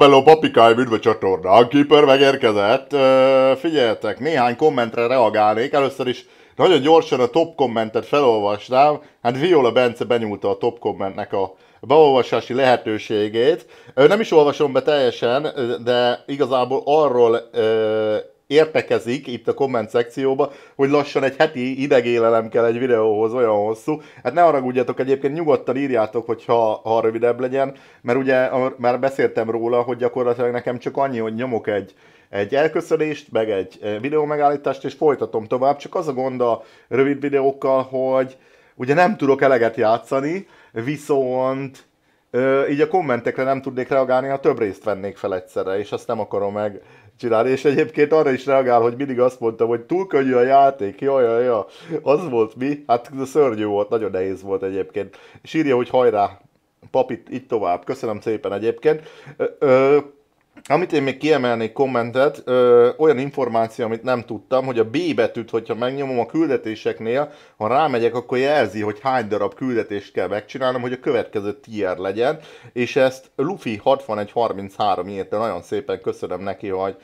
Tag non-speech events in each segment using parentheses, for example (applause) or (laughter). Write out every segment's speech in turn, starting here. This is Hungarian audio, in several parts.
Bello papikáim, üdv a csatornán, Keeper megérkezett. Figyeljetek, néhány kommentre reagálnék. Először is nagyon gyorsan a top kommentet felolvasnám. Hát Viola Bence benyújta a top kommentnek a beolvasási lehetőségét. Nem is olvasom be teljesen, de igazából arról értekezik itt a komment szekcióba, hogy lassan egy heti idegélelem kell egy videóhoz olyan hosszú. Hát ne haragudjatok, egyébként nyugodtan írjátok, hogyha ha rövidebb legyen, mert ugye már beszéltem róla, hogy gyakorlatilag nekem csak annyi, hogy nyomok egy, egy elköszönést, meg egy videó megállítást, és folytatom tovább. Csak az a gond a rövid videókkal, hogy ugye nem tudok eleget játszani, viszont így a kommentekre nem tudnék reagálni, ha több részt vennék fel egyszerre, és azt nem akarom meg csinálni, és egyébként arra is reagál, hogy mindig azt mondtam, hogy túl könnyű a játék, jaj, jaj, jaj, az volt mi, hát szörnyű volt, nagyon nehéz volt egyébként. És hogy hajrá, papit, itt tovább. Köszönöm szépen egyébként. Ö, ö, amit én még kiemelnék kommentet, ö, olyan információ, amit nem tudtam, hogy a B betűt, hogyha megnyomom a küldetéseknél, ha rámegyek, akkor jelzi, hogy hány darab küldetést kell megcsinálnom, hogy a következő tier legyen, és ezt Luffy 6133 írta, nagyon szépen köszönöm neki, hogy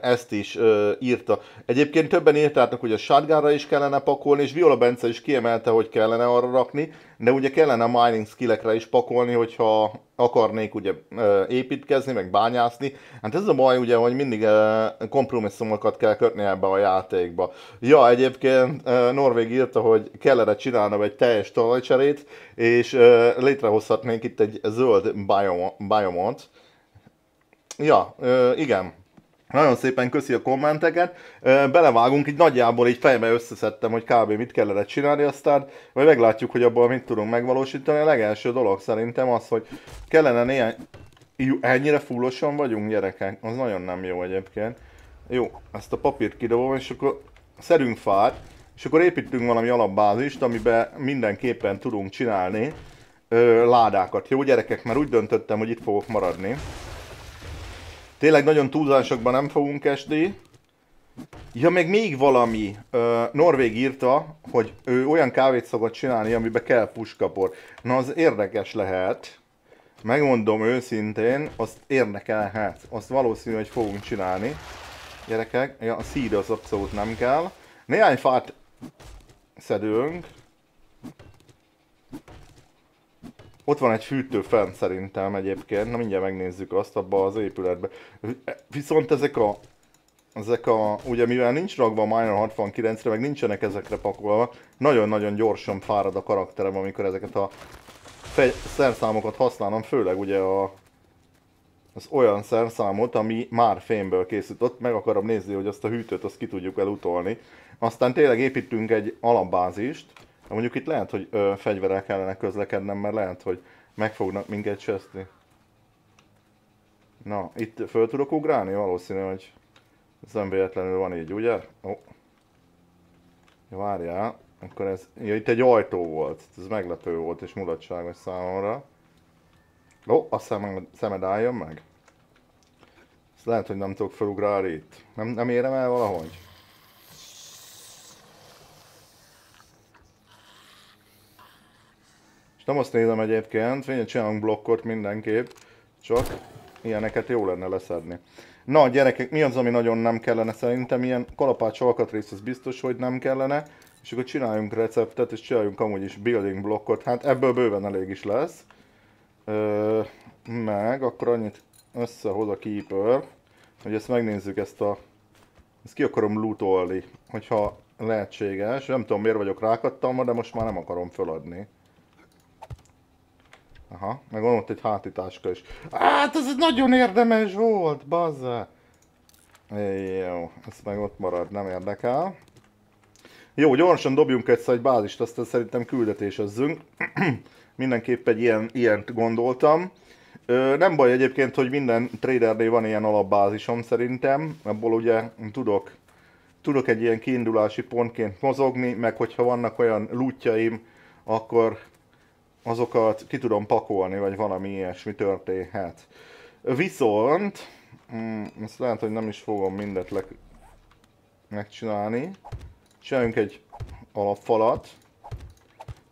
ezt is írta. Egyébként többen írtátok, hogy a shotgunra is kellene pakolni, és Viola Bence is kiemelte, hogy kellene arra rakni, de ugye kellene a mining skillekre is pakolni, hogyha akarnék ugye építkezni, meg bányászni. Hát ez a baj ugye, hogy mindig kompromisszumokat kell kötni ebbe a játékba. Ja, egyébként Norvég írta, hogy kellene csinálnom egy teljes talajcserét, és létrehozhatnénk itt egy zöld biomot. Ja, igen. Nagyon szépen köszi a kommenteket. Belevágunk, így nagyjából így fejbe összeszedtem, hogy kb. mit kellene csinálni, aztán majd meglátjuk, hogy abból mit tudunk megvalósítani. A legelső dolog szerintem az, hogy kellene néhány... Ennyire fullosan vagyunk, gyerekek? Az nagyon nem jó egyébként. Jó, ezt a papírt kidobom, és akkor szerünk fát, és akkor építünk valami alapbázist, amiben mindenképpen tudunk csinálni ö, ládákat. Jó gyerekek, mert úgy döntöttem, hogy itt fogok maradni. Tényleg nagyon túlzásokban nem fogunk esni. Ja, meg még valami. Norvég írta, hogy ő olyan kávét szokott csinálni, amiben kell puskapor. Na, az érdekes lehet. Megmondom őszintén, azt érdekelhet. Azt valószínű, hogy fogunk csinálni. Gyerekek, ja, a seed az abszolút nem kell. Néhány fát szedünk. Ott van egy fűtő fent szerintem egyébként, na mindjárt megnézzük azt abba az épületbe. Viszont ezek a, ezek a, ugye mivel nincs ragva a Minor 69-re, meg nincsenek ezekre pakolva, nagyon-nagyon gyorsan fárad a karakterem, amikor ezeket a szerszámokat használom, főleg ugye a, az olyan szerszámot, ami már fémből készült. Ott meg akarom nézni, hogy azt a hűtőt azt ki tudjuk elutolni. Aztán tényleg építünk egy alapbázist, Mondjuk itt lehet, hogy ö, fegyverrel kellene közlekednem, mert lehet, hogy meg fognak minket cseszni. Na, itt föl tudok ugrálni? Valószínű, hogy ez van így, ugye? Ó. Oh. Várjál, akkor ez... Ja, itt egy ajtó volt. Ez meglepő volt és mulatságos számomra. Ó, a szemed, szemed álljon meg. Ezt lehet, hogy nem tudok felugrálni itt. Nem, nem érem el valahogy? Nem azt nézem egyébként, hogy csinálunk blokkot mindenképp, csak ilyeneket jó lenne leszedni. Na gyerekek, mi az, ami nagyon nem kellene szerintem? Ilyen kalapács alkatrész, az biztos, hogy nem kellene. És akkor csináljunk receptet, és csináljunk amúgy is building blokkot. Hát ebből bőven elég is lesz. Ö, meg akkor annyit összehoz a keeper, hogy ezt megnézzük ezt a... Ezt ki akarom lootolni, hogyha lehetséges. Nem tudom miért vagyok rákattam, de most már nem akarom feladni. Aha, meg van ott egy hátitáska is. Hát ez nagyon érdemes volt, bazza. Jó, ez meg ott marad, nem érdekel. Jó, gyorsan dobjunk egyszer egy bázist, aztán szerintem küldetésezzünk. (clears throat) Mindenképp egy ilyen, ilyent gondoltam. Ö, nem baj egyébként, hogy minden tradernél van ilyen alapbázisom szerintem. Ebből ugye tudok, tudok egy ilyen kiindulási pontként mozogni, meg hogyha vannak olyan lootjaim, akkor azokat ki tudom pakolni, vagy valami ilyesmi történhet. Viszont, mm, ezt lehet, hogy nem is fogom mindet megcsinálni. Csináljunk egy alapfalat.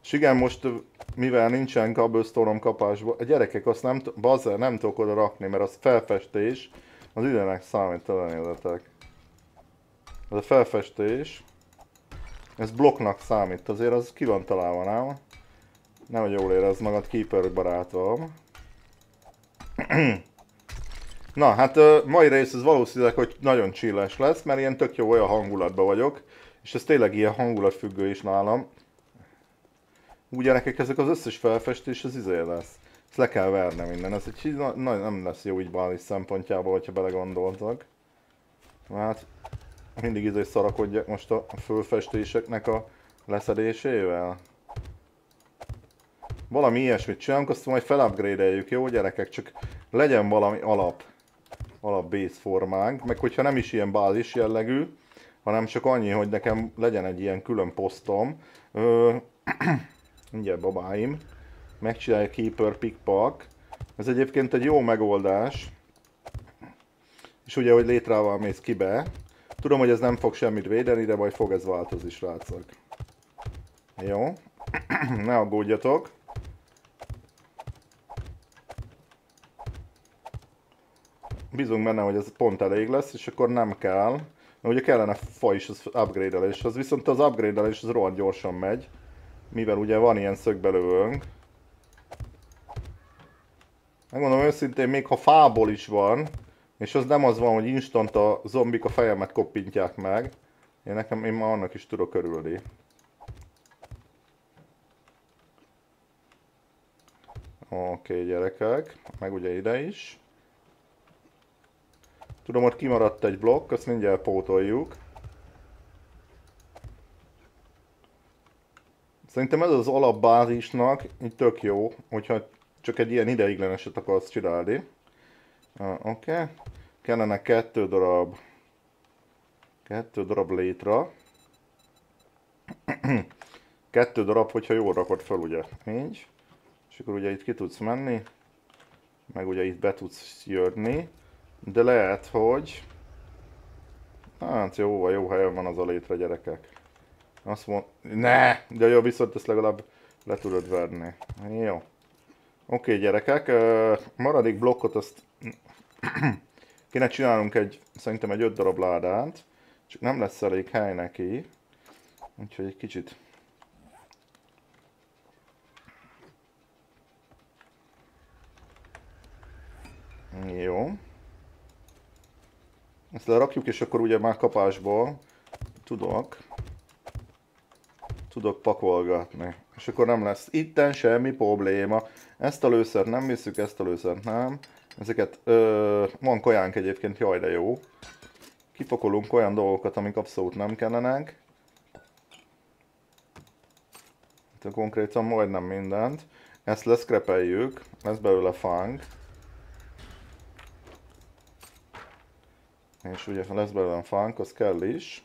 És igen, most mivel nincsen cobblestone kapásból, a gyerekek azt nem, bazzer, nem tudok oda rakni, mert az felfestés, az idenek számít, telenézetek. Ez a felfestés, ez blokknak számít, azért az ki van találva, nem? Nem, hogy jól érez magad, Keeper barátom. (clears throat) Na, hát uh, mai rész ez valószínűleg, hogy nagyon chilles lesz, mert ilyen tök jó olyan hangulatban vagyok, és ez tényleg ilyen hangulatfüggő is nálam. Úgy gyerekek, ezek az összes felfestés az izé lesz. Ezt le kell vernem minden, ez egy na, na, nem lesz jó így bális szempontjából, hogyha belegondoltak. Hát mindig izé szarakodjak most a fölfestéseknek a leszedésével. Valami ilyesmit csinálunk, azt majd felupgrade jó gyerekek, csak legyen valami alap, alap base formánk, meg hogyha nem is ilyen bázis jellegű, hanem csak annyi, hogy nekem legyen egy ilyen külön posztom. Ö, (clears throat) mindjárt babáim, megcsinálja Keeper Pickpack. Ez egyébként egy jó megoldás. És ugye, hogy létrával mész ki be. Tudom, hogy ez nem fog semmit védeni, de majd fog ez változni, srácok. Jó. (clears throat) ne aggódjatok. Bízunk benne, hogy ez pont elég lesz, és akkor nem kell. Mert ugye kellene fa is az upgrade-elés, az viszont az upgrade-elés az rohadt gyorsan megy. Mivel ugye van ilyen szögbelőnk. Megmondom őszintén, még ha fából is van, és az nem az van, hogy instant a zombik a fejemet koppintják meg, én nekem, én már annak is tudok örülni. Oké, okay, gyerekek, meg ugye ide is. Tudom, hogy kimaradt egy blokk, azt mindjárt pótoljuk. Szerintem ez az alapbázisnak így tök jó, hogyha csak egy ilyen ideigleneset akarsz csinálni. Uh, Oké. Okay. Kellene kettő darab kettő darab létra. (clears throat) kettő darab, hogyha jól rakod fel, ugye. Így. És akkor ugye itt ki tudsz menni. Meg ugye itt be tudsz jönni. De lehet, hogy... Hát jó, jó helyen van az a létre, gyerekek. Azt mond... Ne! De jó, viszont ezt legalább le tudod verni. Jó. Oké, gyerekek. Maradék blokkot azt... (clears throat) Kéne csinálnunk egy, szerintem egy öt darab ládát. Csak nem lesz elég hely neki. Úgyhogy egy kicsit Jó. Ezt lerakjuk, és akkor ugye már kapásból tudok tudok pakolgatni. És akkor nem lesz itten semmi probléma. Ezt a lőszert nem visszük, ezt a lőszert nem. Ezeket, ö, van kajánk egyébként, jaj de jó. Kipakolunk olyan dolgokat, amik abszolút nem kellenek. Itt konkrétan majdnem mindent. Ezt leszkrepeljük, lesz belőle fang. És ugye ha lesz belőlem fánk, az kell is.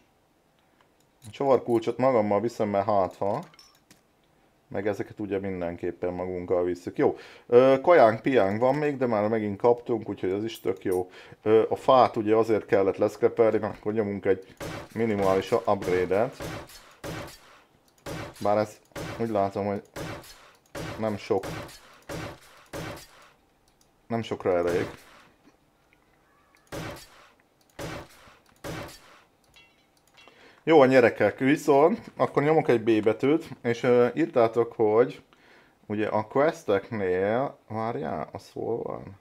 A csavarkulcsot magammal viszem, mert hát ha. Meg ezeket ugye mindenképpen magunkkal visszük. Jó, kajánk, piánk van még, de már megint kaptunk, úgyhogy ez is tök jó. A fát ugye azért kellett leszkrepelni, mert akkor nyomunk egy minimális upgrade-et. Bár ez úgy látom, hogy nem sok. Nem sokra elég. Jó a gyerekek, viszont akkor nyomok egy B betűt, és uh, írtátok, hogy ugye a questeknél, várjál, az hol van?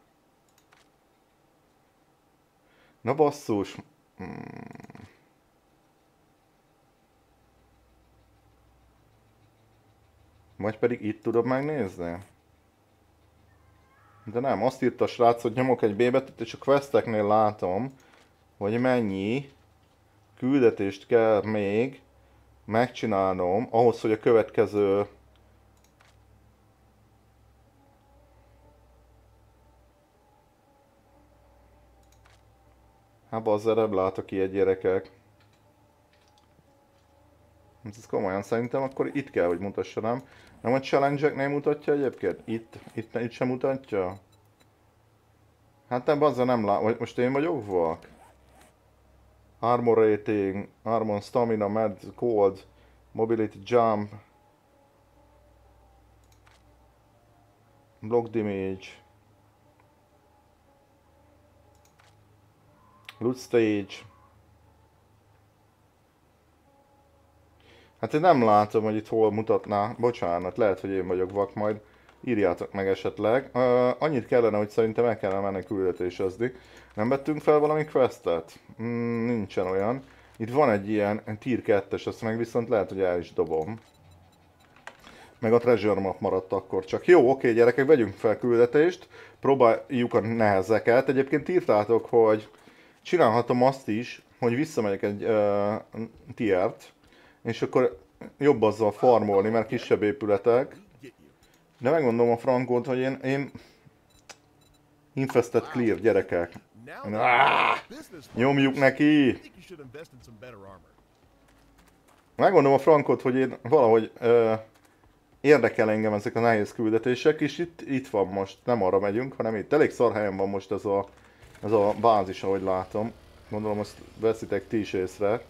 Na basszus. Hmm. Vagy pedig itt tudod megnézni? De nem, azt írta a srác, hogy nyomok egy B betűt, és a questeknél látom, hogy mennyi küldetést kell még megcsinálnom ahhoz, hogy a következő Hát azzal nem látok egy gyerekek. Ez komolyan szerintem akkor itt kell, hogy mutassa, nem? Nem a challenge nem mutatja egyébként? Itt, itt, itt sem mutatja? Hát nem, azzal nem látom. Most én vagyok vak? Armor rating, armor stamina, med, cold, mobility jump. Block damage. Loot stage. Hát én nem látom, hogy itt hol mutatná. Bocsánat, lehet, hogy én vagyok vak, majd írjátok meg esetleg. Uh, annyit kellene, hogy szerintem el kellene menni küldetésezni. Nem vettünk fel valami questet? Mm, nincsen olyan. Itt van egy ilyen tier 2-es, azt meg viszont lehet, hogy el is dobom. Meg a treasure map maradt akkor csak. Jó, oké gyerekek, vegyünk fel küldetést. Próbáljuk a nehezeket. Egyébként írtátok, hogy csinálhatom azt is, hogy visszamegyek egy uh, tiert, és akkor jobb azzal farmolni, mert kisebb épületek. De megmondom a frankot, hogy én, én Infested clear, gyerekek. Ah, nyomjuk neki! Megmondom a frankot, hogy én valahogy ö, érdekel engem ezek a nehéz küldetések, és itt, itt van most, nem arra megyünk, hanem itt. Elég szar helyen van most ez a, ez a bázis, ahogy látom. Gondolom, azt veszitek ti is észre.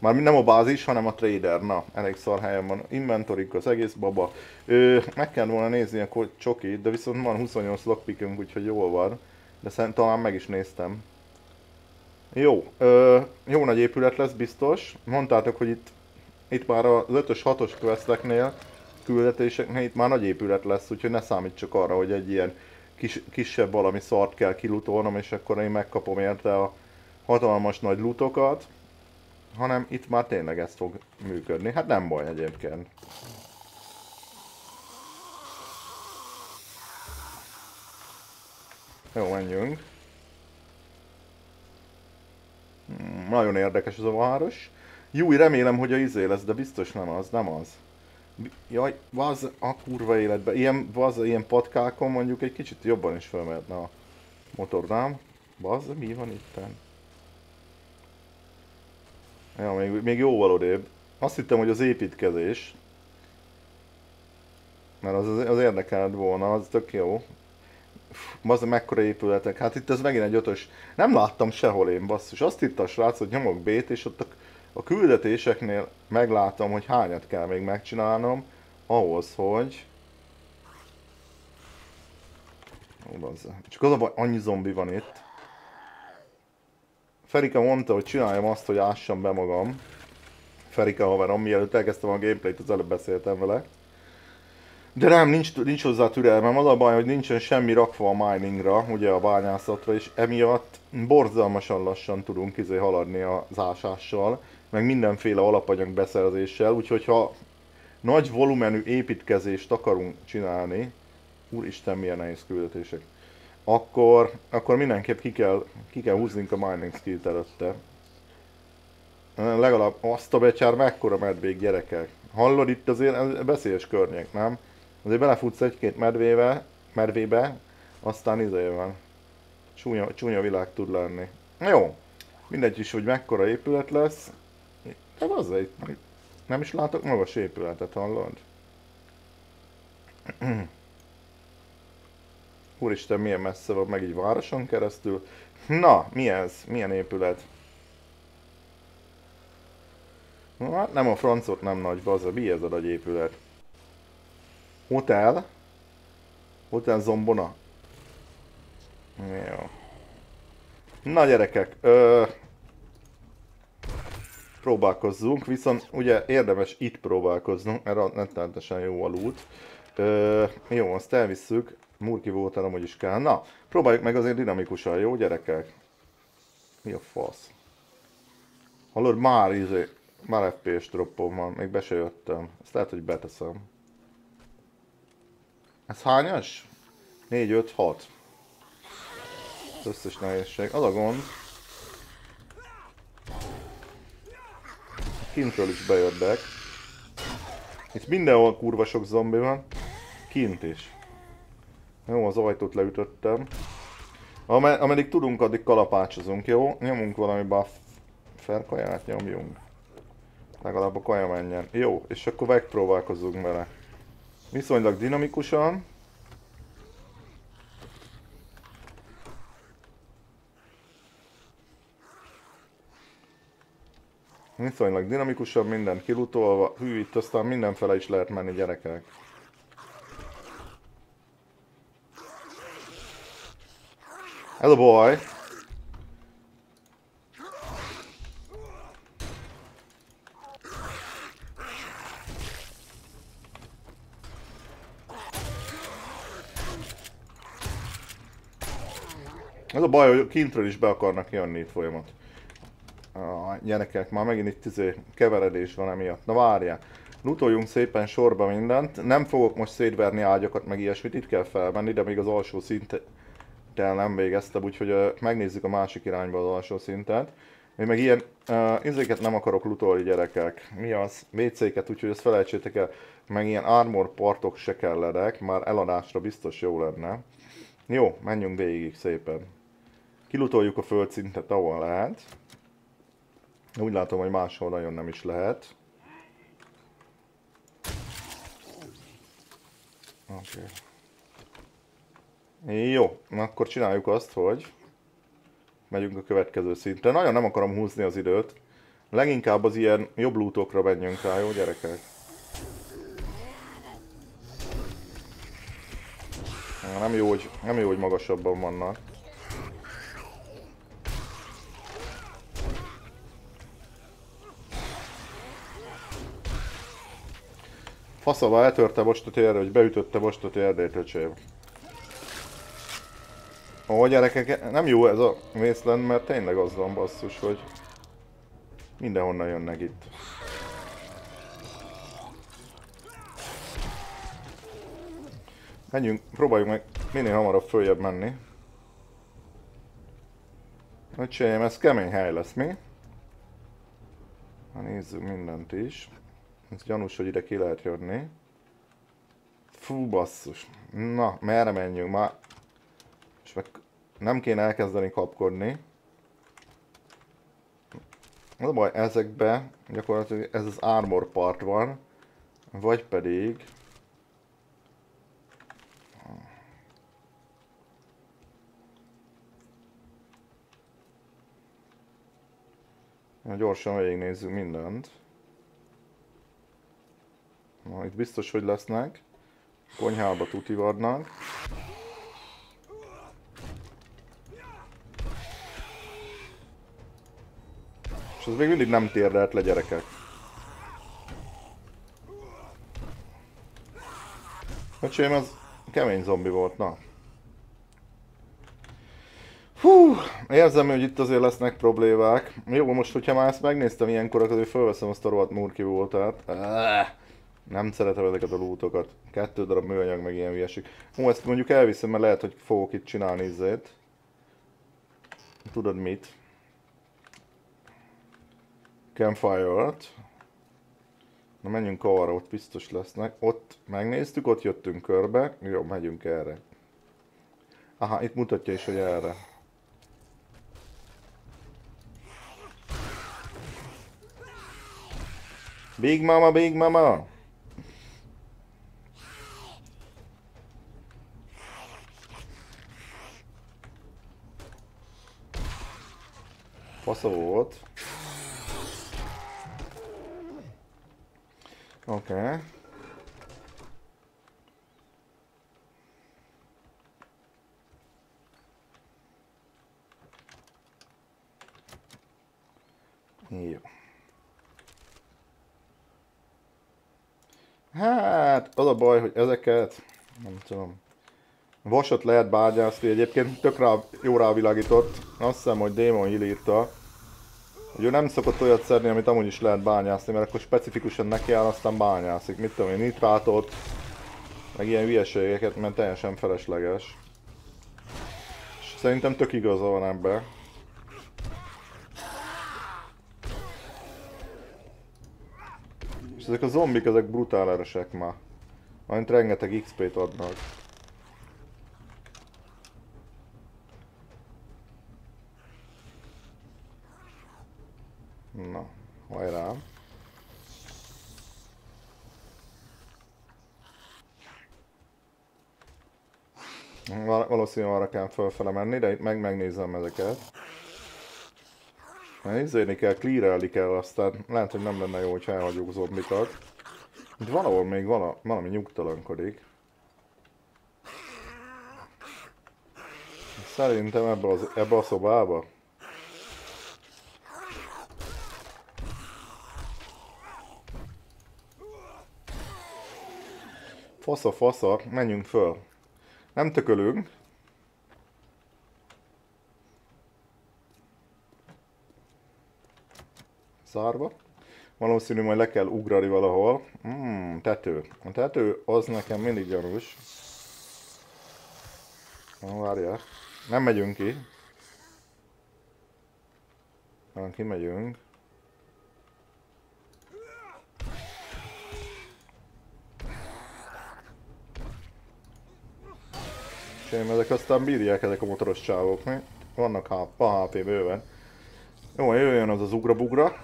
Már nem a bázis, hanem a trader. Na, elég szar helyen van. Inventorik az egész baba. Ö, meg kell volna nézni a csokit, de viszont van 28 lockpickünk, úgyhogy jól van. De szerintem talán meg is néztem. Jó, ö, jó nagy épület lesz biztos. Mondtátok, hogy itt, itt már az 5-ös, 6-os questeknél, küldetéseknél itt már nagy épület lesz, úgyhogy ne számít csak arra, hogy egy ilyen kis, kisebb valami szart kell kilutolnom, és akkor én megkapom érte a hatalmas nagy lutokat hanem itt már tényleg ez fog működni. Hát nem baj egyébként. Jó, menjünk. Hmm, nagyon érdekes ez a város. Jó, remélem, hogy a izé lesz, de biztos nem az, nem az. Jaj, vaz a kurva életbe. Ilyen, vaz, ilyen patkákon mondjuk egy kicsit jobban is felmehetne a motornám. Vaz, mi van itten? Ja, még, még jóval odébb. Azt hittem, hogy az építkezés. Mert az, az, az érdekelt volna, az tök jó. Az mekkora épületek. Hát itt ez megint egy ötös. Nem láttam sehol én basszus. Azt itt a srác, hogy nyomok B-t, és ott a, a küldetéseknél meglátom, hogy hányat kell még megcsinálnom. Ahhoz, hogy... Ó, Csak az a baj, annyi zombi van itt. Ferika mondta, hogy csináljam azt, hogy ássam be magam. Ferika haverom, mielőtt elkezdtem a gameplayt, az előbb beszéltem vele. De nem, nincs, nincs hozzá türelmem. Az a baj, hogy nincsen semmi rakva a miningra, ugye a bányászatra, és emiatt borzalmasan lassan tudunk izé haladni az ásással, meg mindenféle alapanyag beszerzéssel, úgyhogy ha nagy volumenű építkezést akarunk csinálni, úristen milyen nehéz küldetések akkor, akkor mindenképp ki kell, ki kell húznunk a mining skill-t előtte. Legalább azt a becsár mekkora medvék gyerekek. Hallod itt azért beszélyes környék, nem? Azért belefutsz egy-két medvébe, medvébe, aztán izé van. Csúnya, csúnya világ tud lenni. Jó, mindegy is, hogy mekkora épület lesz. De az egy, nem is látok magas épületet, hallod? (clears throat) Úristen, milyen messze van meg így városon keresztül. Na, mi ez? Milyen épület? Hát nem a francot nem nagy, bazza. Mi ez a nagy épület? Hotel? Hotel Zombona? Jó. Na gyerekek, ö, próbálkozzunk, viszont ugye érdemes itt próbálkoznunk, mert rettenetesen jó a loot. Ö, jó, azt elvisszük. Murki volt hogy is kell. Na, próbáljuk meg azért dinamikusan, jó gyerekek? Mi a fasz? Hallod, már izé, már FPS droppom van, még be se jöttem. Ezt lehet, hogy beteszem. Ez hányas? 4, 5, 6. Az összes nehézség. Az a gond. Kintről is bejöttek. Itt mindenhol kurva sok zombi van. Kint is. Jó, az ajtót leütöttem. Ameddig tudunk, addig kalapácsozunk, jó? Nyomunk valami buff felkaját, nyomjunk. Legalább a kaja menjen. Jó, és akkor megpróbálkozunk vele. Viszonylag dinamikusan. Viszonylag dinamikusan, mindent kilutolva. Hű, itt aztán mindenfele is lehet menni gyerekek. A baj. Ez a baj, hogy kintről is be akarnak jönni itt folyamat. A gyerekek, már megint itt izé keveredés van emiatt. Na várjál. Lutoljunk szépen sorba mindent. Nem fogok most szétverni ágyakat, meg ilyesmit. Itt kell felmenni, de még az alsó szinten nem végeztem, úgyhogy uh, megnézzük a másik irányba az alsó szintet. Én meg ilyen uh, izéket nem akarok lutolni gyerekek. Mi az? WC-ket, úgyhogy ezt felejtsétek el. Meg ilyen armor partok se kellenek, már eladásra biztos jó lenne. Jó, menjünk végig szépen. Kilutoljuk a földszintet, ahol lehet. Úgy látom, hogy máshol nagyon nem is lehet. Oké. Okay. Jó, akkor csináljuk azt, hogy megyünk a következő szintre. Nagyon nem akarom húzni az időt. Leginkább az ilyen jobb lútokra menjünk rá, jó gyerekek? Nem jó, hogy, nem jó, hogy magasabban vannak. Faszava eltörte most a térre, hogy beütötte most a térdét, öcsém. Ó, gyerekek, nem jó ez a Wasteland, mert tényleg az van basszus, hogy mindenhonnan jönnek itt. Menjünk, próbáljuk meg minél hamarabb följebb menni. Öcsém, ez kemény hely lesz, mi? Na nézzük mindent is. Ez gyanús, hogy ide ki lehet jönni. Fú, basszus. Na, merre menjünk már? És meg nem kéne elkezdeni kapkodni. Az a baj, ezekbe gyakorlatilag ez az armor part van. Vagy pedig... Na, gyorsan végignézzük mindent. Na, itt biztos, hogy lesznek. Konyhába tuti vannak. És ez még mindig nem térdelt le gyerekek. Öcsém, az kemény zombi volt, na. Hú, érzem, hogy itt azért lesznek problémák. Jó, most, hogyha már ezt megnéztem ilyenkor, akkor azért felveszem azt a rohadt murki voltát. Nem szeretem ezeket a lútokat. Kettő darab műanyag, meg ilyen hülyeség. Hú, ezt mondjuk elviszem, mert lehet, hogy fogok itt csinálni izzét. Tudod mit? Campfire-t. Na menjünk arra, ott biztos lesznek. Ott megnéztük, ott jöttünk körbe. Jó, megyünk erre. Aha, itt mutatja is, hogy erre. Big Mama, Big Mama! Fasza volt. Okay. Jó. Hát, az a baj, hogy ezeket, nem tudom, vasat lehet bányászni, egyébként tök rá, jó rávilágított, azt hiszem, hogy Démon Hill írta, hogy ő nem szokott olyat szedni, amit amúgy is lehet bányászni, mert akkor specifikusan neki áll, aztán bányászik. Mit tudom én, nitrátot, meg ilyen hülyeségeket, mert teljesen felesleges. És szerintem tök igaza van ebbe. És ezek a zombik, ezek brutál erősek ma. Majd rengeteg XP-t adnak. Na, hajrá! Valószínűleg arra kell fölfele menni, de itt meg megnézem ezeket. Nézzéni kell, clearelni kell, aztán lehet, hogy nem lenne jó, hogy elhagyjuk zombikat. Itt valahol még vala, valami nyugtalankodik. Szerintem ebbe, az, ebbe a szobába. Fasza, fasza, menjünk föl. Nem tökölünk. Szárva. Valószínű majd le kell ugrani valahol. Hmm, tető. A tető az nekem mindig gyanús. Na, várjál. Nem megyünk ki. Nem, kimegyünk. És ezek aztán bírják ezek a motoros csávok, mi? Vannak HP bőven. Jó, jöjjön az az ugra-bugra.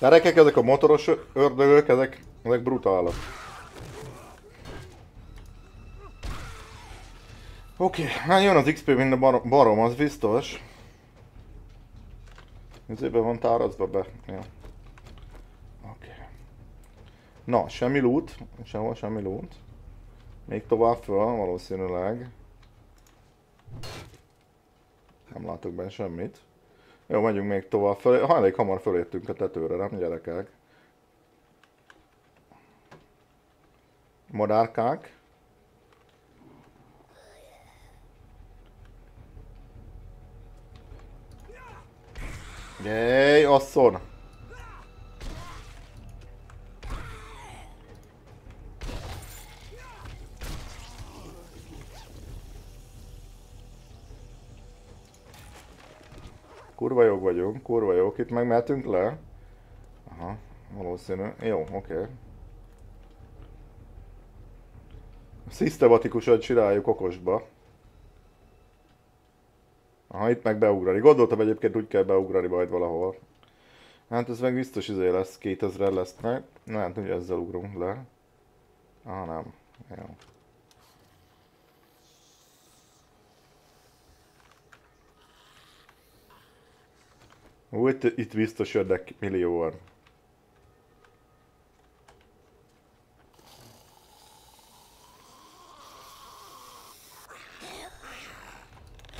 Gyerekek, ezek a motoros ördögök, ezek, ezek brutálak. Oké, okay. hát jön az XP mint a bar barom, az biztos. Ezében van tárazva be. Ja. Oké. Okay. Na, semmi loot. Sehol semmi loot. Még tovább föl, valószínűleg. Nem látok benne semmit. Jó, megyünk még tovább fel. Ha elég hamar fölértünk a tetőre, nem gyerekek? Madárkák. Jéj, asszon! Kurva jók vagyunk, kurva jók. Itt meg mehetünk le. Aha, valószínű. Jó, oké. Okay. Szisztematikusan csináljuk okosba. Aha, itt meg beugrani. Gondoltam egyébként úgy kell beugrani majd valahol. Hát ez meg biztos izé lesz, 2000 lesz meg. Na hát ugye ezzel ugrunk le. Ah nem. Jó. Ó, itt, itt biztos jönnek millióan.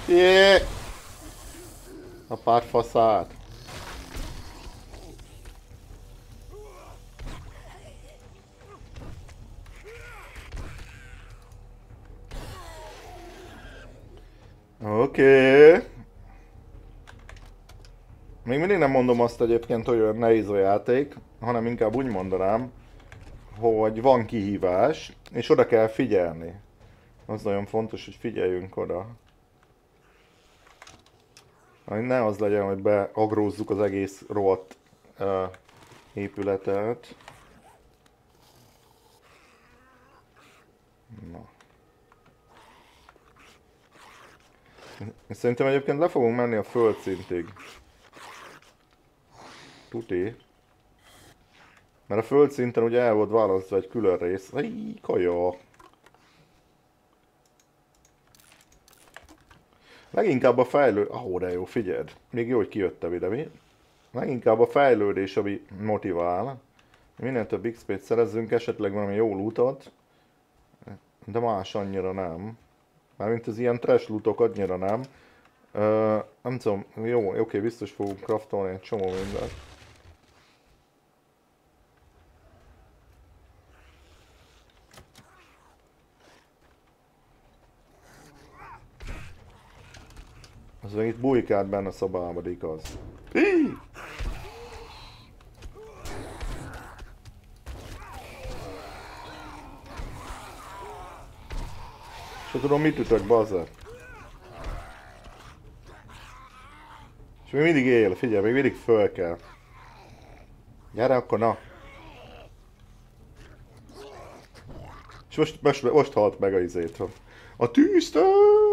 Yeah. A pár faszát. Oké. Okay. Még mindig nem mondom azt egyébként, hogy olyan nehéz a játék, hanem inkább úgy mondanám, hogy van kihívás, és oda kell figyelni. Az nagyon fontos, hogy figyeljünk oda. Ne az legyen, hogy beagrózzuk az egész rohadt uh, épületet. Na. Szerintem egyébként le fogunk menni a földszintig. Tuti. Mert a földszinten ugye el volt választva egy külön rész. Ej, kaja. Leginkább a fejlő... Ahó, de jó, figyeld. Még jó, hogy kijöttem ide, mi? Leginkább a fejlődés, ami motivál. Minél több XP-t szerezzünk, esetleg valami jó lootot. De más annyira nem. Mármint az ilyen trash lootok annyira nem. Uh, nem tudom, jó, oké, biztos fogunk craftolni egy csomó mindent. Meg itt bujkált benne a szobában, igaz. És tudom mit ütök, bazzer. És még mindig él, figyelj, még mindig föl kell. Gyere akkor, na. És most, most, most halt meg a izét. A tűztől!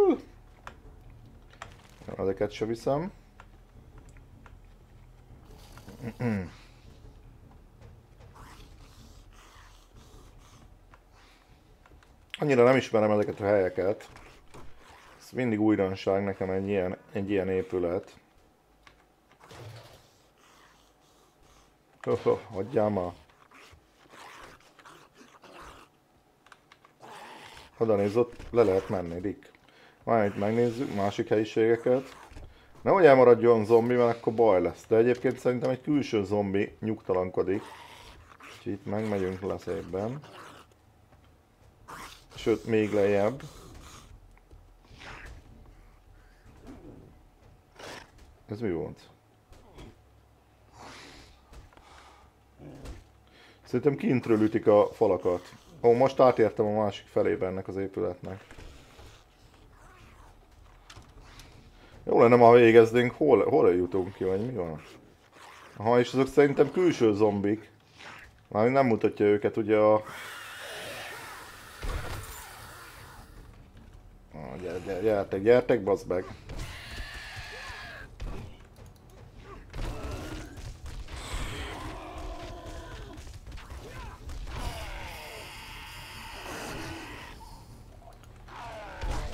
Ezeket se viszem. Annyira nem ismerem ezeket a helyeket. mindig újdonság nekem egy ilyen, egy ilyen épület. Oh, oh, hagyjál már. Oda néz, ott le lehet menni, Dick. Majd itt megnézzük másik helyiségeket. Nehogy elmaradjon zombi, mert akkor baj lesz. De egyébként szerintem egy külső zombi nyugtalankodik. Úgyhogy itt megmegyünk le szépen. Sőt, még lejjebb. Ez mi volt? Szerintem kintről ütik a falakat. Ó, most átértem a másik felébe ennek az épületnek. Jó lenne, ha végeznénk, hol, hol jutunk ki, vagy mi van? Aha, és azok szerintem külső zombik. Már nem mutatja őket ugye a... Ah, gyere, gyertek, gyertek, bazd meg.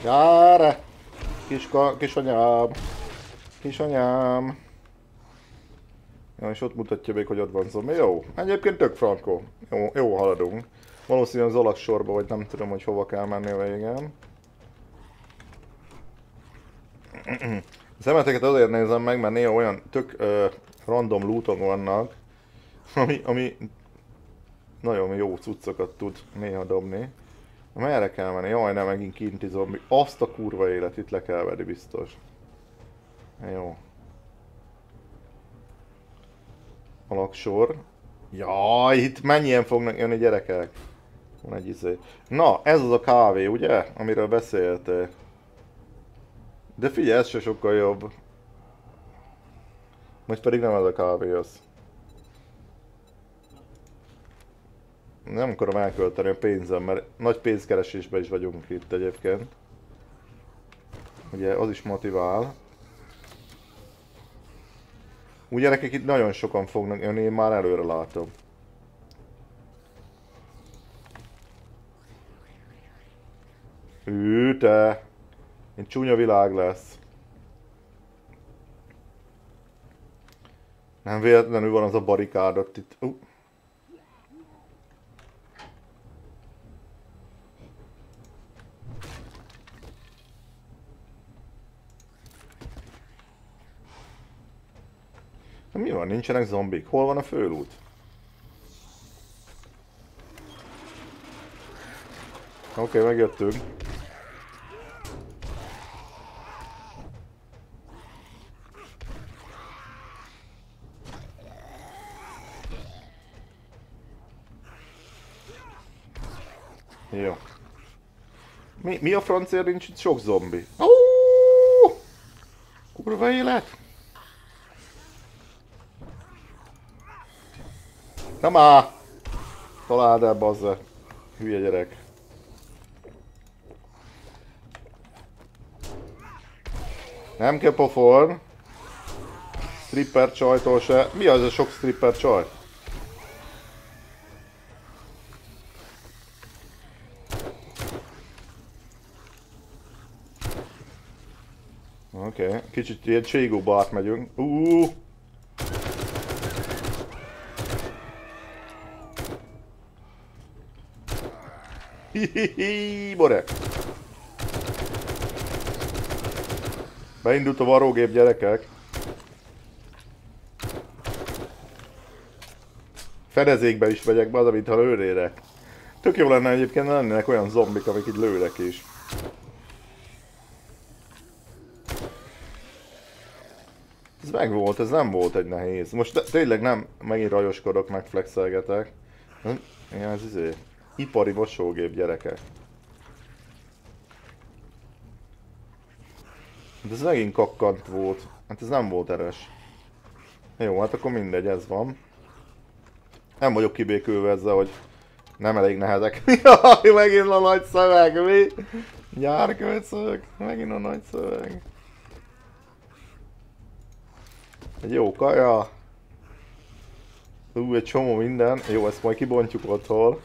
Gyere! Kiska, kisanyám! Kisanyám! Ja, és ott mutatja még, hogy ott van zombi. Jó, egyébként tök frankó. Jó, jó haladunk. Valószínűleg az alak sorba, vagy nem tudom, hogy hova kell menni a. A szemeteket azért nézem meg, mert néha olyan tök ö, random lootok vannak, ami, ami nagyon jó cuccokat tud néha dobni. Merre kell menni? Jaj, nem, megint kinti zombi. Azt a kurva élet itt le kell venni biztos. Jó. Alaksor. Jaj, itt mennyien fognak jönni gyerekek? Van egy izé. Na, ez az a kávé, ugye? Amiről beszéltél. De figyelj, ez se sokkal jobb. Most pedig nem ez a kávé az. Nem akarom elkölteni a pénzem, mert nagy pénzkeresésben is vagyunk itt egyébként. Ugye az is motivál. Úgy gyerekek itt nagyon sokan fognak jönni, én már előre látom. Hű, te! Egy csúnya világ lesz. Nem véletlenül van az a barikádot itt. Uh. Mi van? Nincsenek zombik? Hol van a főút? Oké, okay, megjöttünk. Jó. Mi, mi a francia nincs itt sok zombi? Oh! Kurva élet! Na már! Találd el, bazze. Hülye gyerek. Nem kell poforn. Stripper csajtól se. Mi az a sok stripper csaj? Oké, okay. kicsit ilyen cségóba megyünk. Uh! Borek! Beindult a varrógép gyerekek. Fedezékbe is megyek be, az, mintha lőrérek. Tök jó lenne egyébként lennének olyan zombik, amik így lőrek is. Ez meg volt, ez nem volt egy nehéz. Most tényleg nem, megint rajoskodok, megflexelgetek. Igen, ez izé. Ipari mosógép gyerekek. De ez megint kakkant volt. Hát ez nem volt erős. Jó, hát akkor mindegy, ez van. Nem vagyok kibékülve ezzel, hogy nem elég nehezek. (laughs) Jaj, megint a nagy szöveg, mi? Gyárköcök, megint a nagy szöveg. Egy jó kaja. Ú, egy csomó minden. Jó, ezt majd kibontjuk otthon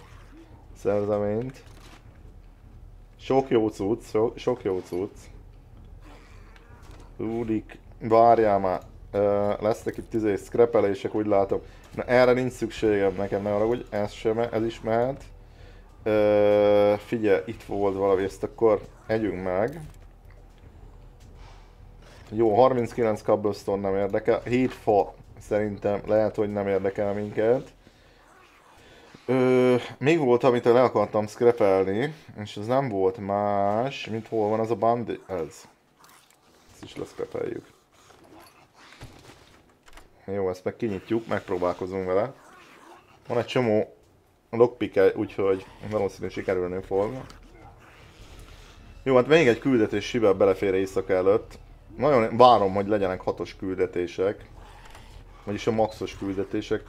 szerzeményt. Sok jó cucc, sok, sok jó cucc. Úrik, várjál már. Uh, lesznek itt izé scrapelések, úgy látom. Na erre nincs szükségem nekem, ne arra, hogy ez sem, ez is mehet. Uh, figyelj, itt volt valami, ezt akkor együnk meg. Jó, 39 cobblestone nem érdekel, 7 fa szerintem lehet, hogy nem érdekel minket. Ö, még volt, amit le akartam scrapelni, és ez nem volt más, mint hol van az a bandi... Ez. Ezt is leszcrapeljük. Jó, ezt meg kinyitjuk, megpróbálkozunk vele. Van egy csomó lockpick úgyhogy valószínűleg sikerülni fog. Jó, hát még egy küldetés sivel belefér éjszaka előtt. Nagyon várom, hogy legyenek hatos küldetések. Vagyis a maxos küldetések.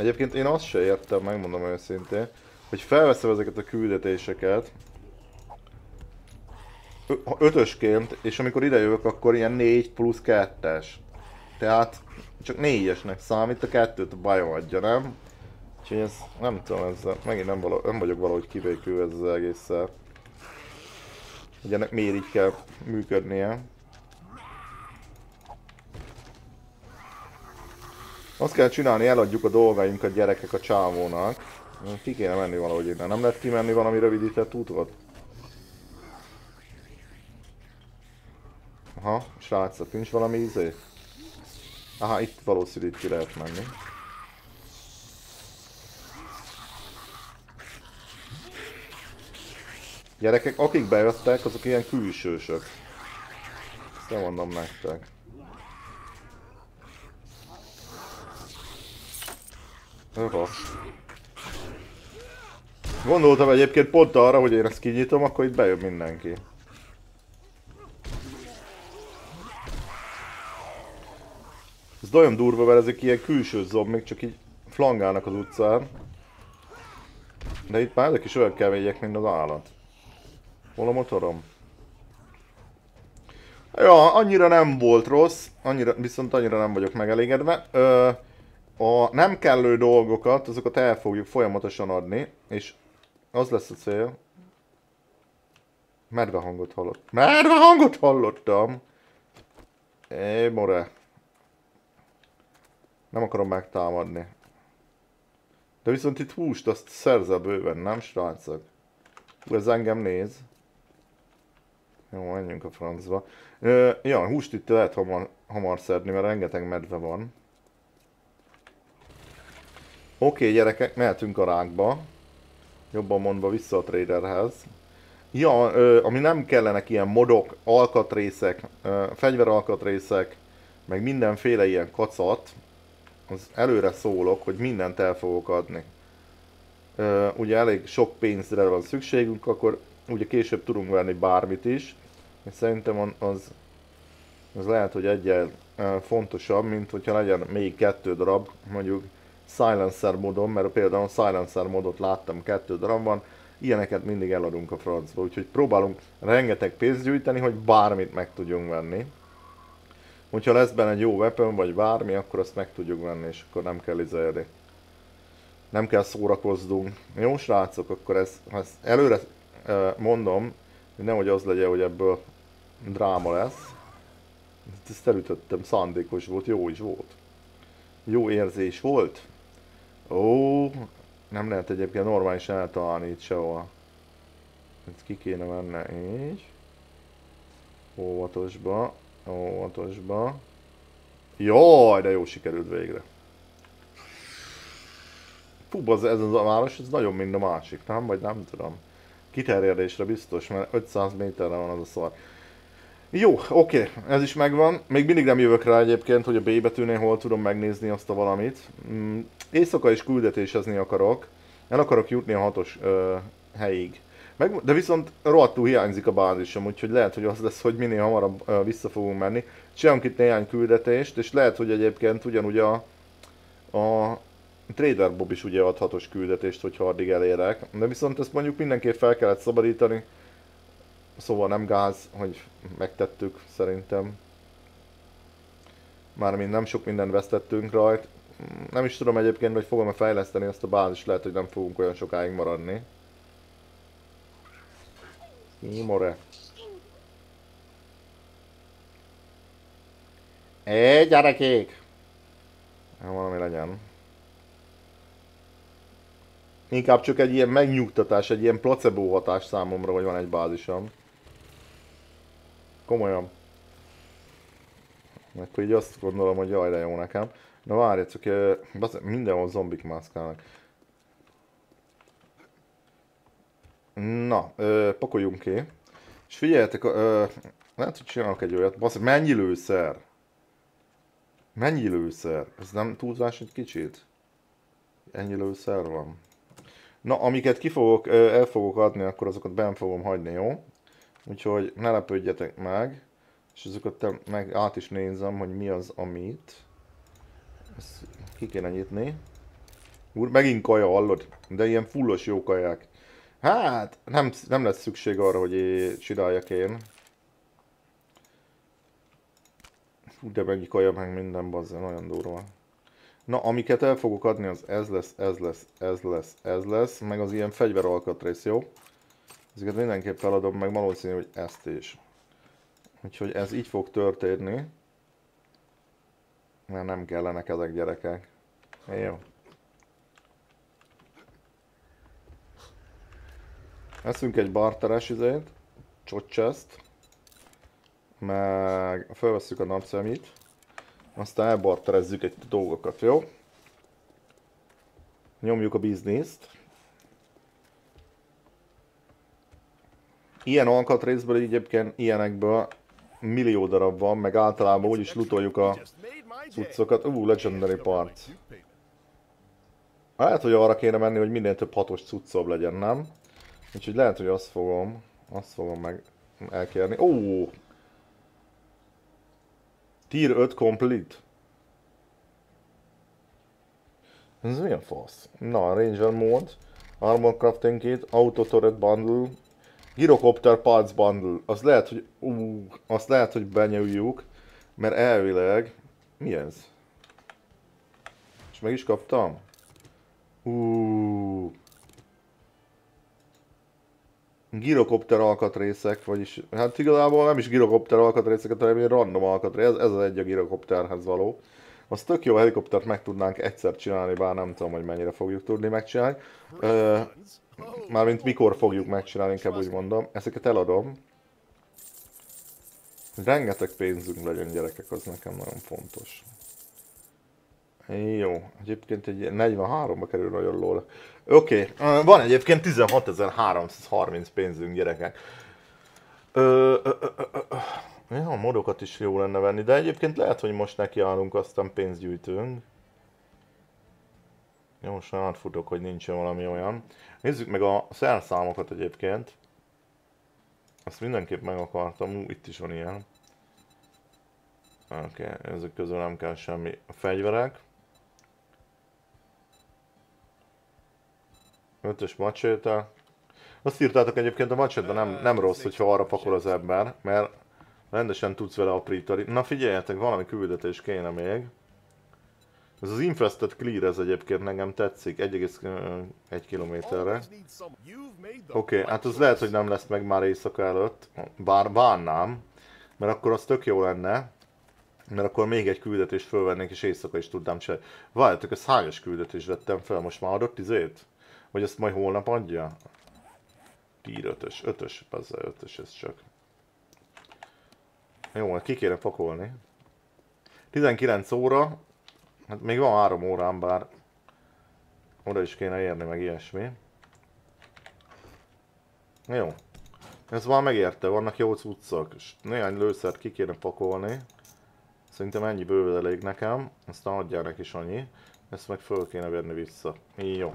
Egyébként én azt se értem, megmondom őszintén, hogy felveszem ezeket a küldetéseket, ötösként, és amikor idejövök, akkor ilyen 4 plusz 2-es. Tehát csak négyesnek számít, a kettőt bajom adja, nem? Úgyhogy ez, nem tudom, ez megint nem, való, nem vagyok valahogy kivékül ez az egésszel. Hogy ennek miért így kell működnie. Azt kell csinálni, eladjuk a dolgainkat gyerekek a csávónak. Ki kéne menni valahogy innen. Nem lehet kimenni valami rövidített útot? Aha, srácok, nincs valami izé? Aha, itt valószínűleg ki lehet menni. Gyerekek, akik bejöttek, azok ilyen külsősök. Ezt nem mondom nektek. Öha. Gondoltam egyébként pont arra, hogy én ezt kinyitom, akkor itt bejön mindenki. Ez nagyon durva, mert ezek ilyen külső zombik, csak így flangálnak az utcán. De itt már ezek is olyan kemények, mint az állat. Hol a motorom? Ja, annyira nem volt rossz, annyira, viszont annyira nem vagyok megelégedve. Ö, a nem kellő dolgokat, azokat el fogjuk folyamatosan adni, és az lesz a cél. Medve hangot hallott. Medve hangot hallottam! É, more. Nem akarom megtámadni. De viszont itt húst azt szerzel bőven, nem srácok? Hú, ez engem néz. Jó, menjünk a francba. Ö, ja, húst itt lehet hamar, hamar szedni, mert rengeteg medve van. Oké, okay, gyerekek, mehetünk a rákba. Jobban mondva vissza a traderhez. Ja, ö, ami nem kellenek ilyen modok, alkatrészek, ö, fegyveralkatrészek, meg mindenféle ilyen kacat, az előre szólok, hogy mindent el fogok adni. Ö, ugye elég sok pénzre van szükségünk, akkor ugye később tudunk venni bármit is. És szerintem az, az lehet, hogy egyen fontosabb, mint hogyha legyen még kettő darab, mondjuk silencer módon, mert például silencer módot láttam kettő darab van, ilyeneket mindig eladunk a francba, úgyhogy próbálunk rengeteg pénzt gyűjteni, hogy bármit meg tudjunk venni. Hogyha lesz benne egy jó weapon, vagy bármi, akkor azt meg tudjuk venni, és akkor nem kell izélni. Nem kell szórakoznunk. Jó srácok, akkor ez, ezt előre mondom, hogy nehogy az legyen, hogy ebből dráma lesz. Ezt elütöttem, szándékos volt, jó is volt. Jó érzés volt. Ó, nem lehet egyébként normálisan eltalálni itt sehol. Ezt ki kéne menne így. Óvatosba. Óvatosba. Jaj, de jó sikerült végre. Fú, ez, ez a város, ez nagyon mind a másik, nem? Vagy nem tudom. Kiterjedésre biztos, mert 500 méterre van az a szar. Jó, oké, ez is megvan. Még mindig nem jövök rá egyébként, hogy a B betűnél hol tudom megnézni azt a valamit. Mm, éjszaka is küldetésezni akarok. El akarok jutni a hatos ö, helyig. Meg, de viszont rohadtul hiányzik a bázisom, úgyhogy lehet, hogy az lesz, hogy minél hamarabb ö, vissza fogunk menni. Csinálunk itt néhány küldetést, és lehet, hogy egyébként ugyanúgy a, a Trader Bob is ugye ad hatos küldetést, hogyha addig elérek. De viszont ezt mondjuk mindenképp fel kellett szabadítani. Szóval nem gáz, hogy megtettük szerintem. Mármint nem sok mindent vesztettünk rajt. Nem is tudom egyébként, hogy fogom-e fejleszteni ezt a bázist, lehet, hogy nem fogunk olyan sokáig maradni. Imore. Hé, gyerekék! Ja, valami legyen. Inkább csak egy ilyen megnyugtatás, egy ilyen placebo hatás számomra, hogy van egy bázisom. Komolyan. Akkor így azt gondolom, hogy jaj, de jó nekem. Na várj, csak mindenhol zombik mászkálnak. Na, ö, pakoljunk ki. És figyeljetek, ö, lehet, hogy csinálok egy olyat. Basz, mennyi lőszer? Mennyi lőszer? Ez nem túlzás egy kicsit? Ennyi lőszer van. Na, amiket ki fogok, el fogok adni, akkor azokat benn fogom hagyni, jó? Úgyhogy ne lepődjetek meg. És azokat meg át is nézem, hogy mi az, amit. Ezt ki kéne nyitni. Úr, megint kaja, hallod? De ilyen fullos jó kaják. Hát, nem, nem lesz szükség arra, hogy én csináljak én. Fú, de mennyi kaja, meg minden, bazzen, olyan durva. Na, amiket el fogok adni, az ez lesz, ez lesz, ez lesz, ez lesz, meg az ilyen fegyveralkatrész, jó? Ezeket mindenképp feladom, meg valószínű, hogy ezt is. Úgyhogy ez így fog történni. Mert nem kellenek ezek gyerekek. Jó. Eszünk egy barteres izét, csocseszt, meg felveszünk a napszemit, aztán elbarterezzük egy dolgokat, jó? Nyomjuk a bizniszt. Ilyen alkatrészből egyébként ilyenekből millió darab van, meg általában úgyis lutoljuk a cuccokat. Ú, legendary parts. Lehet, hogy arra kéne menni, hogy minél több hatos cuccobb legyen, nem? Úgyhogy lehet, hogy azt fogom, azt fogom meg elkérni. Ó! Tier 5 complete. Ez milyen fasz? Na, Ranger mód, Armor Crafting Kit, Auto Turret Bundle, Gyrocopter Parts Bundle. Az lehet, hogy ú, azt lehet, hogy benyújjuk, mert elvileg... Mi ez? És meg is kaptam? Uuuuh. Girokopter alkatrészek, vagyis hát igazából nem is girokopter alkatrészeket, hanem random alkatrész, ez, ez egy a girokopterhez való. Az tök jó helikoptert meg tudnánk egyszer csinálni, bár nem tudom, hogy mennyire fogjuk tudni megcsinálni. Mármint mikor fogjuk megcsinálni, inkább úgy mondom. Ezeket eladom. Rengeteg pénzünk legyen gyerekek, az nekem nagyon fontos. Jó, egyébként egy 43-ba kerül nagyon lól. Oké, okay. van egyébként 16.330 pénzünk gyerekek. Ö, ö, ö, ö. Ja, a modokat is jó lenne venni, de egyébként lehet, hogy most nekiállunk, aztán pénzt gyűjtünk. Jó, most már átfutok, hogy nincsen valami olyan. Nézzük meg a szerszámokat egyébként. Azt mindenképp meg akartam, Ú, itt is van ilyen. Oké, okay, ezek közül nem kell semmi. A fegyverek. Ötös macséta. Azt írtátok egyébként a macséta nem, nem rossz, hogyha arra pakol az ember, mert rendesen tudsz vele aprítani. Na figyeljetek, valami küldetés kéne még. Ez az Infested Clear, ez egyébként nekem tetszik, 1,1 kilométerre. Oké, okay, hát az lehet, hogy nem lesz meg már éjszaka előtt, bár bánnám, mert akkor az tök jó lenne, mert akkor még egy küldetést fölvennénk, és éjszaka is tudnám csinálni. Várjátok, ezt hányos küldetést vettem fel, most már adott izét? Vagy ezt majd holnap adja? Tír ötös, ötös, az ötös ez csak. Jó, ki kéne pakolni. 19 óra, hát még van 3 órán, bár oda is kéne érni, meg ilyesmi. Jó. Ez már megérte, vannak jó cuccok, és néhány lőszert ki kéne pakolni. Szerintem ennyi bőven elég nekem, aztán adjál neki is annyi. Ezt meg föl kéne verni vissza. Jó.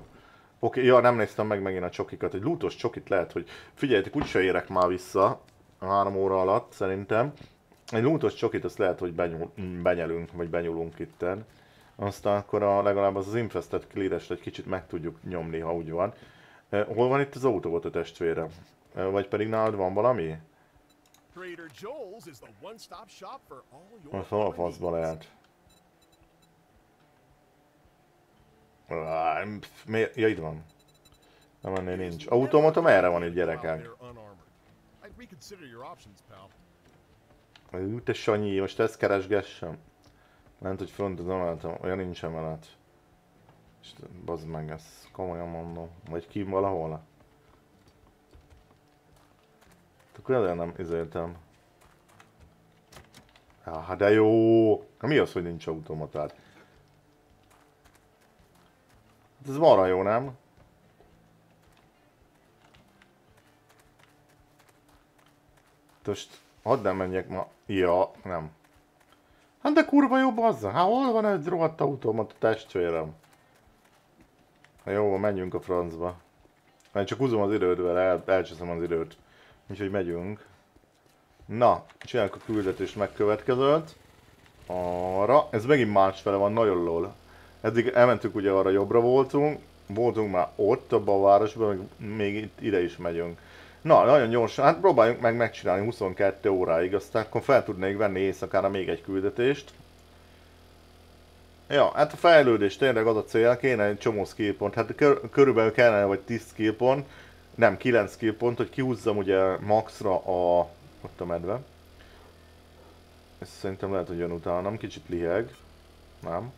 Oké, ja, nem néztem meg megint a csokikat. Egy lútos csokit lehet, hogy figyeljetek, úgyse érek már vissza a három óra alatt, szerintem. Egy lútos csokit azt lehet, hogy benyúl, benyelünk, vagy benyúlunk itten. Aztán akkor a, legalább az, az infested clear egy kicsit meg tudjuk nyomni, ha úgy van. Hol van itt az volt a testvére? Vagy pedig nálad van valami? Your... Hol a faszba lehet? Miért? Ja, itt van. Nem ennél nincs. Automata merre van itt gyerekek? Ú, te Sanyi, most ezt keresgessem. Lent, hogy front az emeleten, olyan nincs emelet. És bazd meg, ezt komolyan mondom. Vagy kim valahol? Akkor ezért nem izéltem. Ah, de jó! Ha mi az, hogy nincs automatát? Hát ez marha jó, nem? Most hadd nem menjek ma. Ja, nem. Hát de kurva jó bazza. Hát hol van egy rohadt automata testvérem? Na jó, menjünk a francba. Mert csak húzom az időt, mert el, elcseszem az időt. Úgyhogy megyünk. Na, csináljuk a küldetést megkövetkezőt. Arra. Ez megint másfele van, nagyon lol. Eddig elmentünk ugye arra jobbra voltunk. Voltunk már ott, abban a városban, még itt, ide is megyünk. Na, nagyon gyorsan, hát próbáljunk meg megcsinálni 22 óráig, aztán akkor fel tudnék venni éjszakára még egy küldetést. Ja, hát a fejlődés tényleg az a cél, kéne egy csomó skillpont, hát kör, körülbelül kellene vagy 10 skillpont, nem 9 skillpont, hogy kihúzzam ugye maxra a... ott a medve. Ez szerintem lehet, hogy jön utánam, kicsit liheg. Nem.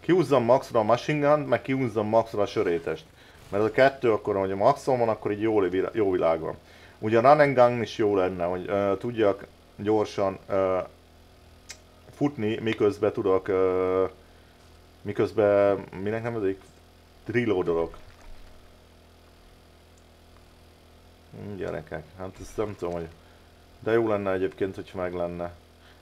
Kihúzzam maxra a machine gun, meg kihúzzam maxra a sörétest. Mert a kettő akkor, hogy a maxon van, akkor így jó, jó világ van. Ugye a gun is jó lenne, hogy uh, tudjak gyorsan uh, futni, miközben tudok, uh, miközben, minek nem nevezik? Reloadolok. Gyerekek, hát ezt nem tudom, hogy... De jó lenne egyébként, hogyha meg lenne. Hát,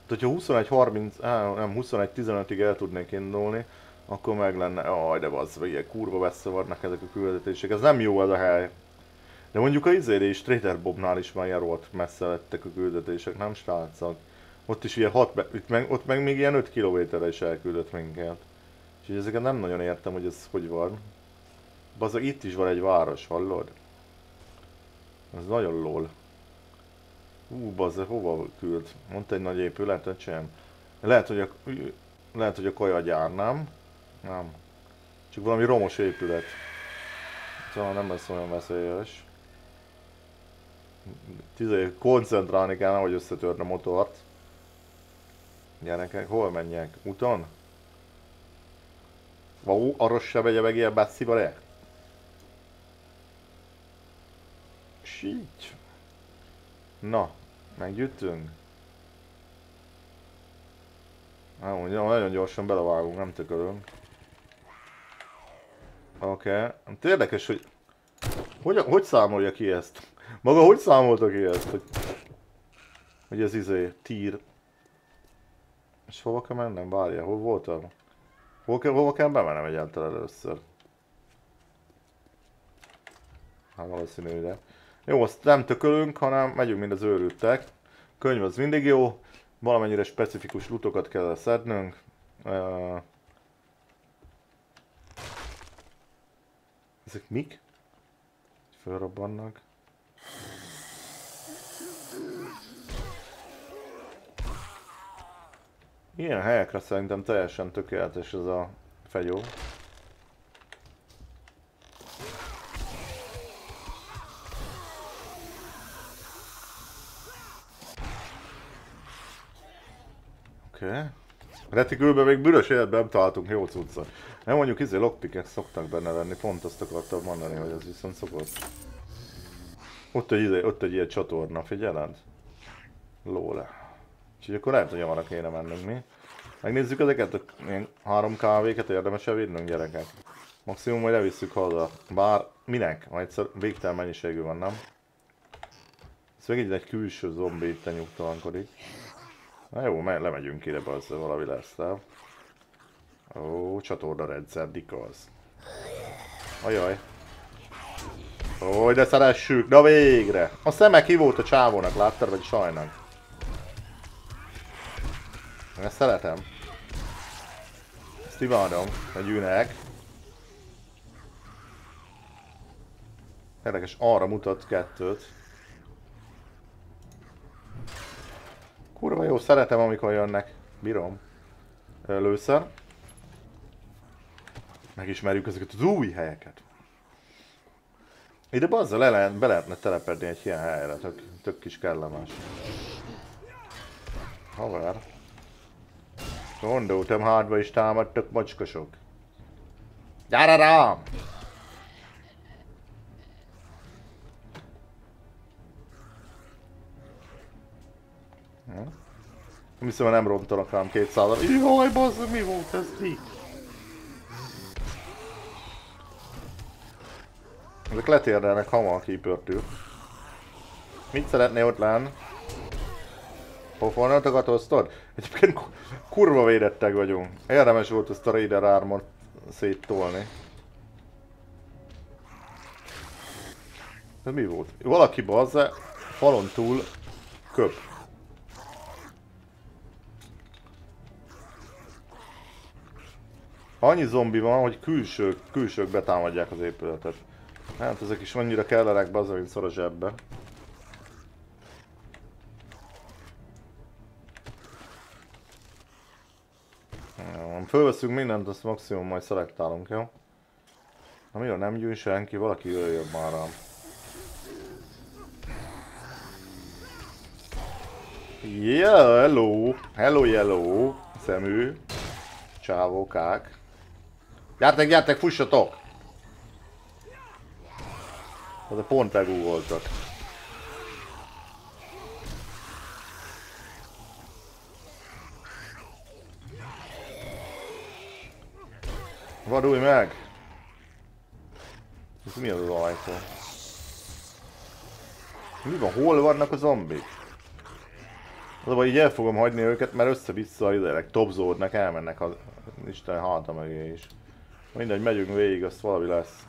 hogyha 21-30, nem 21-15-ig el tudnék indulni, akkor meg lenne, aj de az, ilyen kurva messze vannak ezek a küldetések, ez nem jó ez a hely. De mondjuk a izére is, Trader Bobnál is már rohadt messze lettek a küldetések, nem srácok? Ott is ilyen 6, itt meg, ott meg még ilyen 5 kilométerre is elküldött minket. Úgyhogy ezeket nem nagyon értem, hogy ez hogy van. Bazag, itt is van egy város, hallod? Ez nagyon lol. Ú, bazza, hova küld? Mondta egy nagy épületet sem. Lehet, hogy a, lehet, hogy a kajagyár, nem? Nem. Csak valami romos épület. Szóval nem lesz olyan veszélyes. Tizé, koncentrálni kell, hogy összetörne a motort. Gyerekek, hol menjek? Úton? Ó, arra se vegye meg ilyen basszibarek? Sígy. Na, meggyűjtünk? Mondja, nagyon gyorsan belevágunk, nem tökölünk. Oké. Okay. Hát érdekes, hogy... Hogy, hogy számolja ki ezt? Maga hogy számolta ki ezt? Hogy, hogy ez izé, tír. És hova kell mennem? Várja, hol voltam? Hol kell, hova kell bemennem egyáltalán először? Hát valószínű ide. Jó, azt nem tökölünk, hanem megyünk, mint az őrültek. Könyv az mindig jó. Valamennyire specifikus lutokat kell szednünk. Uh, Ezek mik? Fölrobbannak. Ilyen helyekre szerintem teljesen tökéletes ez a fegyó. Okay. Retikülben még bűnös életben nem találtunk jó cuccot. Nem mondjuk izé lockpickek szoktak benne lenni, pont azt akartam mondani, hogy ez viszont szokott. Ott egy, izé, ott egy ilyen csatorna, figyeled? Lóle. Úgyhogy akkor lehet, hogy arra kéne mennünk mi. Megnézzük ezeket a ilyen három kávéket, érdemes elvinnünk gyerekek. Maximum majd elvisszük haza. Bár minek? Majd egyszer végtelen mennyiségű van, nem? Ez egy külső zombi itt nyugtalankodik. Na jó, mert lemegyünk ide, bazd, valami lesz, nem? Ó, csatorna rendszer, dikaz. Ajaj. Ó, de szeressük, na végre! A szeme ki a csávónak, láttad, vagy sajnak? Ezt szeretem. Ezt imádom, a gyűnek. Érdekes, arra mutat kettőt. Kurva jó, szeretem amikor jönnek. Bírom. Először. Megismerjük ezeket az új helyeket. Ide bazzal le lehet, be lehetne telepedni egy ilyen helyre, tök, tök kis kellemes. Haver. Gondoltam, hátba is támadtak macskosok. Gyere rám! Nem hiszem, nem rontanak rám 200 Jaj, bazd, mi volt ez? Mi? Ezek letérdelnek hamar kipörtül. Mit szeretné ott lenni? Pofonatokat hoztad? Egyébként kurva védettek vagyunk. Érdemes volt ezt a Raider Armor széttolni. Ez mi volt? Valaki bazze falon túl köp. Annyi zombi van, hogy külsők, külsők betámadják az épületet. Hát ezek is annyira kellenek be az, mint szor a zsebbe. Fölveszünk mindent, azt maximum majd szelektálunk, jó? Na mi nem gyűjt senki, valaki jöjjön már rám. Yeah, hello! Hello, hello! Szemű! Csávókák! Gyertek, gyertek, fussatok! Az a pont legúgoltak. Vadulj meg! Ez mi az az ajtó? Mi van? Hol vannak a zombik? Az a így el fogom hagyni őket, mert össze-vissza ideleg topzódnak, elmennek az Isten háta mögé is. Mindegy, megyünk végig, azt valami lesz.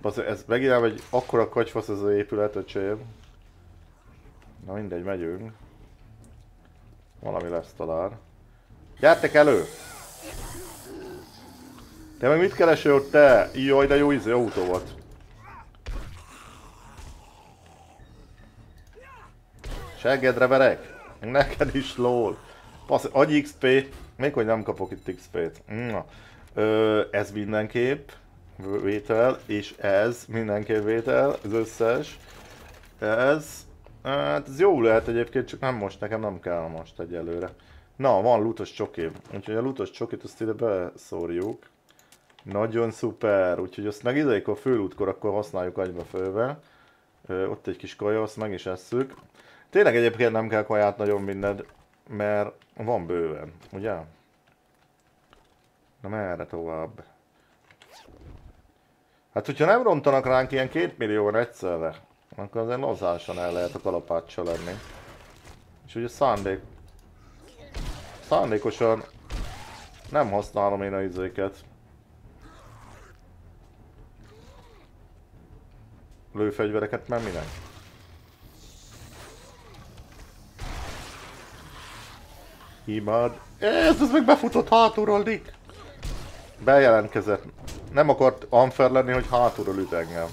Basz, ez megint egy akkora kacsfasz ez az épület, öcsém. Na mindegy, megyünk. Valami lesz talán. Gyertek elő! Te meg mit keresel ott te? Jaj, de jó izé autó volt. Seggedre verek? Neked is lol. Passz, adj XP. Még hogy nem kapok itt XP-t. Ez mindenképp vétel, és ez mindenképp vétel, az összes. Ez, hát ez jó lehet egyébként, csak nem most, nekem nem kell most egyelőre. Na, van lutos csoki, úgyhogy a lutos csokit azt ide beszórjuk. Nagyon szuper, úgyhogy azt meg ideikor fölútkor akkor használjuk agyba fölve. Ö, ott egy kis kaja, azt meg is esszük. Tényleg egyébként nem kell kaját nagyon minded, mert van bőven, ugye? Na merre tovább? Hát, hogyha nem rontanak ránk ilyen két millió egyszerre, akkor azért lazásan el lehet a kalapáccsal lenni. És ugye szándék... Szándékosan nem használom én a izéket. Lőfegyvereket, mert minek? Imád. Ez, ez meg befutott hátulról, Dick! Bejelentkezett. Nem akart unfair lenni, hogy hátulról üt engem.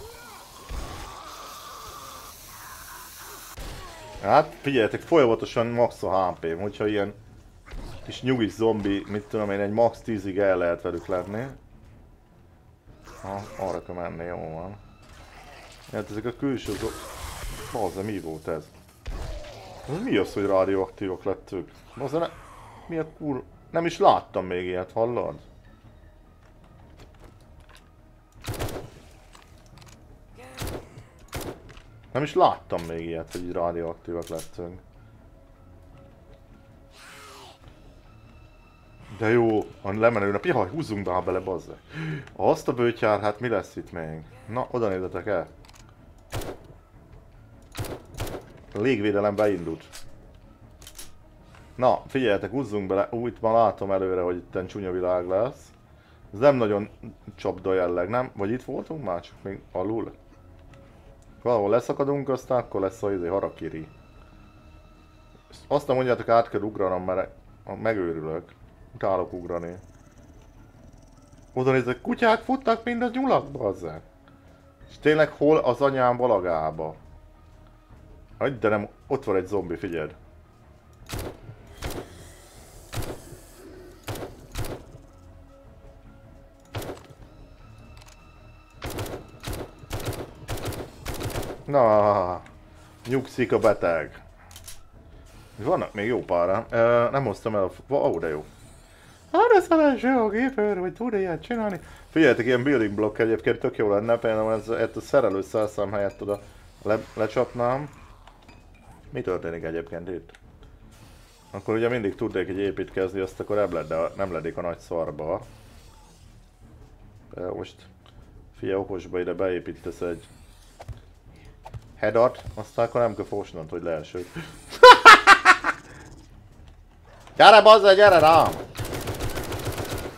Hát figyeljetek, folyamatosan max a HP-m, hogyha ilyen kis nyugis zombi, mit tudom én, egy max 10-ig el lehet velük lenni. Ha, arra kell menni, jó van. Hát ezek a külső Bazza, mi volt ez? Mi az, hogy radioaktívok lettük? Bazza, ne... Mi a kur... Nem is láttam még ilyet, hallod? Nem is láttam még ilyet, hogy radioaktívak lettünk. De jó, a lemenő nap. Jaj, húzzunk be bele, bazze. Azt a bőtyár, hát mi lesz itt még? Na, oda nézzetek el. A légvédelem beindult. Na, figyeljetek, húzzunk bele. Úgy itt már látom előre, hogy itt csúnya világ lesz. Ez nem nagyon csapda jelleg, nem? Vagy itt voltunk már, csak még alul? Valahol leszakadunk, aztán akkor lesz a izé harakiri. Azt nem mondjátok, át kell ugranom, mert megőrülök. Utálok ugrani. Oda nézek, kutyák futnak mind a nyulak, bazzák. És tényleg hol az anyám valagába? Hagy, de nem, ott van egy zombi, figyeld. Na, nyugszik a beteg. Vannak még jó pára. Uh, nem hoztam el a... Ó, oh, de jó. Hát ez feleső a gépőr, hogy tud ilyet csinálni. Figyeljetek, ilyen building block egyébként tök jó lenne, például ez, ezt a szerelő szerszám helyett oda le, lecsapnám. Mi történik egyébként itt? Akkor ugye mindig tudnék egy építkezni, azt akkor nem, lenne, nem lennék a nagy szarba. De most fia okosba ide beépítesz egy headat, aztán akkor nem kell fosnod, hogy leesők. (laughs) gyere bazza, gyere rám!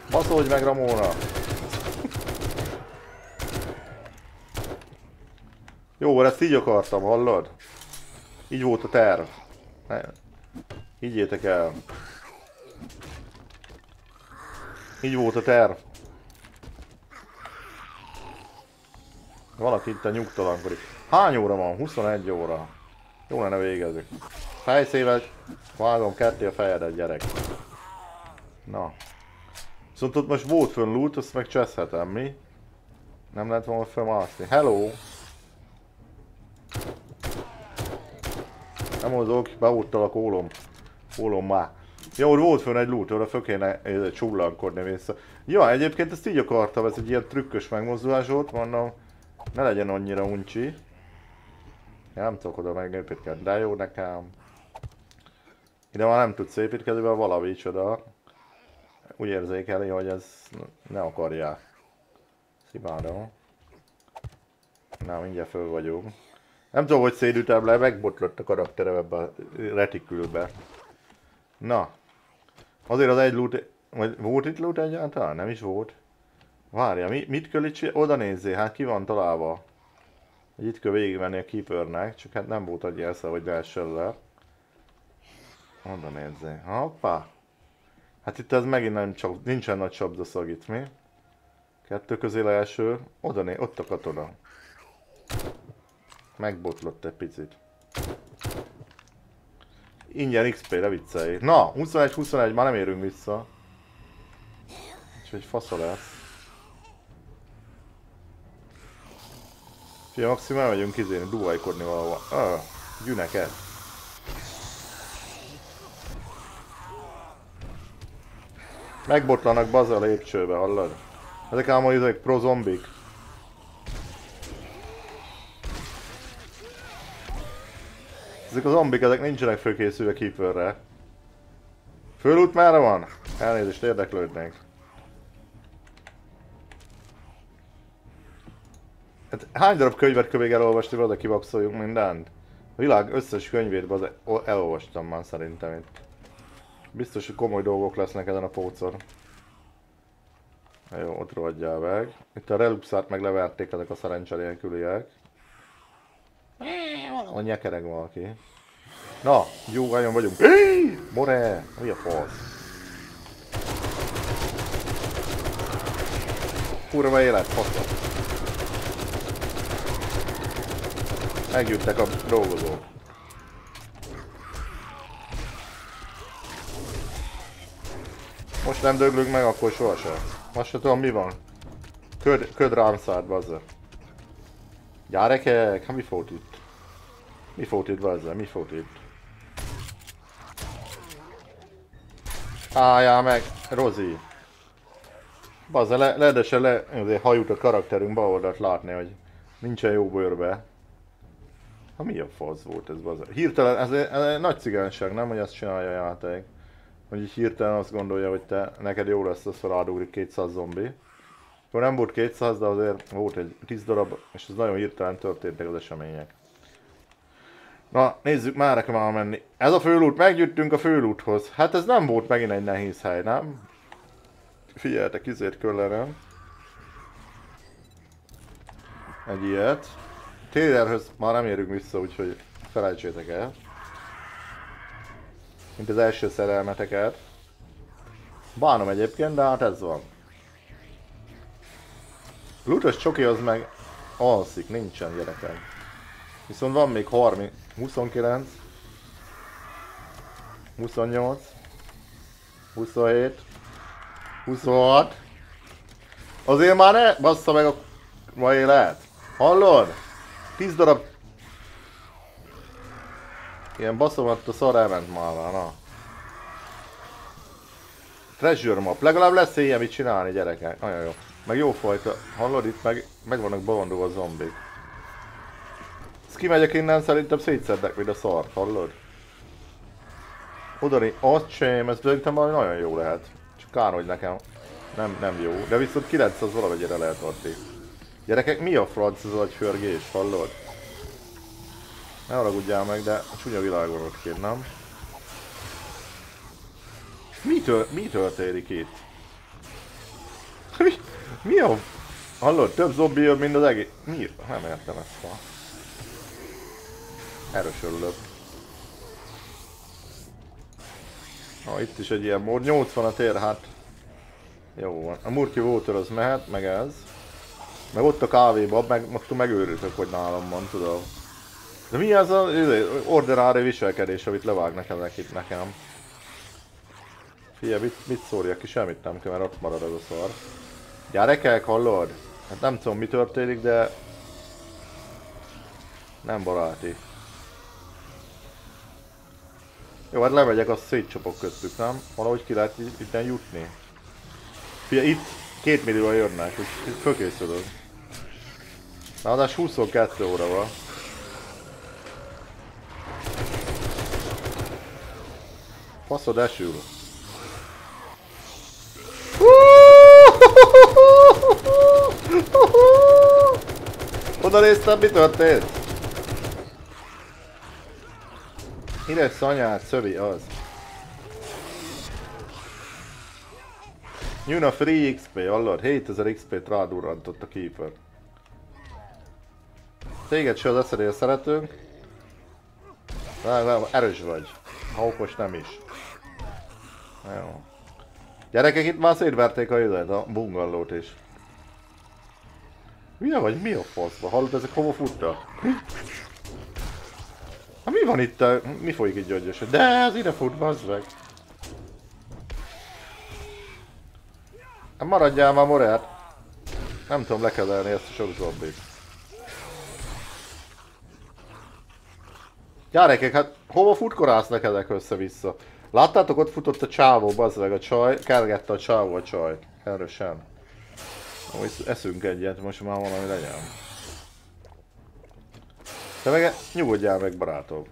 Baszódj meg Ramóna! Jó, ezt így akartam, hallod? Így volt a terv. Ne. Higgyétek el. Így volt a terv. Valaki itt a nyugtalankodik. Hány óra van? 21 óra. Jó lenne végezzük. Fejszével vágom ketté a fejedet, gyerek. Na. Viszont ott most volt fönn loot, azt meg cseszhetem, mi? Nem lehet volna fölmászni. Hello! Nem mozog, a kólom. Kólom már. Jó, volt fönn egy loot, oda föl kéne csullankodni vissza. Ja, egyébként ezt így akartam, ez egy ilyen trükkös megmozdulás volt, mondom, ne legyen annyira uncsi. Nem tudok oda megépítkezni, de jó nekem. Ide már nem tudsz építkezni, mert valami csoda. Úgy érzékeli, hogy ez ne akarja. Szimádom. Na, mindjárt föl vagyunk. Nem tudom, hogy szédültem le, megbotlott a karakterem ebbe a retikülbe. Na. Azért az egy loot... Vagy volt itt loot egyáltalán? Nem is volt. Várja, mi, mit kell itt Oda nézzé, hát ki van találva. Hogy itt kell végigvenni a keepernek, csak hát nem volt egy jelsze, hogy leessen le. Oda nézzé. Hoppá. Hát itt ez megint nem csak, nincsen nagy csapdaszag itt, mi? Kettő közé első. Oda né, ott a katona. Megbotlott egy picit. Ingyen XP-re viccelj. Na, 21-21, már nem érünk vissza. Úgyhogy fasza lesz. Fia, maximum elmegyünk izén, duhajkodni valahol. Öh, gyüneket. Megbotlanak bazza a lépcsőbe, hallod? Ezek ám ezek pro zombik. Ezek a zombik, ezek nincsenek fölkészülve keeperre. Fölút már van? Elnézést érdeklődnék. Hát hány darab könyvet kell még elolvasni, oda kivaxoljunk mindent? A világ összes könyvét az elolvastam már szerintem itt. Biztos, hogy komoly dolgok lesznek ezen a pócon. Jó, ott rohadjál meg. Itt a reluxát meg leverték ezek a szerencselénküliek. A nyekereg valaki. Na, jó, nagyon vagyunk. More! Mi a fasz? Kurva élet, faszat. Megjöttek a dolgozók. Most nem döglünk meg, akkor sohasem. Most se tudom mi van. Köd, köd rám szállt, bazza. Gyerekek, hát mi volt itt? Mi volt itt, bazza? Mi volt itt? Álljál meg, Rozi. Bazza, le, ledesen le, azért hajút a karakterünk bal látni, hogy nincsen jó bőrbe. Ha mi a fasz volt ez, bazza? Hirtelen, ez, ez, ez nagy cigányság, nem, hogy ezt csinálja a játék hogy így hirtelen azt gondolja, hogy te, neked jó lesz az, ha rádugrik 200 zombi. Akkor nem volt 200, de azért volt egy 10 darab, és ez nagyon hirtelen történtek az események. Na, nézzük, már kell már menni. Ez a főlút, meggyűjtünk a főlúthoz. Hát ez nem volt megint egy nehéz hely, nem? Figyeljetek, izért kellene. Egy ilyet. Taylorhöz már nem érünk vissza, úgyhogy felejtsétek el mint az első szerelmeteket. Bánom egyébként, de hát ez van. Lutos csoki az meg alszik, nincsen gyerekek. Viszont van még 30, 29, 28, 27, 26. Azért már ne bassza meg a mai élet. Hallod? 10 darab Ilyen baszomat a szar elment már, na. Treasure map. Legalább lesz ilyen mit csinálni gyerekek. Nagyon jó. Meg jó fajta. Hallod itt meg, meg vannak bolondulva a zombik. Ezt kimegyek innen, szerintem szétszednek, mint a szart, hallod? Odani, azt sem, ez szerintem valami nagyon jó lehet. Csak kár, hogy nekem nem, nem jó. De viszont 900 valamennyire lehet adni. Gyerekek, mi a franc ez a agyförgés, hallod? Ne haragudjál meg, de a csúnya világon ott kint, nem? Mi, tör mi történik itt? mi, (laughs) mi a... Hallod, több zombi jön, mint az egész... Mi? Nem értem ezt ma. Erős örülök. Ha itt is egy ilyen mód. 80 a tér, hát... Jó van. A Murky Water az mehet, meg ez. Meg ott a kávéban, meg most megőrültök, hogy nálam van, tudod. De mi az a izé, ordinári viselkedés, amit levágnak ezek itt nekem? Figyelj, mit, mit szórjak ki? Semmit nem kell, mert ott marad az a szar. Gyerekek, hallod? Hát nem tudom mi történik, de... Nem baráti. Jó, hát lemegyek, azt szétcsapok köztük, nem? Valahogy ki lehet itten jutni. Figyelj, itt két millió jönnek, és fölkészülök. Ráadás 22 óra van. Faszod esül. Oda néztem, mi történt? Ide szanyát, szövi, az. Jön a free XP, hallod? 7000 XP-t rádurrantott a Keeper. Téged se az eszedél szeretünk. Nem, nem, erős vagy. Ha okos nem is. Jó. Gyerekek itt már szétverték a jövőt, a bungallót is. Mi a vagy? Mi a faszba? Hallod, ezek hova futtak? Hát mi van itt? Mi folyik itt gyöngyös? De ez ide fut, bazd meg. Hát maradjál már morát. Nem tudom lekezelni ezt a sok zombit. Gyerekek, hát hova futkorásznak ezek össze-vissza? Láttátok, ott futott a csávó, bazd meg a csaj, kergette a csávó a csaj. Erősen. Ó, eszünk egyet, most már valami legyen. Te meg nyugodjál meg, barátom.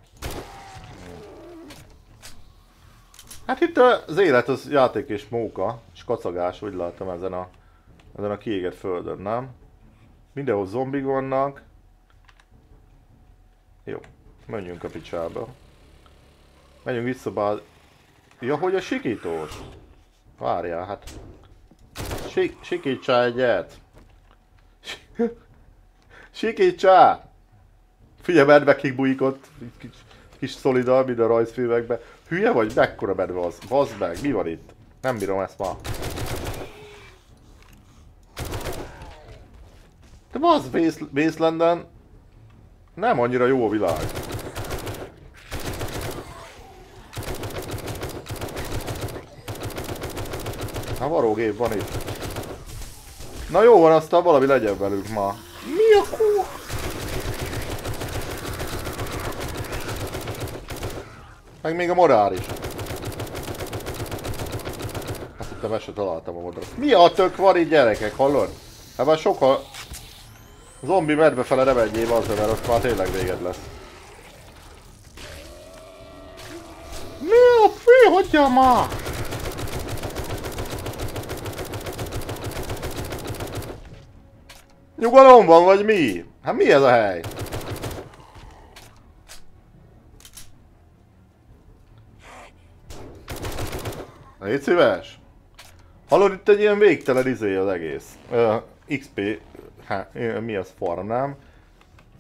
Hát itt az élet az játék és móka, és kacagás, úgy látom ezen a, ezen a kiégett földön, nem? Mindenhol zombik vannak. Jó, menjünk a picsába. Menjünk vissza bár... Ja, hogy a sikítós? Várjál, hát... Sik sikítsál egyet! (laughs) Sikítsál! Figyelj, medve kibújikott, kis, kis szolidal, mint a rajzfilmekben. Hülye vagy? Mekkora medve az? Bazd meg, mi van itt? Nem bírom ezt ma. De az Wasteland-en nem annyira jó a világ. Na varógép van itt. Na jó van, aztán valami legyen velük ma. Mi a kó? Meg még a morál is. Azt hittem, ezt találtam a modorat. Mi a tök van itt gyerekek, hallod? Hát már sokkal... Zombi medve fele ne menjél az, mert ott már tényleg véged lesz. Mi a fő, hogyan már? Nyugalomban vagy mi? Hát mi ez a hely? Légy szíves! Hallod, itt egy ilyen végtelen izé az egész. Uh, XP, hát, mi az farm, nem?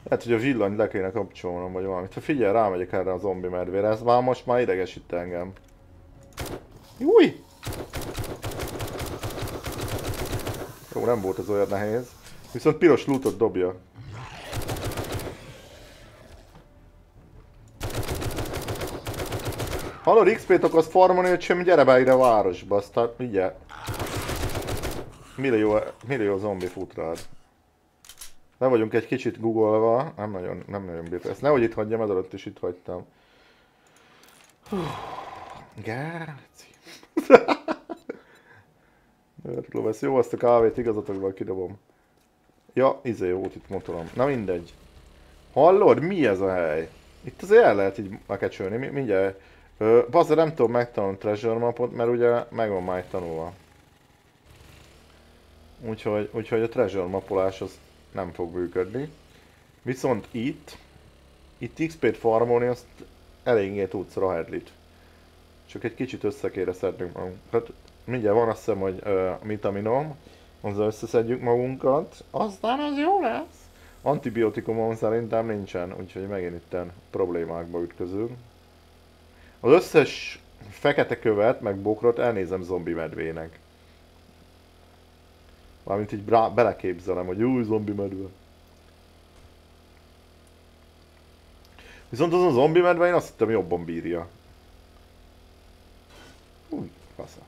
Lehet, hogy a villany le kéne kapcsolnom, vagy valamit. Ha figyelj, rámegyek erre a zombi medvére, ez már most már idegesít engem. Új! Jó, nem volt ez olyan nehéz. Viszont piros lootot dobja. Hallod, XP-t akarsz farmolni, hogy sem gyere be ide a városba, aztán ugye. Millió, millió zombi fut rád. Nem vagyunk egy kicsit googolva, nem nagyon, nem nagyon bírt. Ezt nehogy itt hagyjam, előtt is itt hagytam. Gáci. Jó, ezt jó, azt a kávét igazatokban kidobom. Ja, izé, volt itt motorom. Na mindegy. Hallod, mi ez a hely? Itt azért el lehet így mekecsölni, mi, mindjárt. Bazza nem tudom megtanulni treasure mapot, mert ugye meg van már tanulva. Úgyhogy, úgyhogy a treasure mapolás az nem fog működni. Viszont itt, itt XP-t farmolni azt eléggé tudsz Rahedlit. Csak egy kicsit össze kéne szednünk magunk. Tehát mindjárt van azt hiszem, hogy uh, vitaminom, azzal összeszedjük magunkat, aztán az jó lesz. Antibiotikumon szerintem nincsen, úgyhogy megint itten problémákba ütközünk. Az összes fekete követ, meg bokrot elnézem zombi medvének. Valamint így beleképzelem, hogy új zombi medve. Viszont az a zombi medve én azt hittem jobban bírja. Új, fasza.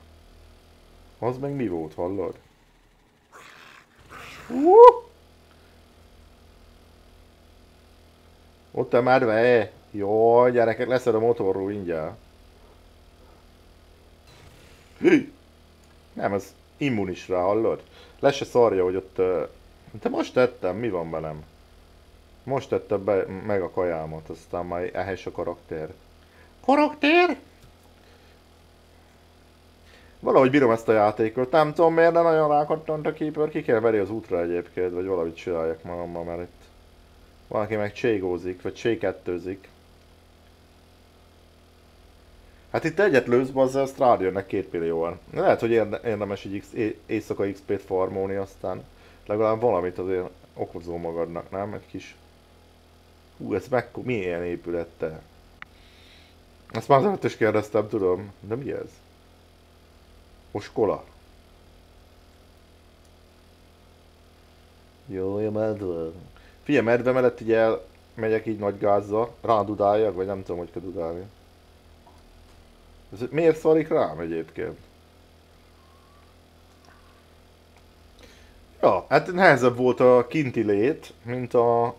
Az meg mi volt, hallod? Ott a medve! Jó, gyerekek, leszed a motorról ingyen. Hű! Nem, az immunis rá, hallod? Le se szarja, hogy ott... Te most tettem, mi van velem? Most tette be meg a kajámat, aztán már ehhez a karakter. Karakter? Valahogy bírom ezt a játékot, nem tudom miért, de nagyon rákattant a keeper, ki kell veri az útra egyébként, vagy valamit csináljak magammal, mert itt valaki meg cségózik, vagy csékettőzik. Hát itt egyet lősz, bazza, azt rád jönnek két millióan. Lehet, hogy érdemes egy éjszaka XP-t farmolni, aztán legalább valamit azért okozó magadnak, nem? Egy kis... Hú, ez meg... Milyen épülette? Ezt már azért is kérdeztem, tudom. De mi ez? Oskola. Jó, a medve. Figyelj, medve mellett így el megyek így nagy gázzal, rádudáljak, vagy nem tudom, hogy kell dudálni. Ez miért szarik rám egyébként? Ja, hát nehezebb volt a kinti lét, mint a...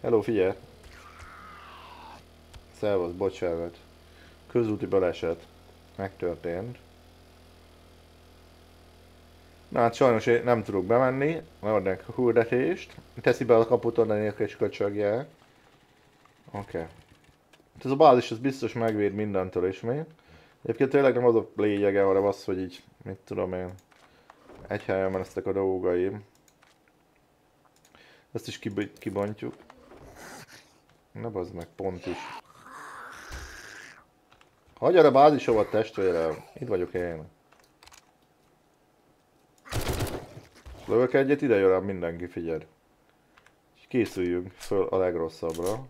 Hello, figyelj! Szevasz, bocsánat. Közúti baleset. Megtörtént. Na hát sajnos én nem tudok bemenni, adnak hurdetést. Teszi be a kaput onnan nélkül és köcsögje. Oké. Okay. Ez a bázis az biztos megvéd mindentől is még. Egyébként tényleg nem az a lényege, hanem az, hogy így, mit tudom én, egy helyen meneztek a dolgaim. Ezt is kibontjuk. Ne bazd meg, pont is. Hagyj a bázisomat testvérem, itt vagyok én. Lövök egyet, ide jön mindenki, figyeld. Készüljünk föl a legrosszabbra.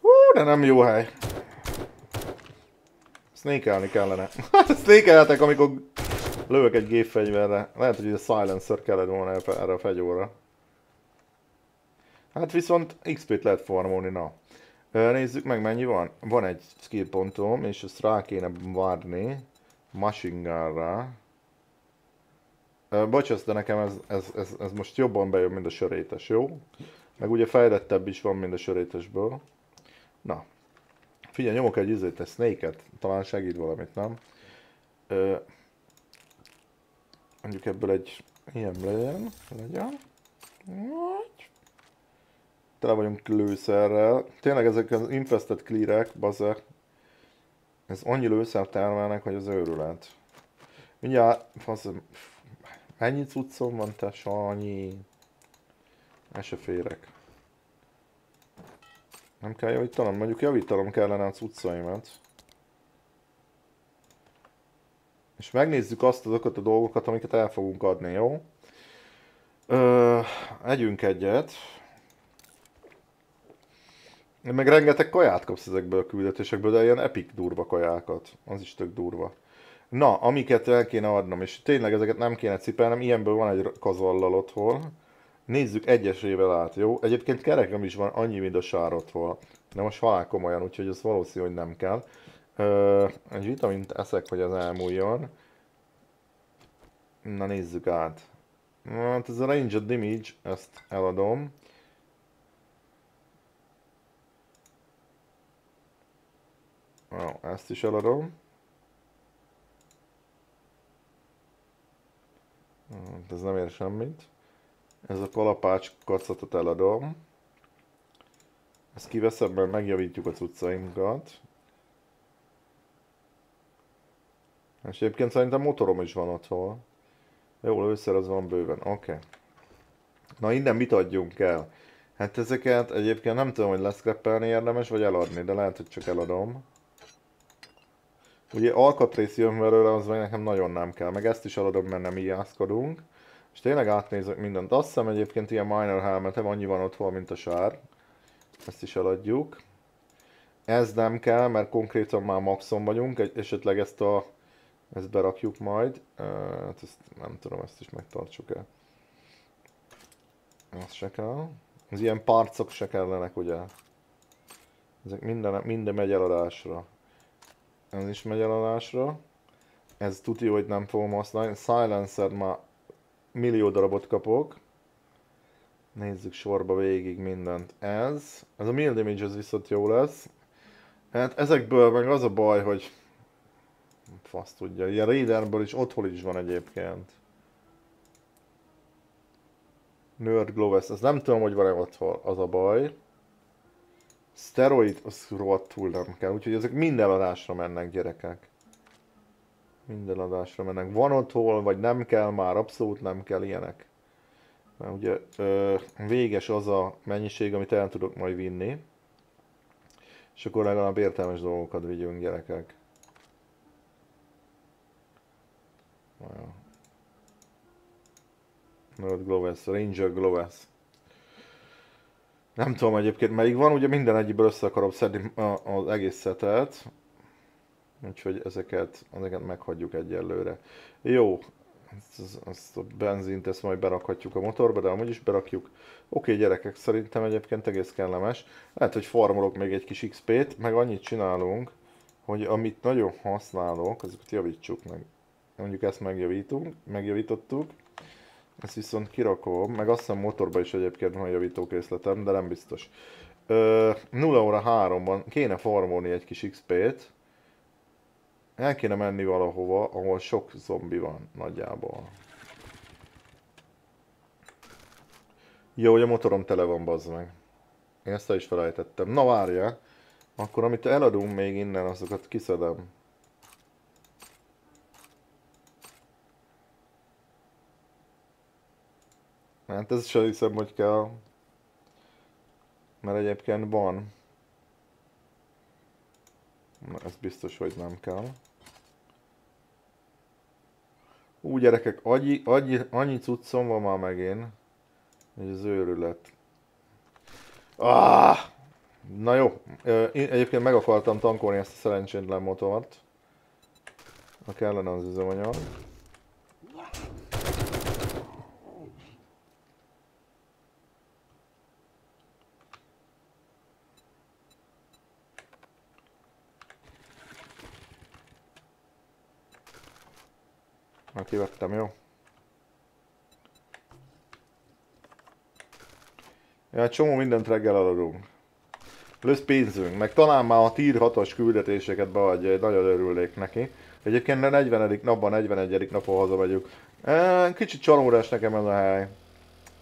Hú, de nem jó hely. Snake-elni kellene. (laughs) Snake-eltek, amikor lövök egy gépfegyverre. Lehet, hogy a silencer kellett volna erre a fegyóra. Hát viszont XP-t lehet farmolni, na. Nézzük meg mennyi van. Van egy skill pontom, és ezt rá kéne várni. Machine Bocsász, de nekem ez, ez, ez, ez, most jobban bejön, mint a sörétes, jó? Meg ugye fejlettebb is van, mint a sörétesből. Na. Figyelj, nyomok egy izét, egy snake-et. Talán segít valamit, nem? Ö, mondjuk ebből egy ilyen legyen. legyen tele vagyunk lőszerrel. Tényleg ezek az infested clearek, bazzer. Ez annyi lőszer termelnek, hogy az őrület. Mindjárt, fasz, ennyi cuccom van, te Sanyi? El se férek. Nem kell javítanom? Mondjuk javítanom kellene a cuccaimat. És megnézzük azt azokat a dolgokat, amiket el fogunk adni, jó? Ö, együnk egyet. Meg rengeteg kaját kapsz ezekből a küldetésekből, de ilyen epic durva kajákat. Az is tök durva. Na, amiket el kéne adnom, és tényleg ezeket nem kéne cipelnem, ilyenből van egy kazallal otthon. Nézzük egyesével át, jó? Egyébként kerekem is van annyi, mint a sárottól. De most halál komolyan, úgyhogy ez valószínű, hogy nem kell. Ö, egy vitamint eszek, hogy az elmúljon. Na nézzük át. Hát ez a Ranged Damage, ezt eladom. Ó, ezt is eladom. Hát ez nem ér semmit. Ez a kalapács kacatot eladom. Ezt kiveszem, mert megjavítjuk a cuccainkat. És egyébként szerintem motorom is van otthon. Jó, először az van bőven. Oké. Okay. Na innen mit adjunk el? Hát ezeket egyébként nem tudom, hogy leszkreppelni érdemes, vagy eladni, de lehet, hogy csak eladom. Ugye alkatrész jön belőle, az meg nekem nagyon nem kell, meg ezt is eladom, mert nem ijászkodunk. És tényleg átnézek mindent. Azt hiszem egyébként ilyen minor helmetem, annyi van otthon, mint a sár. Ezt is eladjuk. Ez nem kell, mert konkrétan már maxon vagyunk, esetleg ezt a ezt berakjuk majd. Hát ezt nem tudom, ezt is megtartsuk-e. Ez se kell. Az ilyen parcok se kellenek, ugye? Ezek minden, minden megy eladásra. Ez is megy eladásra. Ez tudja, hogy nem fogom használni. Silencer már millió darabot kapok. Nézzük sorba végig mindent. Ez. Ez a Mill Damage az viszont jó lesz. Hát ezekből meg az a baj, hogy fasz tudja. Ilyen Raiderből is otthon is van egyébként. Nerd Gloves, ez nem tudom, hogy van-e otthon, az a baj. Steroid, az rohadtul nem kell, úgyhogy ezek minden adásra mennek gyerekek. Minden adásra mennek. Van otthon, vagy nem kell már, abszolút nem kell ilyenek. Mert ugye ö, véges az a mennyiség, amit el tudok majd vinni. És akkor legalább értelmes dolgokat vigyünk gyerekek. Nerd Gloves, Ranger Gloves. Nem tudom egyébként melyik van, ugye minden egyiből össze akarom szedni az egész szetet. Úgyhogy ezeket, ezeket meghagyjuk egyelőre. Jó, ezt, ezt a benzint ezt majd berakhatjuk a motorba, de amúgy is berakjuk. Oké gyerekek, szerintem egyébként egész kellemes. Lehet, hogy farmolok még egy kis XP-t, meg annyit csinálunk, hogy amit nagyon használok, azokat javítsuk meg mondjuk ezt megjavítunk, megjavítottuk. Ezt viszont kirakom, meg azt hiszem motorba is egyébként van javítókészletem, de nem biztos. Ö, 0 óra 3-ban kéne farmolni egy kis XP-t. El kéne menni valahova, ahol sok zombi van nagyjából. Jó, hogy a motorom tele van, bazd meg. Én ezt el is felejtettem. Na várja, akkor amit eladunk még innen, azokat kiszedem. Hát ez sem hiszem, hogy kell. Mert egyébként van. Na, ez biztos, hogy nem kell. Ú, gyerekek, annyi, annyi, annyi cuccom van már megint. Hogy az őrület. Ah! Na jó, én egyébként meg akartam tankolni ezt a szerencsétlen motort. Ha kellene az üzemanyag. Kivettem, jó? Ja, csomó mindent reggel adunk. Lesz pénzünk, meg talán már a tier 6-os küldetéseket beadja, nagyon örülnék neki. Egyébként a 40. napban, 41. napon hazamegyünk. Kicsit csalódás nekem ez a hely.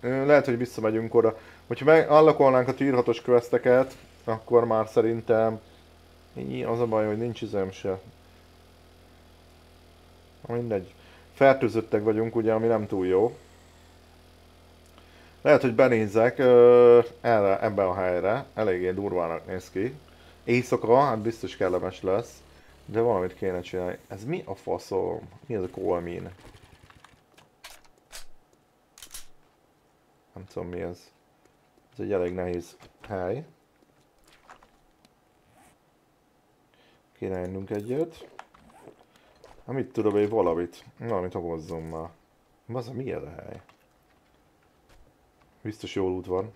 Lehet, hogy visszamegyünk oda. Hogyha meg allakolnánk a tier 6-os questeket, akkor már szerintem az a baj, hogy nincs üzem se. Mindegy fertőzöttek vagyunk, ugye, ami nem túl jó. Lehet, hogy benézzek ö, erre, ebbe a helyre, eléggé durvának néz ki. Éjszaka, hát biztos kellemes lesz, de valamit kéne csinálni. Ez mi a faszom? Mi ez a kolmin? Nem tudom mi ez. Ez egy elég nehéz hely. Kéne ennünk egyet. Amit tudom én valamit. Valamit hozzon már. Az mi ez a hely? Biztos jól út van.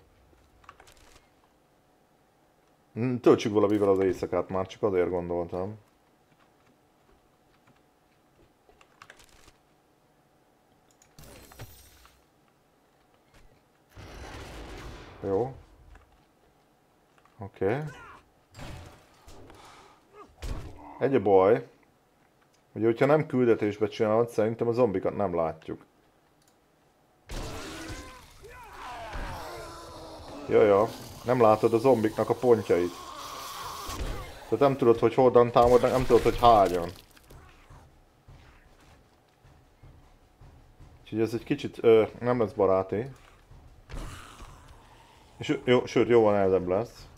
Töltsük valamivel az éjszakát már, csak azért gondoltam. Jó. Oké. Okay. Egy a baj, hogy hogyha nem küldetésbe csinálod, szerintem a zombikat nem látjuk. Jaja, nem látod a zombiknak a pontjait. Tehát nem tudod, hogy hogyan támadnak, nem tudod, hogy hányan. Úgyhogy ez egy kicsit ö, nem lesz baráti. És jó, sőt, jóval nehezebb lesz.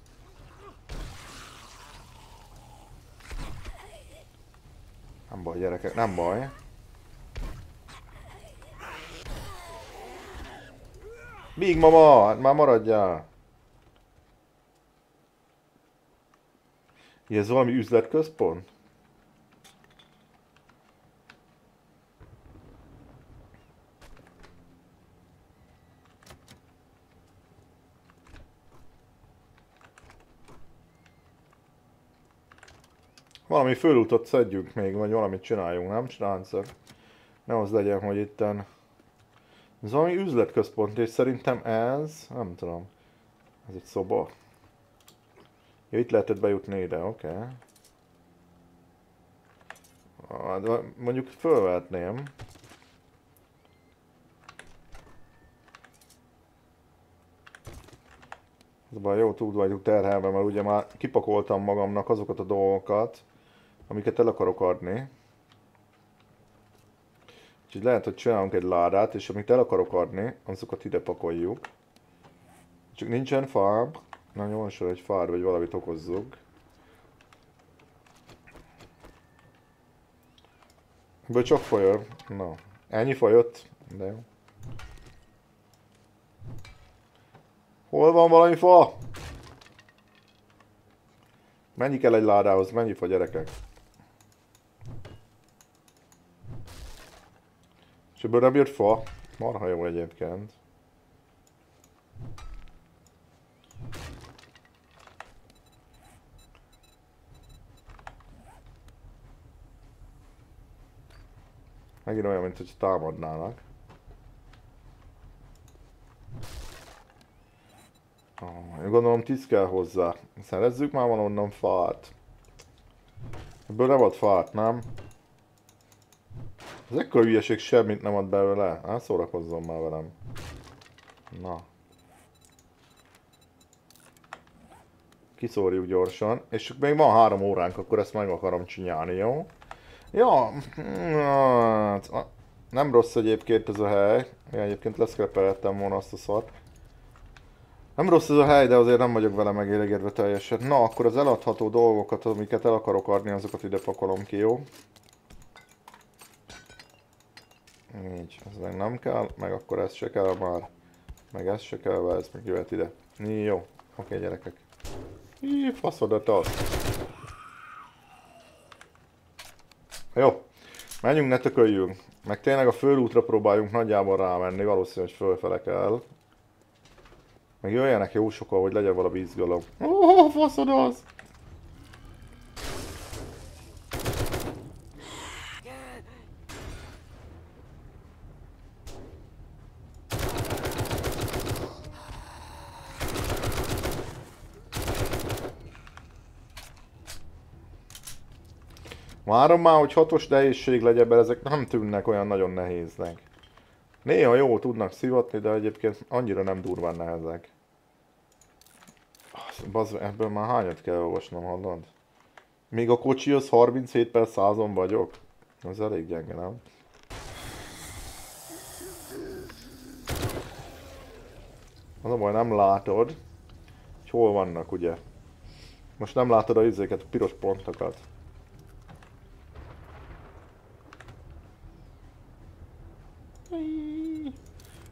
Nem baj, gyerekek, nem baj. Big mama, hát már maradjál. Ez valami üzletközpont? Valami fölútot szedjünk még, vagy valamit csináljunk, nem srácok? Ne az legyen, hogy itten... Ez valami üzletközpont, és szerintem ez... Nem tudom. Ez egy szoba. Ja, itt lehetett bejutni ide, oké. Okay. Mondjuk fölvehetném. Ez baj, jó túl vagyok terhelve, mert ugye már kipakoltam magamnak azokat a dolgokat, amiket el akarok adni. Úgyhogy lehet, hogy csinálunk egy ládát, és amit el akarok adni, azokat ide pakoljuk. Csak nincsen fáb. Na nyolcsan egy fár, vagy valamit okozzuk. Ebből csak folyör. Na, ennyi folyott. De jó. Hol van valami fa? Mennyi kell egy ládához? Mennyi fa gyerekek? És ebből nem jött fa. Marha jó egyébként. Megint olyan, mint hogy támadnának. Oh, én gondolom tíz kell hozzá. Szerezzük már valonnan fát. Ebből nem ad fát, nem? Ez ekkor hülyeség semmit nem ad belőle. Szórakozzon már velem. Na. Kiszórjuk gyorsan. És még van három óránk, akkor ezt meg akarom csinálni, jó? Ja, hát, nem rossz egyébként ez a hely. Én egyébként leszkrepelhettem volna azt a szart. Nem rossz ez a hely, de azért nem vagyok vele megélégedve teljesen. Na, akkor az eladható dolgokat, amiket el akarok adni, azokat ide pakolom ki, jó? Így, ez meg nem kell, meg akkor ez se kell már. Meg ez se kell, ez meg jöhet ide. Jó, oké gyerekek. Így, faszodat az. Jó, menjünk, ne tököljünk. Meg tényleg a fölútra próbáljunk nagyjából rámenni, valószínűleg fölfele kell. Meg jöjjenek jó sokkal, hogy legyen valami izgalom. Ó, faszod az! Várom már, hogy hatos nehézség legyen, mert ezek nem tűnnek olyan nagyon nehéznek. Néha jó tudnak szivatni, de egyébként annyira nem durván nehezek. Bazd, ebből már hányat kell olvasnom, hallod? Még a kocsi az 37 per százon vagyok. Az elég gyenge, nem? Az a baj, nem látod, hogy hol vannak, ugye? Most nem látod a izéket, a piros pontokat.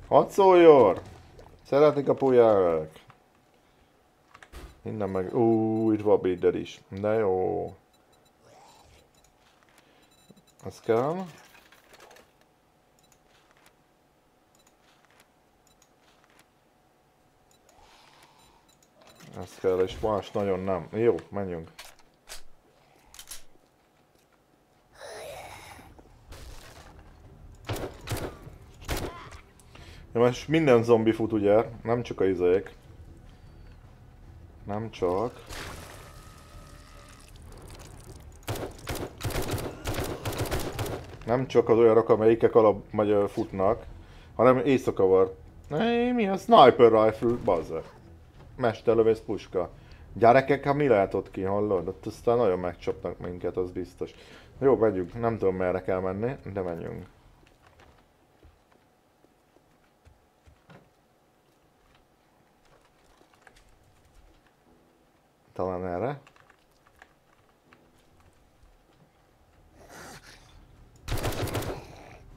Hadd szóljon! Szeretik a pulyák! Innen meg... Ú, itt van Binder is. De jó. Ez kell. Ez kell, és más nagyon nem. Jó, menjünk. Ja, most minden zombi fut ugye, nem csak a izék. Nem csak. Nem csak az olyanok, amelyikek alap vagy futnak, hanem éjszaka. Hey, mi a sniper rifle, bazzer. Mesterlövész puska. Gyerekek, ha mi lehet ott ki, hallod? Ott aztán nagyon megcsapnak minket, az biztos. Jó, megyünk. Nem tudom merre kell menni, de menjünk. Talán erre.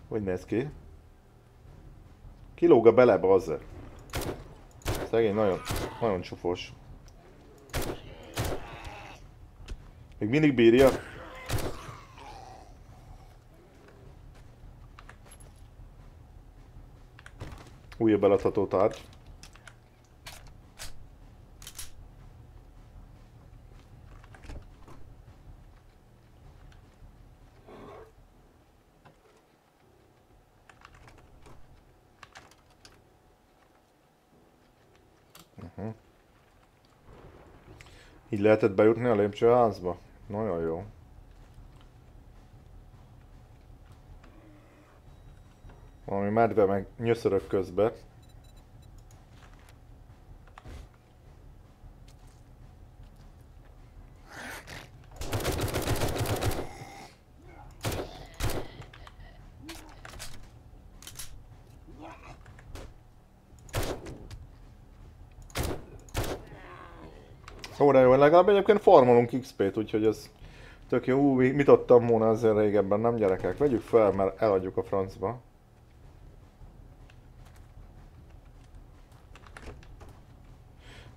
Hogy néz ki? Kilóg a bele, bazzer. Szegény nagyon, nagyon csufos. Még mindig bírja. Újabb eladható tárgy. Így lehetett bejutni a lépcsőházba? Nagyon jó. Valami medve meg nyöszörök közbe. De jó, legalább egyébként farmolunk XP-t, úgyhogy ez tök jó. Ú, mit adtam volna ezzel régebben, nem gyerekek? Vegyük fel, mert eladjuk a francba.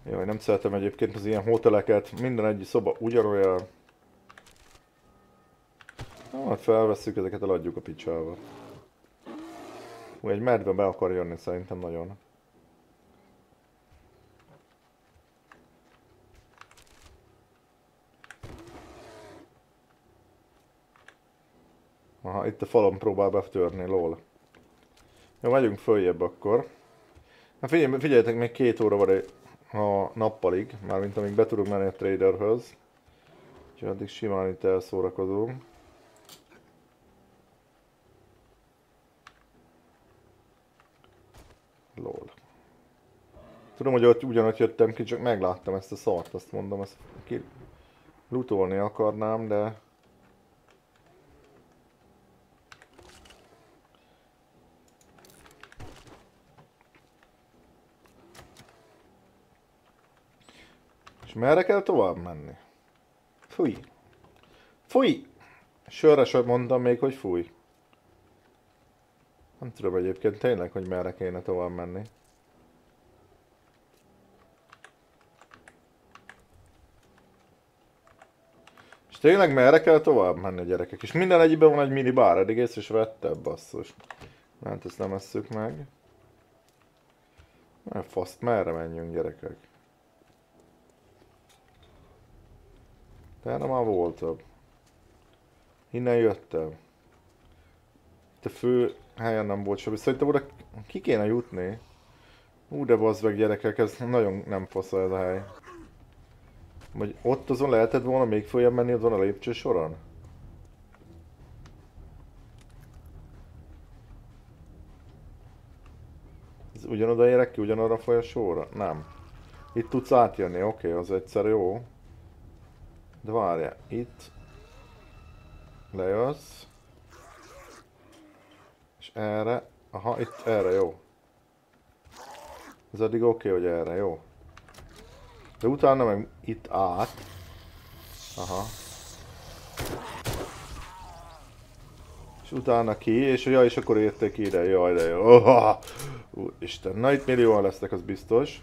Jaj, nem szeretem egyébként az ilyen hoteleket, minden egy szoba ugyanolyan. Hát felvesszük, ezeket eladjuk a picsába. Ú, egy medve be akar jönni szerintem nagyon. Aha, itt a falon próbál betörni, lol. Jó, megyünk följebb akkor. Na figyelj, figyeljetek, még két óra van a nappalig, mármint amíg be tudunk menni a traderhöz. Úgyhogy addig simán itt elszórakozunk. Lol. Tudom, hogy ott ugyanott jöttem ki, csak megláttam ezt a szart, azt mondom, ezt ki lootolni akarnám, de merre kell tovább menni? Fúj. Fúj! Sörre sem mondtam még, hogy fúj. Nem tudom egyébként tényleg, hogy merre kéne tovább menni. És tényleg merre kell tovább menni gyerekek? És minden egyben van egy mini bár, eddig észre is vettem, basszus. Hát ezt nem esszük meg. Mert faszt, merre menjünk gyerekek? Erre már voltam. Innen jöttem. Itt a fő helyen nem volt semmi. Szerintem oda ki kéne jutni. Ú, de bazd meg gyerekek, ez nagyon nem fasz ez a hely. Vagy ott azon lehetett volna még följebb menni azon a lépcső soron? Ez ugyanoda érek ki, ugyanarra a? Nem. Itt tudsz átjönni, oké, okay, az egyszer jó. De várja, itt lejössz. És erre, aha, itt erre jó. Ez addig oké, okay, hogy erre jó. De utána meg itt át. Aha. És utána ki, és ja, és akkor érték ide, jaj de jó. (laughs) Oh, Isten, na itt millióan lesznek, az biztos.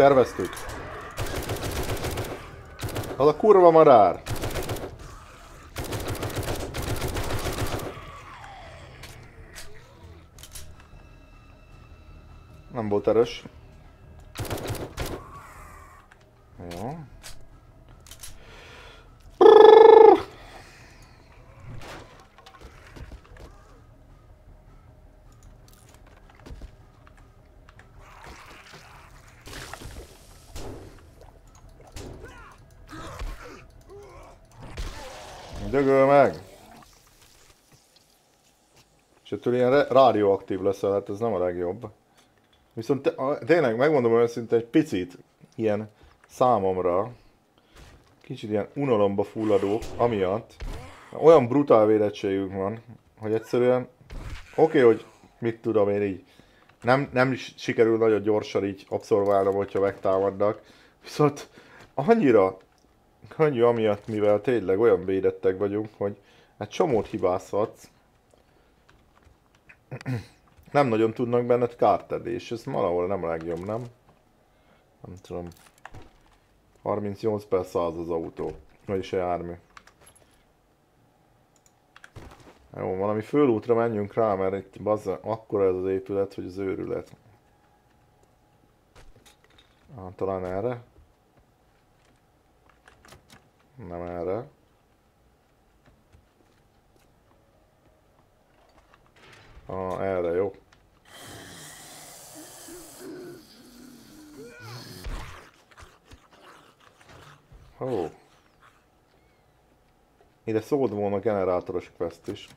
Terveztük. Az a kurva madár. Nem volt erős. Jó. Dögöl meg! És ettől ilyen rádióaktív leszel, hát ez nem a legjobb. Viszont te, a, tényleg megmondom őszintén egy picit ilyen számomra kicsit ilyen unalomba fulladó, amiatt olyan brutál védettségünk van, hogy egyszerűen oké, okay, hogy mit tudom én így nem, nem sikerül nagyon gyorsan így abszorválnom, hogyha megtámadnak, viszont annyira könnyű amiatt, mivel tényleg olyan védettek vagyunk, hogy egy csomót hibázhatsz, (clears throat) nem nagyon tudnak benned kárt tenni, és ez valahol nem legjobb, nem? Nem tudom. 38 per 100 az autó, vagyis a jármű. Jó, valami fölútra menjünk rá, mert itt bazza, akkora ez az épület, hogy az őrület. Ah, talán erre? Nem erre. Ah, erre, jó. Ó. Oh. Ide szólt volna generátoros quest is.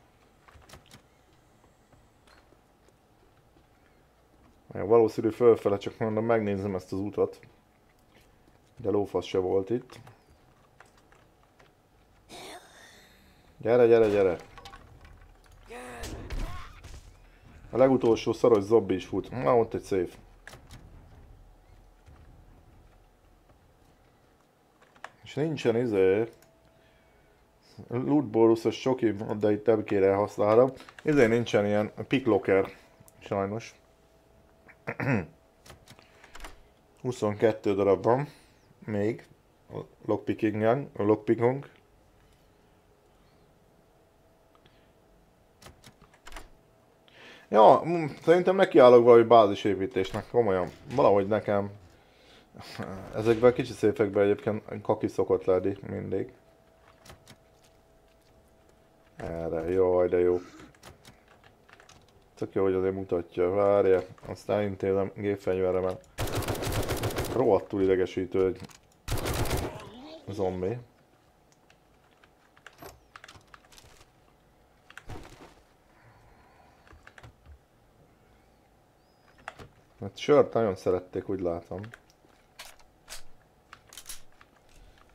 Ja, valószínű fölfele, csak mondom, megnézem ezt az utat. De lófasz se volt itt. Gyere, gyere, gyere! A legutolsó szaros zombi is fut. Na, ott egy szép. És nincsen izé... Lootborusos soki, de itt nem kéne használnom. Izé nincsen ilyen picklocker. Sajnos. (clears throat) 22 darab van. Még. A lockpicking a lockpickunk. Ja, szerintem nekiállok valami bázisépítésnek, komolyan. Valahogy nekem ezekben a kicsi szépekben egyébként kaki szokott lenni mindig. Erre, jaj de jó. Tök jó, hogy azért mutatja, várja, aztán intézem gépfegyveremet. Rohadtul idegesítő egy zombi. Hát sört nagyon szerették, úgy látom.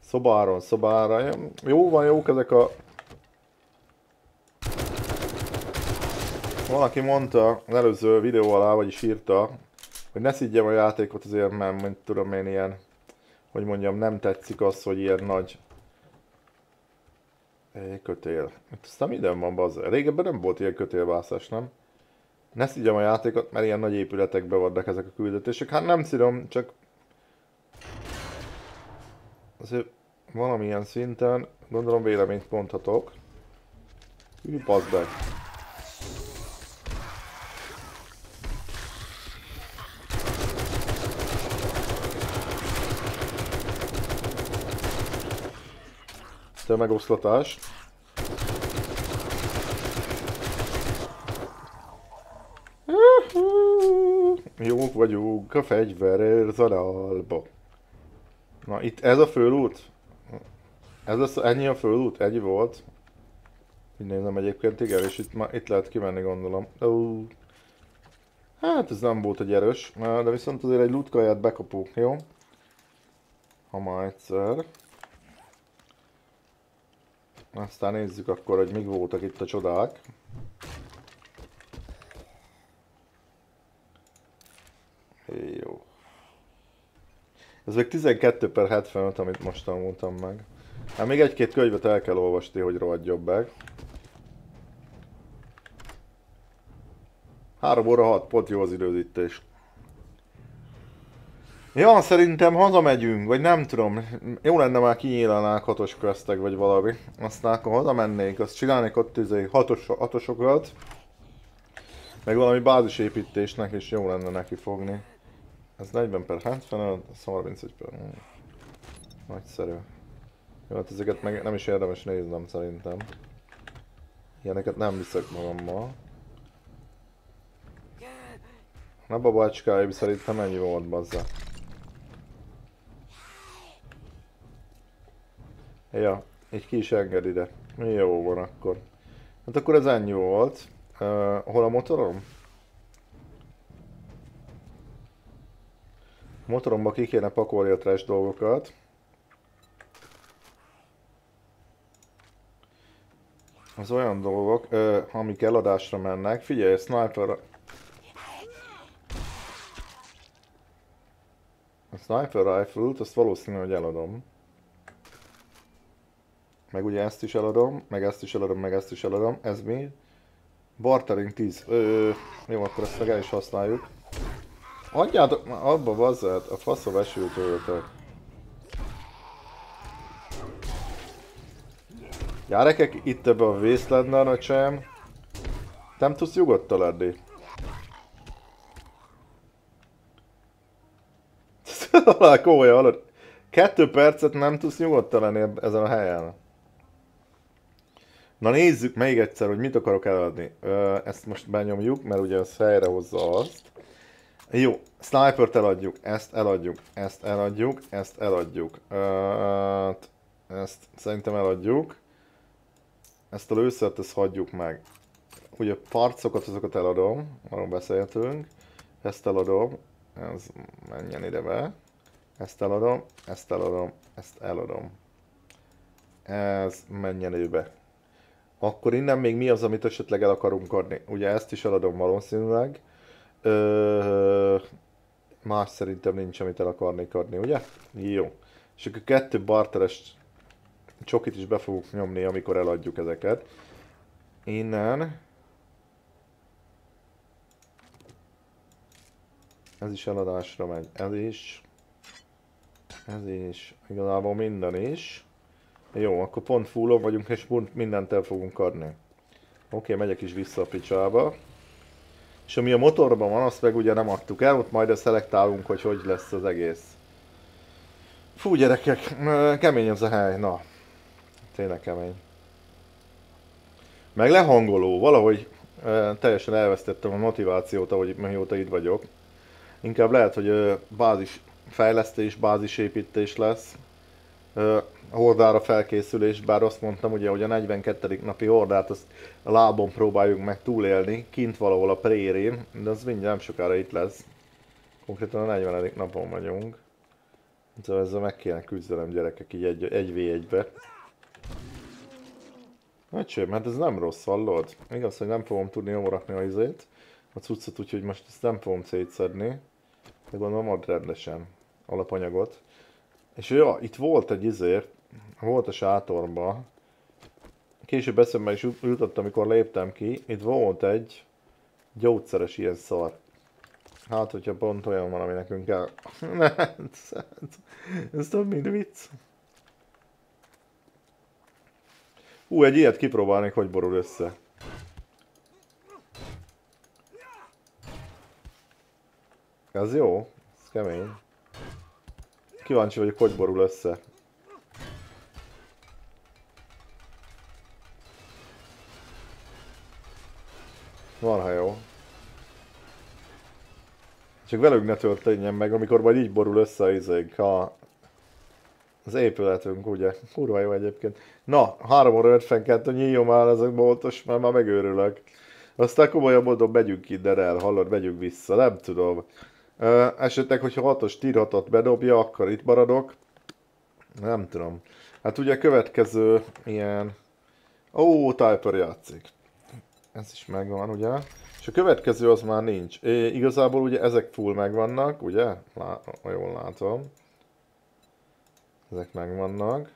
Szobáron, szobára. Jó van, jók ezek a... Valaki mondta az előző videó alá, vagyis írta, hogy ne szidjem a játékot azért, mert mint tudom én ilyen, hogy mondjam, nem tetszik az, hogy ilyen nagy kötél. Itt aztán minden van, bazza. Régebben nem volt ilyen kötélvászás, nem? Ne szígyem a játékot, mert ilyen nagy épületekbe vannak ezek a küldetések. Hát nem szírom, csak... Azért valamilyen szinten, gondolom véleményt mondhatok. Hű, bazd be. Tömegoszlatás. Jók vagyunk a fegyverer zaralba. Na itt ez a fölút? Ez az, ennyi a fölút? Ennyi volt? Így nézem egyébként, igen, és itt, ma, itt lehet kimenni gondolom. Ó. Hát ez nem volt egy erős, de viszont azért egy lootkaját bekapunk, jó? Ha ma egyszer. Aztán nézzük akkor, hogy mik voltak itt a csodák. Ez még 12 per 75, amit most tanultam meg. Hát még egy-két könyvet el kell olvasni, hogy rohadt meg. 3 óra 6, pont jó az időzítés. Ja, szerintem hazamegyünk, vagy nem tudom. Jó lenne már kinyílanák hatos questek, vagy valami. Aztán akkor hazamennék, azt csinálnék ott izé hatos, hatosokat. Meg valami bázisépítésnek is jó lenne neki fogni. Ez 40 per 75, ez 31 per... Nagyszerű. Jó, hát ezeket meg nem is érdemes néznem szerintem. Ilyeneket nem viszek magammal. Na babacskáim szerintem ennyi volt bazza. Ja, így ki is enged ide. Jó van akkor. Hát akkor ez ennyi volt. Uh, hol a motorom? Motoromba ki kéne pakolni a trash dolgokat. Az olyan dolgok, ö, amik eladásra mennek. Figyelj, sniper... A sniper rifle-t, azt valószínű, hogy eladom. Meg ugye ezt is eladom, meg ezt is eladom, meg ezt is eladom. Ez mi? Bartering 10. Ö, jó, akkor ezt meg el is használjuk. Adjátok már abba bazzát, a faszom esőt öltök. Gyerekek, itt ebbe a wastelandben, öcsém. Nem tudsz nyugodtan lenni. (laughs) Komolyan hallod? Kettő percet nem tudsz nyugodtan lenni ezen a helyen. Na nézzük még egyszer, hogy mit akarok eladni. Ezt most benyomjuk, mert ugye az hozza azt. Jó, snipert eladjuk, ezt eladjuk, ezt eladjuk, ezt eladjuk. Ö, ezt szerintem eladjuk. Ezt a lőszert, ezt hagyjuk meg. Ugye parcokat, azokat eladom, arról beszéltünk. Ezt eladom, ez menjen ide be. Ezt eladom, ezt eladom, ezt eladom. Ez menjen ide be. Akkor innen még mi az, amit esetleg el akarunk adni? Ugye ezt is eladom valószínűleg. Ö, más szerintem nincs, amit el akarnék adni, ugye? Jó. És akkor kettő barteres csokit is be fogunk nyomni, amikor eladjuk ezeket. Innen. Ez is eladásra megy. Ez is. Ez is. Igazából minden is. Jó, akkor pont fullon vagyunk, és pont mindent el fogunk adni. Oké, megyek is vissza a picsába. És ami a motorban van, azt meg ugye nem adtuk el, ott majd szelektálunk, hogy hogy lesz az egész. Fú gyerekek, kemény az a hely, na. Tényleg kemény. Meg lehangoló, valahogy teljesen elvesztettem a motivációt, ahogy mióta itt vagyok. Inkább lehet, hogy bázis fejlesztés, bázisépítés lesz. Hordára felkészülés, bár azt mondtam ugye, hogy a 42. napi hordát azt a lábon próbáljuk meg túlélni, kint valahol a prérén, de az mindjárt nem sokára itt lesz. Konkrétan a 40. napon vagyunk. Szóval ezzel meg kéne küzdenem gyerekek így egy, egy v 1 be Öcsém, hát ez nem rossz, hallod? Igaz, hogy nem fogom tudni nyomrakni a izét, a cuccot, úgyhogy most ezt nem fogom szétszedni. De gondolom ad rendesen alapanyagot. És ja, itt volt egy izért, volt a sátorba. Később eszembe is jutott, amikor léptem ki. Itt volt egy gyógyszeres ilyen szar. Hát, hogyha pont olyan van, ami nekünk kell. (laughs) ez több, mint vicc. Hú, egy ilyet kipróbálnék, hogy borul össze. Ez jó, ez kemény. Kíváncsi vagyok, hogy borul össze. ha jó. Csak velünk ne történjen meg, amikor majd így borul össze a izék, ha az épületünk, ugye? Kurva jó egyébként. Na, 3 óra 52, nyíljon már ezek boltos, mert már megőrülök. Aztán komolyan mondom, megyünk innen el, hallod, megyünk vissza, nem tudom. Esetleg, hogyha hatos tírhatot bedobja, akkor itt maradok. Nem tudom. Hát ugye a következő ilyen... Ó, Typer játszik. Ez is megvan, ugye? És a következő az már nincs. É, igazából ugye ezek full megvannak, ugye? Lá jól látom. Ezek megvannak.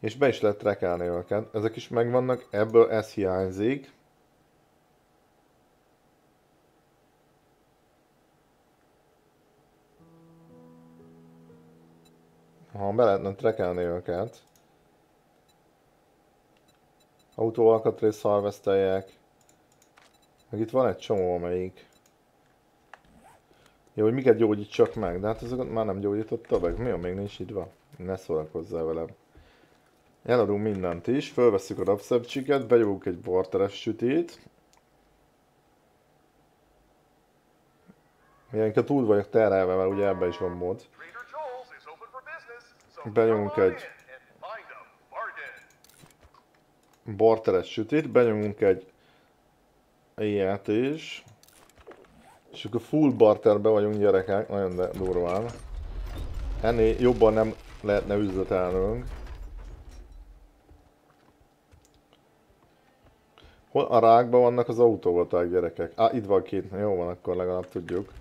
És be is lehet trekelni őket. Ezek is megvannak, ebből ez hiányzik. Ha be lehetne trekelni őket. Autóalkatrész harveszteljek. Meg itt van egy csomó, amelyik Jó, hogy miket gyógyítsak meg, de hát azokat már nem gyógyította meg. Mi a még nincs itt van? Ne szórakozzál velem. Eladunk mindent is, fölveszünk a napszemcsiket, bejövünk egy barteres sütét. Ilyenkor túl vagyok terelve, mert ugye ebben is van mód. Benyomunk egy barteres sütét, benyomunk egy ilyet is. És akkor full barterbe vagyunk gyerekek, nagyon durván. Ennél jobban nem lehetne üzletelnünk. Hol a rákban vannak az autóvaták gyerekek? Á, itt van két. Jó van, akkor legalább tudjuk.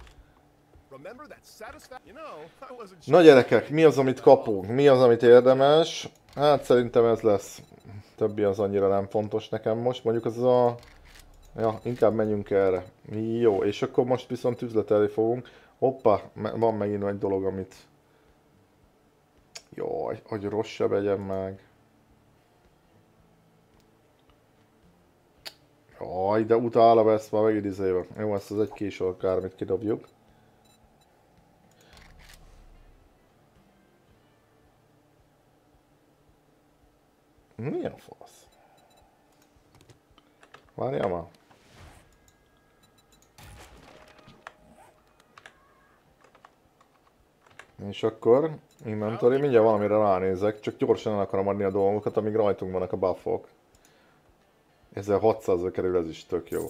Na gyerekek, mi az, amit kapunk? Mi az, amit érdemes? Hát szerintem ez lesz. Többi az annyira nem fontos nekem most. Mondjuk az a... Ja, inkább menjünk erre. Jó, és akkor most viszont üzletelni fogunk. Hoppa, van megint egy dolog, amit... Jaj, hogy rossz se vegyem meg. Jaj, de utálom ezt már megint izébe. Jó, ezt az egy késő akármit kidobjuk. És akkor inventory, mindjárt valamire ránézek, csak gyorsan el akarom adni a dolgokat, amíg rajtunk vannak a buffok. Ezzel 600 kerül, ez is tök jó.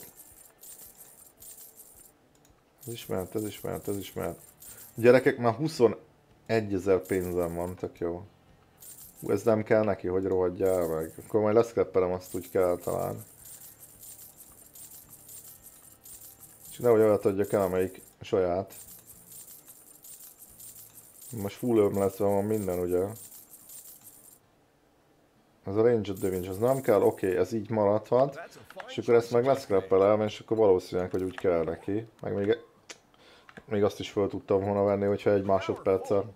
Ez ismert, ez ismert, ez ismert. A gyerekek már 21 ezer pénzem van, tök jó. Hú, ez nem kell neki, hogy rohadjál meg. Akkor majd leszkreppelem, azt úgy kell talán. És nehogy olyat adjak el, amelyik saját. Most full ömletve van minden, ugye? Ez a range damage, az nem kell, oké, okay, ez így maradhat. És akkor ezt meg leszkreppelem, és akkor valószínűleg, hogy úgy kell neki. Meg még, még azt is fel tudtam volna venni, hogyha egy másodperccel.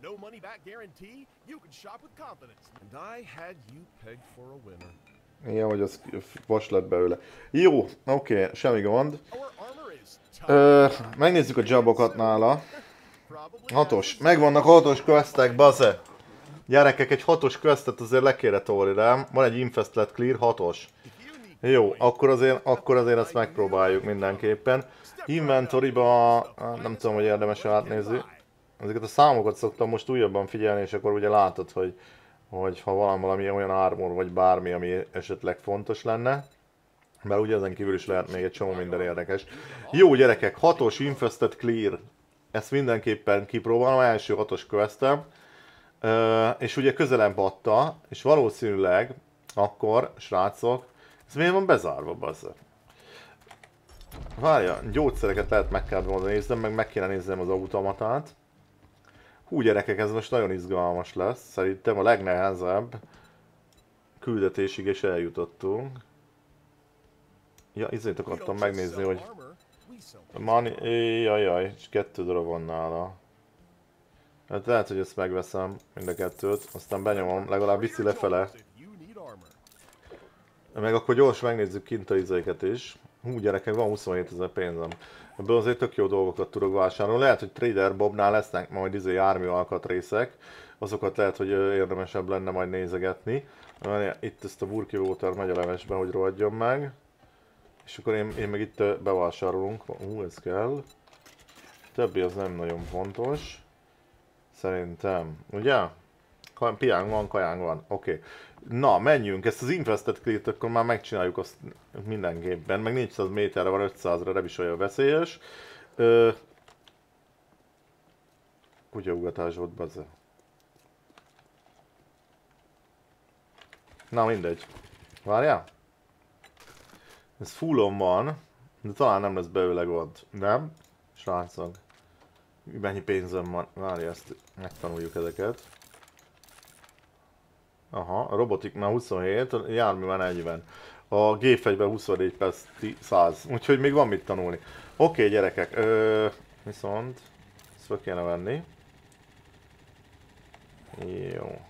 Igen, hogy az vas lett belőle. Jó, oké, okay, semmi gond. Ö, megnézzük a jobokat nála. Hatos. Megvannak hatos questek, baze. Gyerekek, egy hatos questet azért le kéne tolni rám. Van egy infested clear, hatos. Jó, akkor azért, akkor azért ezt megpróbáljuk mindenképpen. Inventory-ba nem tudom, hogy érdemes átnézni. Ezeket a számokat szoktam most újabban figyelni, és akkor ugye látod, hogy, hogy ha van valami olyan armor, vagy bármi, ami esetleg fontos lenne. Mert ugye ezen kívül is lehet még egy csomó minden érdekes. Jó gyerekek, hatos infested clear ezt mindenképpen kipróbálom, első hatos questem. És ugye közelebb adta, és valószínűleg akkor, srácok, ez miért van bezárva, bazza? Várja, gyógyszereket lehet meg kell volna néznem, meg meg kéne néznem az automatát. Hú gyerekek, ez most nagyon izgalmas lesz. Szerintem a legnehezebb küldetésig is eljutottunk. Ja, izét akartam megnézni, hogy Mani, jajjaj, és kettő darab van nála. Hát lehet, hogy ezt megveszem, mind a kettőt, aztán benyomom, legalább viszi lefele. Meg akkor gyors megnézzük kint a izéket is. Hú gyerekek, van 27 ezer pénzem. Ebből azért tök jó dolgokat tudok vásárolni. Lehet, hogy Trader Bobnál lesznek majd izé jármű alkatrészek. Azokat lehet, hogy érdemesebb lenne majd nézegetni. Itt ezt a Burki Water megy a levesbe, hogy rohadjon meg. És akkor én, én meg itt bevásárolunk. Ú, ez kell. Többi az nem nagyon fontos. Szerintem. Ugye? Piánk van, kajánk van. Oké. Okay. Na, menjünk. Ezt az Infested clear akkor már megcsináljuk azt mindenképpen. Meg 400 méterre van, 500-ra nem is olyan veszélyes. Ö... Kutyaugatás volt bezze. Na mindegy. Várjál? Ez fullon van, de talán nem lesz belőle gond. Nem? Srácok. Mennyi pénzem van? Várj, ezt megtanuljuk ezeket. Aha, a robotik már 27, a jármű már 40. A gépfegyben 24 perc 100, úgyhogy még van mit tanulni. Oké okay, gyerekek, ö, viszont ezt fel kéne venni. Jó.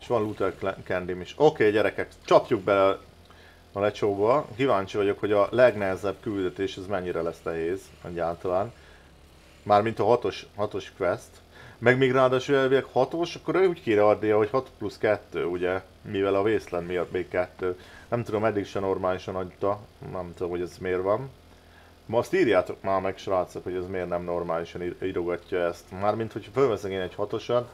És van Luther Candy is. Oké okay, gyerekek, csapjuk bele a lecsóba. Kíváncsi vagyok, hogy a legnehezebb küldetés ez mennyire lesz nehéz egyáltalán. Mármint a hatos, hatos quest. Meg még ráadásul elvileg hatos, akkor ő úgy kéne adnia, hogy 6 plusz 2, ugye? Mivel a vészlen miatt még 2. Nem tudom, eddig se normálisan adta. Nem tudom, hogy ez miért van. Ma azt írjátok már meg, srácok, hogy ez miért nem normálisan írogatja ezt. Mármint, hogy fölveszek én egy hatosat.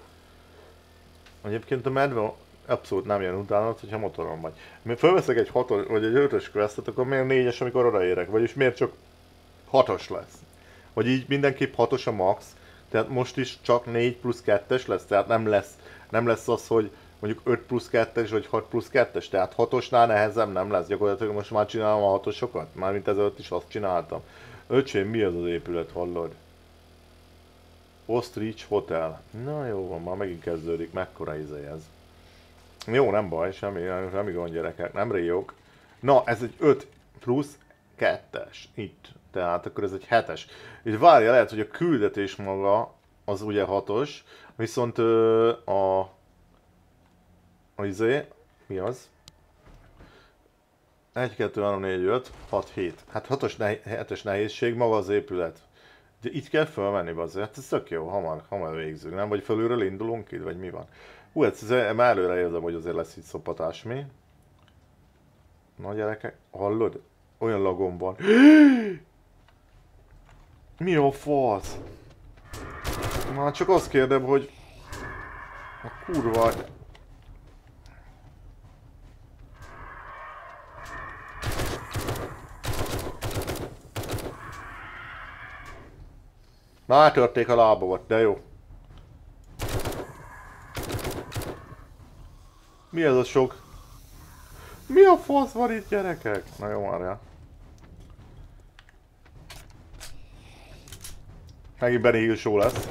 Egyébként a medve abszolút nem jön utána, hogyha motoron vagy. Mi fölveszek egy hatos, vagy egy ötös questet, akkor miért négyes, amikor odaérek? Vagyis miért csak hatos lesz? Vagy így mindenképp hatos a max, tehát most is csak 4 plusz 2-es lesz, tehát nem lesz, nem lesz az, hogy mondjuk 5 plusz 2-es vagy 6 plusz 2-es, tehát 6-osnál nehezebb nem lesz, gyakorlatilag most már csinálom a 6-osokat, mármint ezelőtt is azt csináltam. Öcsém, mi az az épület, hallod? Ostrich Hotel. Na jó van, már megint kezdődik, mekkora izé ez. Jó, nem baj, semmi, semmi gond gyerekek, nem réjók. Na, ez egy 5 plusz 2-es, itt. Tehát akkor ez egy 7-es. És várja, lehet, hogy a küldetés maga az ugye 6-os, viszont ö, a... a izé, mi az? 1, 2, 3, 4, 5, 6, 7. Hát 6-os, 7-es nehézség maga az épület. De itt kell fölmenni, bazzi. Hát ez tök jó, hamar, hamar végzünk, nem? Vagy fölülről indulunk itt, vagy mi van? Hú, ez, ez, már előre érzem, hogy azért lesz itt szopatás, mi? Na gyerekek, hallod? Olyan lagom van. (gasps) Mi a fasz? Már csak azt kérdem, hogy... A kurva... Na, átörték a lábamat, de jó. Mi ez a sok? Mi a fasz van itt gyerekek? Na jó már Megint Benny show lesz.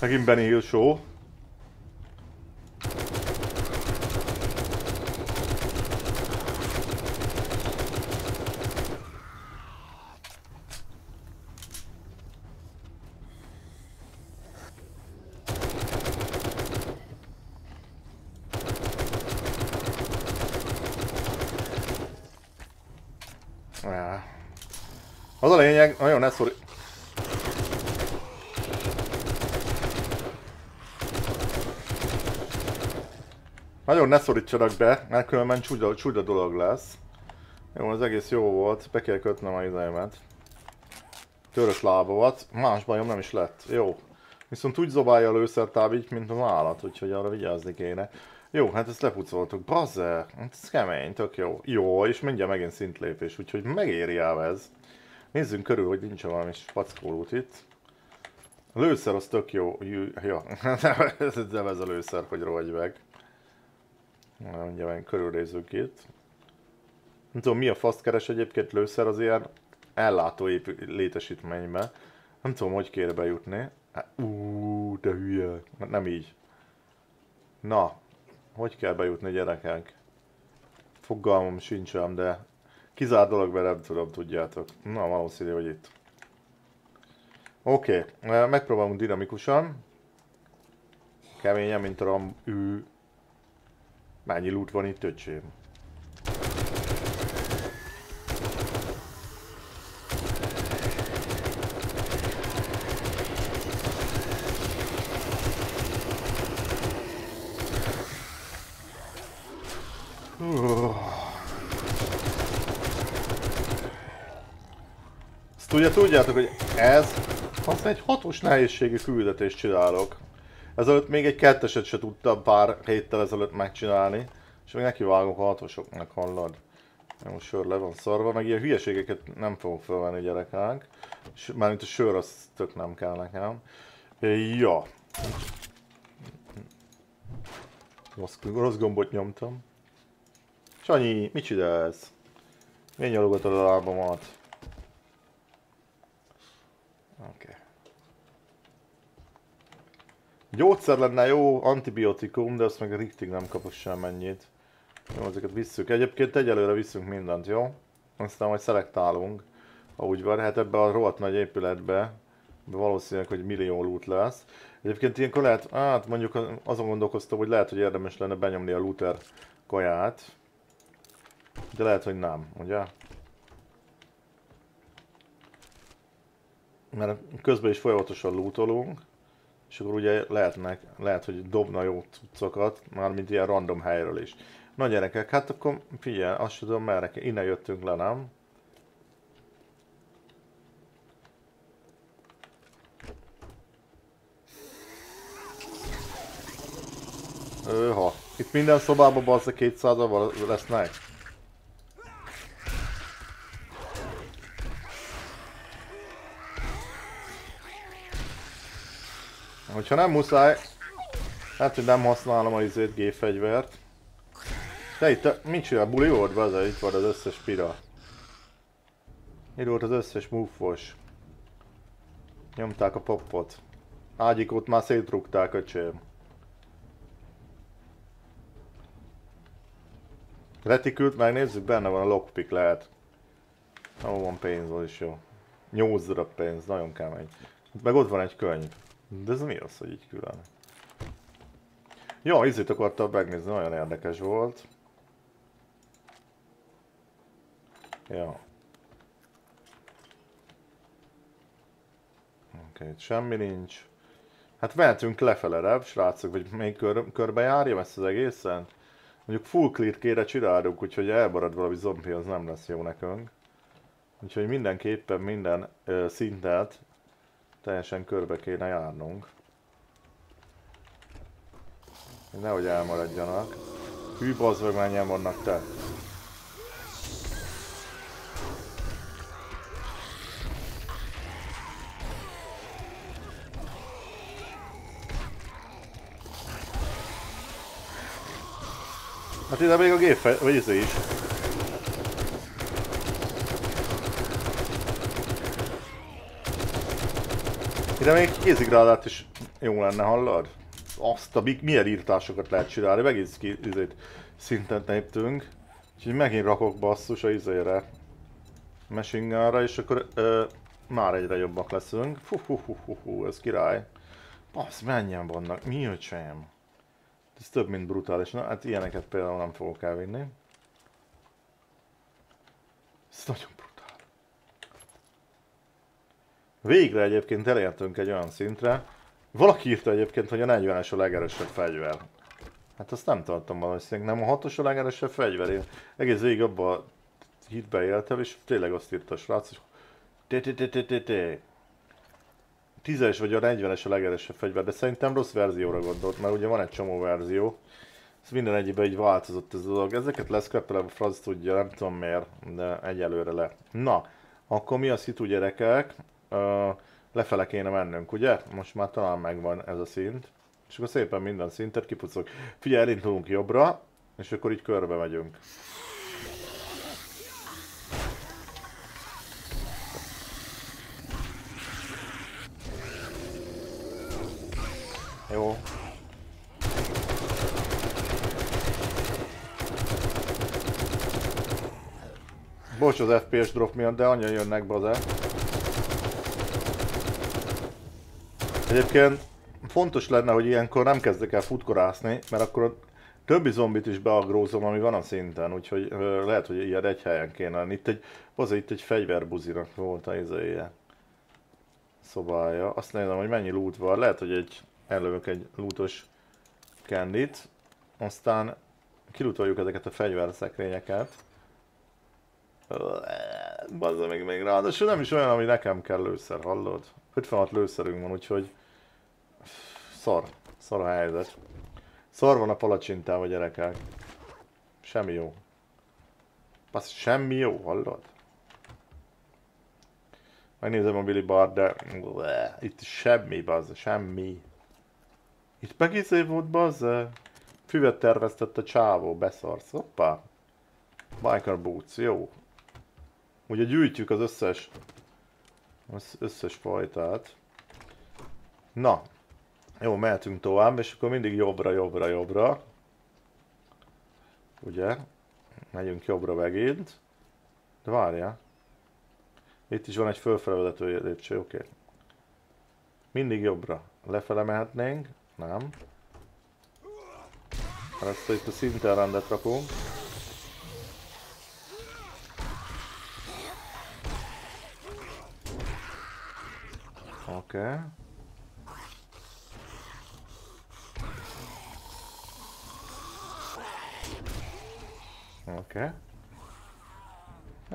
Megint Benny show. Az a lényeg, nagyon ne szori... Nagyon ne szorítsanak be, mert különben csúnya, csúnya dolog lesz. Jó, az egész jó volt, be kell kötnem a izaimet. Lába volt, más bajom nem is lett. Jó. Viszont úgy zobálja a lőszertáb így, mint az állat, úgyhogy arra vigyázni kéne. Jó, hát ezt lepucoltuk. Bazze, hát ez kemény, tök jó. Jó, és mindjárt megint szintlépés, úgyhogy megéri el ez. Nézzünk körül, hogy nincs valami spackólút itt. A lőszer az tök jó. Ja, (laughs) nem ez a lőszer, hogy rohagy meg. Mondja, meg körülnézzünk itt. Nem tudom, mi a fasz keres egyébként lőszer az ilyen ellátó létesítménybe. Nem tudom, hogy kéne bejutni. Úúúú, de hülye. Nem így. Na, hogy kell bejutni gyerekek? Fogalmam sincsen, de Kizárt dolog, mert nem tudom, tudjátok. Na, valószínű, hogy itt. Oké, okay. megpróbálunk dinamikusan. Keményen, mint a ram... Ű. Mennyi loot van itt, öcsém? ugye tudjátok, hogy ez, az egy hatos nehézségű küldetést csinálok. Ezelőtt még egy ketteset se tudtam pár héttel ezelőtt megcsinálni. És még nekivágok a hatosoknak, hallod? Most sör le van szarva, meg ilyen hülyeségeket nem fogok felvenni gyerekek. Mármint a sör az tök nem kell nekem. Ja. Rossz, rossz gombot nyomtam. Sanyi, mit csinálsz? Miért nyalogatod a lábamat? Oké. Okay. Gyógyszer lenne jó, antibiotikum, de azt meg riktig nem kapok semmennyit. Jó, ezeket visszük. Egyébként egyelőre visszünk mindent, jó? Aztán majd szelektálunk, úgy van. Hát ebbe a rohadt nagy épületbe valószínűleg, hogy millió loot lesz. Egyébként ilyenkor lehet, hát mondjuk azon gondolkoztam, hogy lehet, hogy érdemes lenne benyomni a looter kaját. De lehet, hogy nem, ugye? Mert közben is folyamatosan lootolunk. És akkor ugye lehetnek, lehet, hogy dobna jó cuccokat, mármint ilyen random helyről is. Na gyerekek, hát akkor figyelj, azt tudom merre kell. Innen jöttünk le, nem? Öha. Itt minden szobában bazza 200 lesznek. Hogyha nem muszáj, hát hogy nem használom a izét gépfegyvert. De itt, mit csinál? Buli volt be, itt van az összes pira. Itt volt az összes múfos. Nyomták a popot. Ágyikot már szétrugták a csém. Retikült megnézzük, benne van a lockpick lehet. Ahol van pénz, az is jó. 8 darab pénz, nagyon kemény. Meg ott van egy könyv. De ez mi az, hogy így külön? Jó, ízét akartam megnézni, nagyon érdekes volt. Ja. Oké, okay, semmi nincs. Hát mehetünk lefelerebb, srácok, vagy még kör, körbejárjam ezt az egészen? Mondjuk full clear kére csinálunk, úgyhogy elmarad valami zombi, az nem lesz jó nekünk. Úgyhogy mindenképpen minden ö, szintet teljesen körbe kéne járnunk. Nehogy elmaradjanak. Hű, bazd meg, mennyien vannak te. Hát ide még a gép, vagy ez is. Ide még kézigrádát is jó lenne, hallod? Azt a milyen írtásokat lehet csinálni, megint izét szinten néptünk. Úgyhogy megint rakok basszus a izére. Mesingára, és akkor ö, már egyre jobbak leszünk. Fú, fú, fú, fú, fú ez király. Bassz, mennyien vannak, mi öcsém? Ez több, mint brutális. Na, hát ilyeneket például nem fogok elvinni. Ez nagyon brutál. Végre egyébként elértünk egy olyan szintre. Valaki írta egyébként, hogy a 40-es a legerősebb fegyver. Hát azt nem tartom valószínűleg, nem a hatos a legerősebb fegyver. Én egész végig abban hitbe éltem, és tényleg azt írta a srác, hogy te 10-es vagy a 40-es a legerősebb fegyver, de szerintem rossz verzióra gondolt, mert ugye van egy csomó verzió. Ez minden egyben így változott ez a dolog. Ezeket leszkrepelem, a franc tudja, nem tudom miért, de egyelőre le. Na, akkor mi a szitu gyerekek? Uh, lefele kéne mennünk, ugye? Most már talán megvan ez a szint. És akkor szépen minden szintet kipucolok. Figyelj, elindulunk jobbra, és akkor így körbe megyünk. Jó. Bocs az FPS drop miatt, de annyian jönnek baze. Egyébként fontos lenne, hogy ilyenkor nem kezdek el futkorászni, mert akkor a többi zombit is beagrózom, ami van a szinten, úgyhogy lehet, hogy ilyen egy helyen kéne lenni. Itt egy, az itt egy fegyverbuzinak volt a izéje. Szobája. Azt nézem, hogy mennyi loot van. Lehet, hogy egy ellövök egy lootos kendit, aztán kilutoljuk ezeket a fegyverszekrényeket. Bazza meg még ráadásul nem is olyan, ami nekem kell lőszer, hallod? 56 lőszerünk van, úgyhogy szar, szar a helyzet. Szar van a palacsintával gyerekek. Semmi jó. Basz, semmi jó, hallod? Megnézem a Billy Bar, de itt semmi, bazza, semmi. Itt meg izé volt, bazze. Füvet terveztett a csávó, beszarsz. Hoppá. Biker Boots, jó. Ugye gyűjtjük az összes az összes fajtát. Na. Jó, mehetünk tovább, és akkor mindig jobbra, jobbra, jobbra. Ugye? Megyünk jobbra megint. De várjál. Itt is van egy fölfelvezető lépcső, oké. Okay. Mindig jobbra. Lefele mehetnénk. Nem. Ezt itt a szinten rendet rakunk. Oké. Oké. Okay.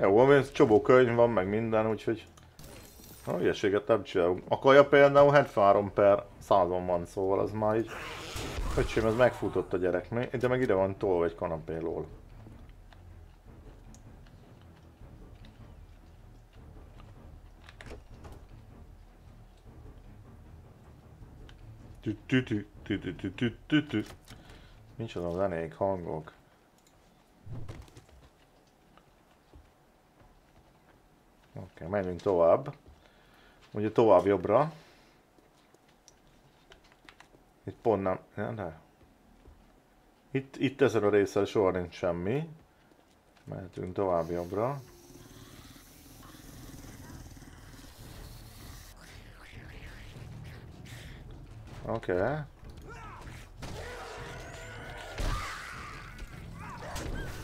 Jó, van, ez csobó könyv van, meg minden, úgyhogy... Na, hülyeséget nem csinálunk. A például 73 per 100 van, szóval az már így... Öcsém, ez megfutott a gyerek, de meg ide van tolva egy kanapélól. Micsoda zenék, hangok. Oké, okay, menjünk tovább. Ugye tovább jobbra. Itt pont nem... Ja, de. Itt, itt ezen a részen soha nincs semmi. Mehetünk tovább jobbra. Okay.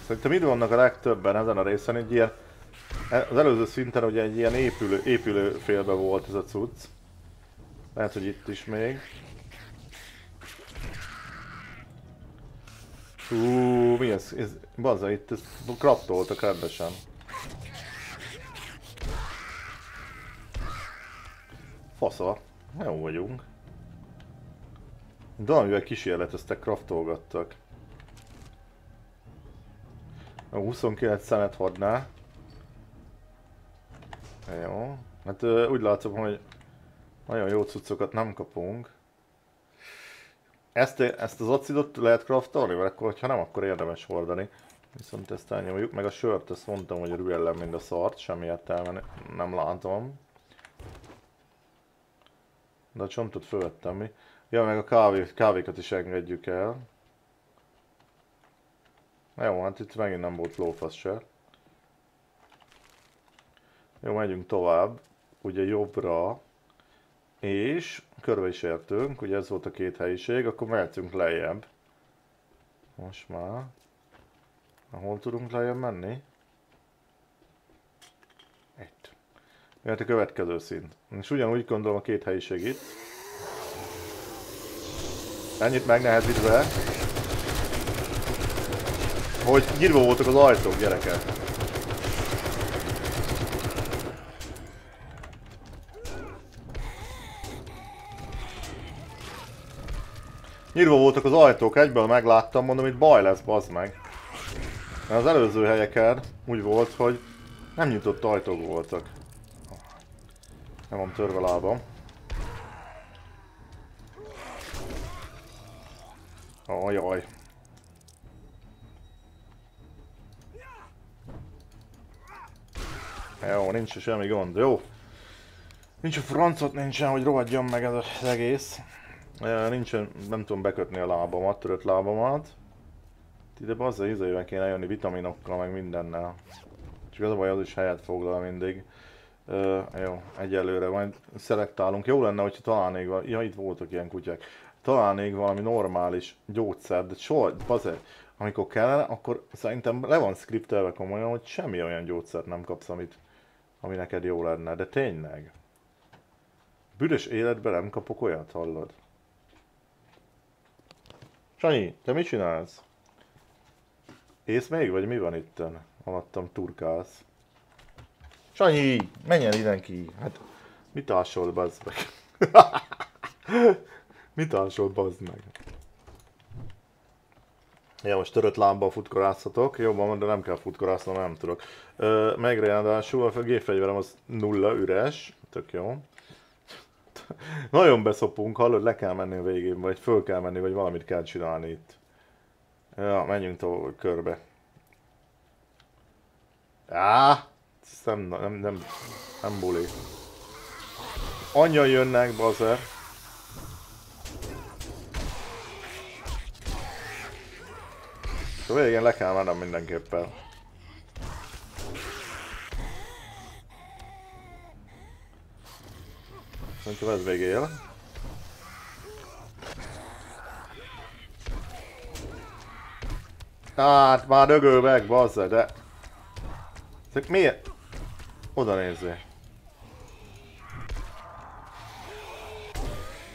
Szerintem itt vannak a legtöbben ezen a részen, egy ilyen... Az előző szinten ugye egy ilyen épülő, épülő félbe volt ez a cucc. Lehet, hogy itt is még. Hú, mi ez? ez bazza, itt ezt kraftoltak rendesen. Fasza. Jó vagyunk. De amivel kísérleteztek, kraftolgattak. A 29 szenet hadná. Jó. Hát úgy látom, hogy nagyon jó cuccokat nem kapunk. Ezt, ezt az acidot lehet craftolni, mert akkor, ha nem, akkor érdemes hordani. Viszont ezt elnyomjuk, meg a sört, ezt mondtam, hogy rüellem mind a szart, semmi értelme nem látom. De a csontot fölvettem mi. Ja, meg a kávé, kávékat is engedjük el. Jó, hát itt megint nem volt lófasz se. Jó, megyünk tovább. Ugye jobbra. És körbe is értünk, ugye ez volt a két helyiség, akkor mehetünk lejjebb. Most már. Hol tudunk lejjebb menni? Itt. Jöhet a következő szint. És ugyanúgy gondolom a két helyiség itt. Ennyit megnehezítve, hogy nyitva voltak az ajtók, gyerekek. Nyitva voltak az ajtók, egyből megláttam, mondom, itt baj lesz, bazd meg. Mert az előző helyeken úgy volt, hogy nem nyitott ajtók voltak. Nem van törve lábam. Ajaj. Jó, nincs semmi gond, jó. Nincs a francot, nincsen, hogy rohadjon meg ez az egész. Nincsen, nem tudom bekötni a lábamat, törött lábamat. Ide bazza izével kéne jönni vitaminokkal, meg mindennel. Csak az a baj, az is helyet foglal mindig. Uh, jó, egyelőre majd szelektálunk. Jó lenne, hogyha találnék. Ja, itt voltak ilyen kutyák. Találnék valami normális gyógyszer, de soha, bazza, amikor kellene, akkor szerintem le van skriptelve komolyan, hogy semmi olyan gyógyszert nem kapsz, amit, ami neked jó lenne. De tényleg. Büdös életben nem kapok olyat, hallod? Sanyi, te mit csinálsz? Ész még, vagy mi van itten? Alattam turkálsz. Sanyi, menjen innen ki. Hát, mit alsol, bazd meg? (laughs) mit alsol, bazd meg? Ja, most törött lábbal futkorázhatok. Jobban de nem kell futkorásznom, nem tudok. Megrendásul a gépfegyverem az nulla üres. Tök jó. Nagyon beszopunk, hallod, le kell menni a végén, vagy föl kell menni, vagy valamit kell csinálni itt. Ja, menjünk tovább körbe. Á, nem, nem, nem, nem buli. Anya jönnek, bazer. És a végén le kell mennem mindenképpen. Szerintem ez végél. Hát már dögöl meg, bazza, de... Ezek miért? Oda nézzél.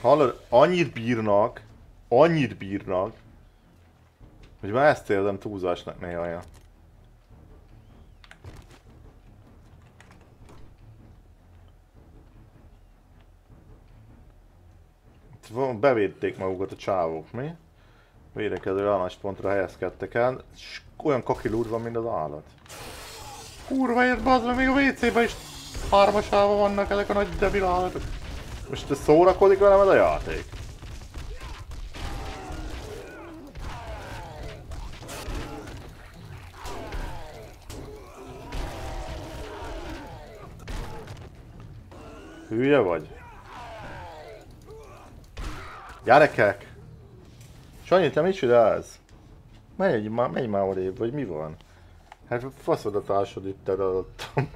Hallod, annyit bírnak, annyit bírnak, hogy már ezt érzem túlzásnak néha. Bevédték magukat a csávók, mi? Védekező álláspontra helyezkedtek el, és olyan kakilúr van, mint az állat. Kurva ért, bazd még a WC-ben is hármasával vannak ezek a nagy debil állatok. Most te szórakozik velem ez a játék? Hülye vagy? Gyerekek! Sanyi, te mit csinálsz? Menj, már, menj már odébb, vagy mi van? Hát faszod a társad itt eladottam.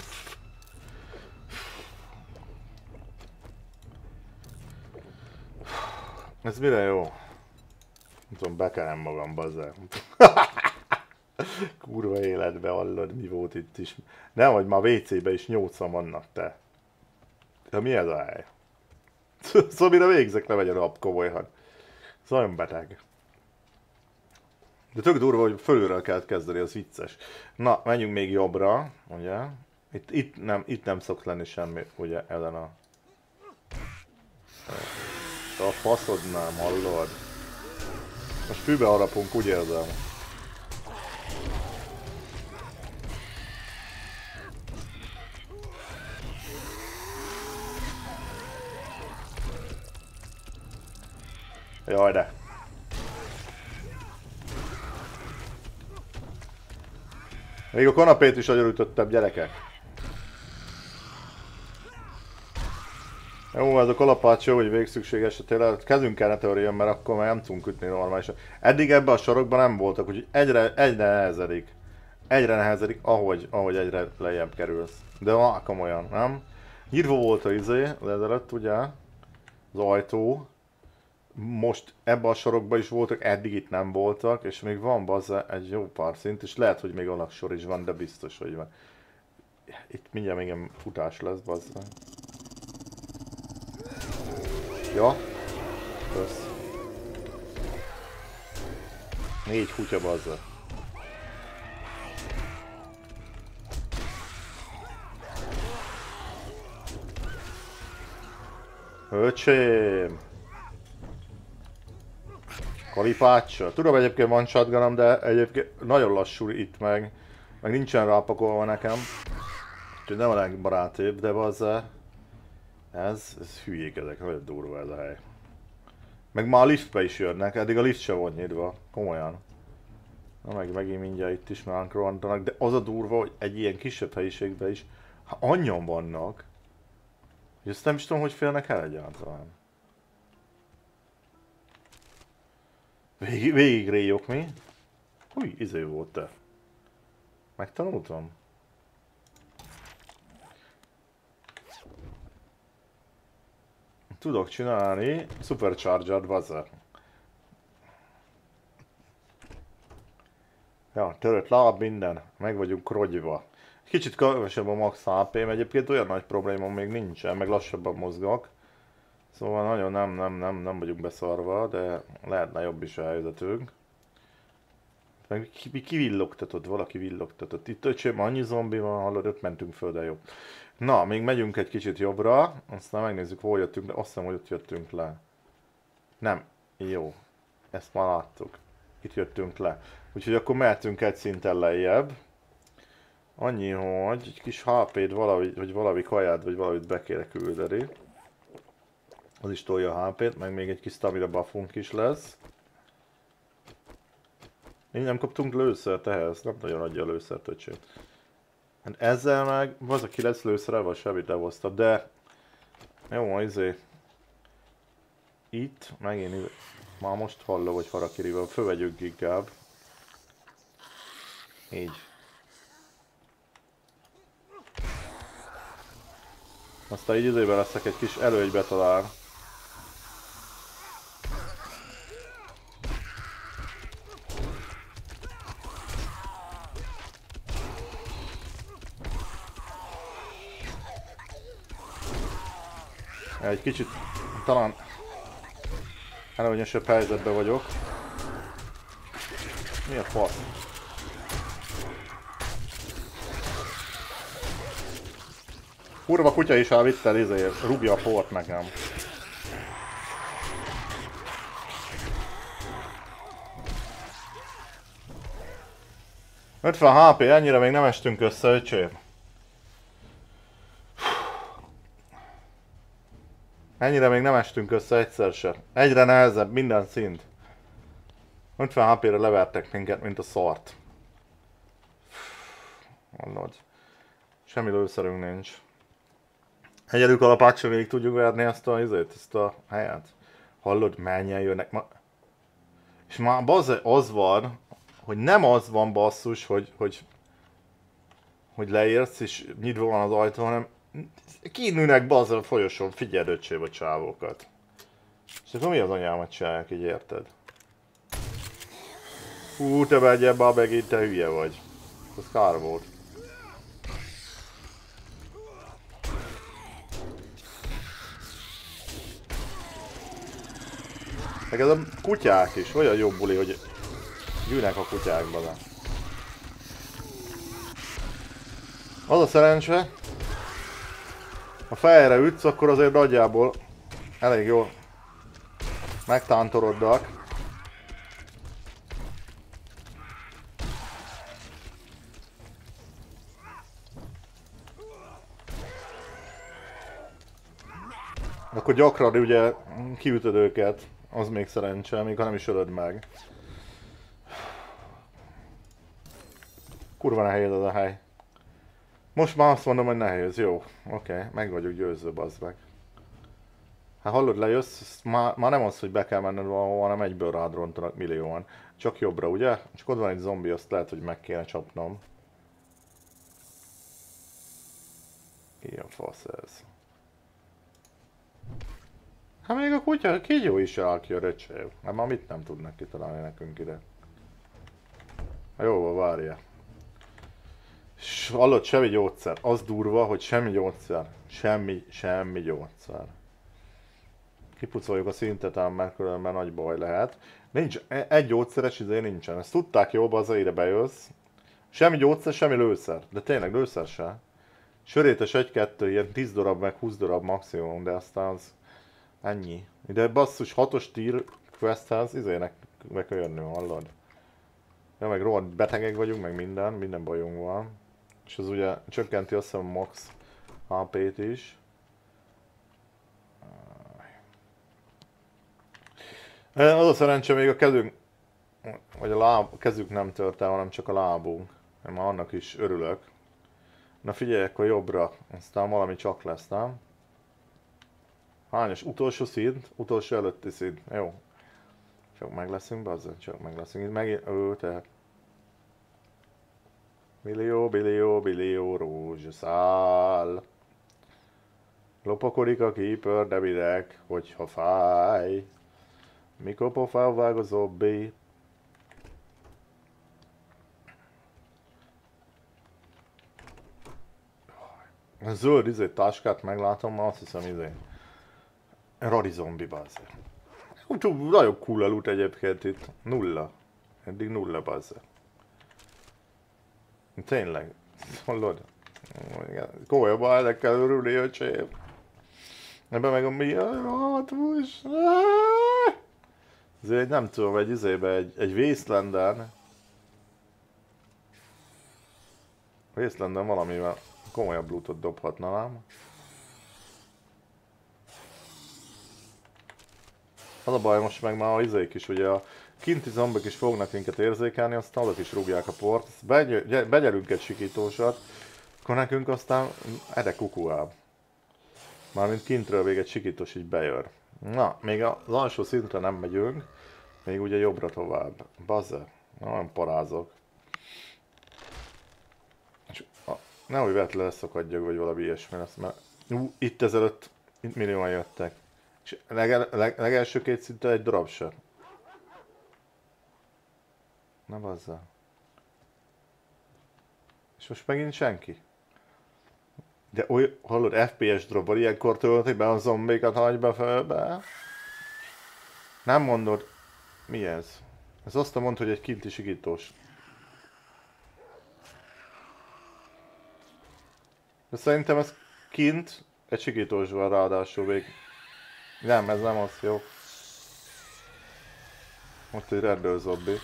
Ez mire jó? Nem tudom, bekelem magam, bazzel. (laughs) Kurva életbe hallod, mi volt itt is. Nem, vagy már WC-be is nyolcan vannak te. De mi ez a hely? (laughs) szóval mire végzek, levegy a nap komolyan. Ez olyan beteg. De tök durva, hogy fölülről kellett kezdeni, az vicces. Na, menjünk még jobbra, ugye? Itt, itt, nem, itt nem szoksz lenni semmi, ugye, ellen a... A faszod nem, hallod? Most fűbe harapunk, úgy érzem. Jaj de. Még a kanapét is agyonütöttem, gyerekek. Jó, ez a kalapács jó, hogy végszükséges, tényleg kezünk ne törjön, mert akkor már nem tudunk ütni normálisan. Eddig ebben a sorokban nem voltak, úgyhogy egyre, egyre nehezedik. Egyre nehezedik, ahogy, ahogy egyre lejjebb kerülsz. De van komolyan, nem? Nyírva volt a izé, ezelőtt ugye, az ajtó, most ebben a sorokban is voltak, eddig itt nem voltak, és még van bazza egy jó pár szint, és lehet, hogy még sor is van, de biztos, hogy van. Itt mindjárt még futás lesz, bazza. Ja. Kösz. Négy kutya bazza. Öcsém! Kalipáccsal. Tudom egyébként van shotgunom, de egyébként nagyon lassú itt meg. Meg nincsen rápakolva nekem. Úgyhogy nem a legbarátébb, de az ez, ez hülyék ezek, nagyon durva ez a hely. Meg már a liftbe is jönnek, eddig a lift se volt nyitva, komolyan. Na meg megint mindjárt itt is rohantanak, de az a durva, hogy egy ilyen kisebb helyiségben is, ha annyian vannak, hogy ezt nem is tudom, hogy félnek el egyáltalán. Végig, végig réjok mi? Új, izé volt te. Megtanultam? Tudok csinálni Supercharger buzzer. Ja, törött láb, minden. Meg vagyunk rogyva. Kicsit kevesebb a max hp egyébként olyan nagy probléma még nincsen, meg lassabban mozgok. Szóval nagyon nem, nem, nem, nem vagyunk beszarva, de lehetne jobb is a helyzetünk. Meg ki, ki villogtatott, valaki villogtatott. Itt öcsém, annyi zombi van, hallod, öt mentünk föl, de jó. Na, még megyünk egy kicsit jobbra, aztán megnézzük, hol jöttünk, de azt hiszem, hogy ott jöttünk le. Nem, jó. Ezt már láttuk. Itt jöttünk le. Úgyhogy akkor mehetünk egy szinten lejjebb. Annyi, hogy egy kis HP-t valahogy, vagy valami kaját, vagy valamit be kéne küldeni. Az is tolja a HP-t, meg még egy kis stamina buffunk is lesz. Még nem kaptunk lőszert ehhez, nem nagyon adja a lőszert öcsém. Hát ezzel meg, az a 9 lőszerrel vagy semmit nem hoztam, de... Jó, izé... Itt, megint már most hallom, hogy harakirivel, fölvegyünk inkább. Így. Aztán így időben leszek egy kis előgybe talán. Egy kicsit talán előnyösebb helyzetben vagyok. Mi a fasz? Kurva kutya is elvitt el, izé, rúgja a port nekem. Ötven HP, ennyire még nem estünk össze, öcsém. Ennyire még nem estünk össze egyszer se. Egyre nehezebb minden szint. 50 HP-re levertek minket, mint a szart. Hallod. Semmi lőszerünk nincs. Egyedül kalapáccsal végig tudjuk verni ezt a, izét, ezt a helyet. Hallod, mennyien jönnek ma... És már az, az van, hogy nem az van basszus, hogy, hogy, hogy leérsz és nyitva van az ajtó, hanem kinőnek bazd a folyosón, figyeld öcsém a csávókat. És akkor mi az anyámat csinálják, így érted? Hú, te vegyél be megint, te hülye vagy. Ez kár volt. Meg ez a kutyák is, olyan jobb buli, hogy gyűnek a kutyákba le. Az a szerencse, ha fejre ütsz, akkor azért nagyjából elég jól megtántoroddak. Akkor gyakran ugye kiütöd őket, az még szerencse, még ha nem is ölöd meg. Kurva nehéz ez a hely. Most már azt mondom, hogy nehéz, jó. Oké, okay, meg vagyok győző, bazd meg. Hát hallod, lejössz, már, már nem az, hogy be kell menned valahol, hanem egyből rád rontanak millióan. Csak jobbra, ugye? Csak ott van egy zombi, azt lehet, hogy meg kéne csapnom. Ilyen fasz ez. Hát még a kutya, kígyó is ki a röcsév. Hát már mit nem tudnak kitalálni nekünk ide. Jó, várja. S hallott, semmi gyógyszer. Az durva, hogy semmi gyógyszer. Semmi, semmi gyógyszer. Kipucoljuk a szintet, ám mert különben nagy baj lehet. Nincs, e- egy gyógyszeres izé nincsen. Ezt tudták jobb, az ide bejössz. Semmi gyógyszer, semmi lőszer. De tényleg lőszer se. Sörétes egy-kettő, ilyen 10 darab, meg 20 darab maximum, de aztán az ennyi. Ide basszus, hatos tier questhez, izének be kell jönni, hallod? Ja, meg rohadt betegek vagyunk, meg minden, minden bajunk van. És ez ugye csökkenti azt hiszem max HP-t is. Az a szerencse még a kezünk, vagy a, láb, a kezük nem tört el, hanem csak a lábunk. Én már annak is örülök. Na figyelj, akkor jobbra, aztán valami csak lesz, nem? Hányos? Utolsó szint? Utolsó előtti szint. Jó. Csak meg leszünk, bazzön, csak meg leszünk. Itt megint, ő, tehát Millió, billió, billió rózsaszál. Lopakodik a keeper, de videk, hogyha fáj. Mikor pofán vág a zobbi. A zöld izé táskát meglátom, ma azt hiszem izé. Rari zombi bazzer. Nagyon cool a loot egyébként itt. Nulla. Eddig nulla bazzer. Tényleg. Hallod? Komolyabban el kell örülni, öcsém. Ebben meg a mi a rohadt Ezért nem tudom, egy izébe, egy, egy Wasteland-en Wasteland-en valamivel komolyabb lootot dobhatna, nem? Az a baj most meg már a izék is, ugye a kinti zombik is fognak minket érzékelni, aztán azok is rúgják a port. Begy begyerünk egy sikítósat, akkor nekünk aztán ede kukuább. Mármint kintről még egy sikítós így bejör. Na, még az alsó szintre nem megyünk, még ugye jobbra tovább. Bazzer, nagyon parázok. nehogy vetle leszakadjak, vagy valami ilyesmi lesz, mert ú, itt ezelőtt itt millióan jöttek. És legel, leg, legelső két szinte egy darab se. Na bazzá. És most megint senki. De oly, hallod, FPS dropban ilyenkor tölti be a zombikat hagy be fölbe. Nem mondod, mi ez? Ez azt mondta, hogy egy kinti sigítós. De szerintem ez kint egy sikítós van ráadásul még. Nem, ez nem az, jó. Ott egy rendőr zombi.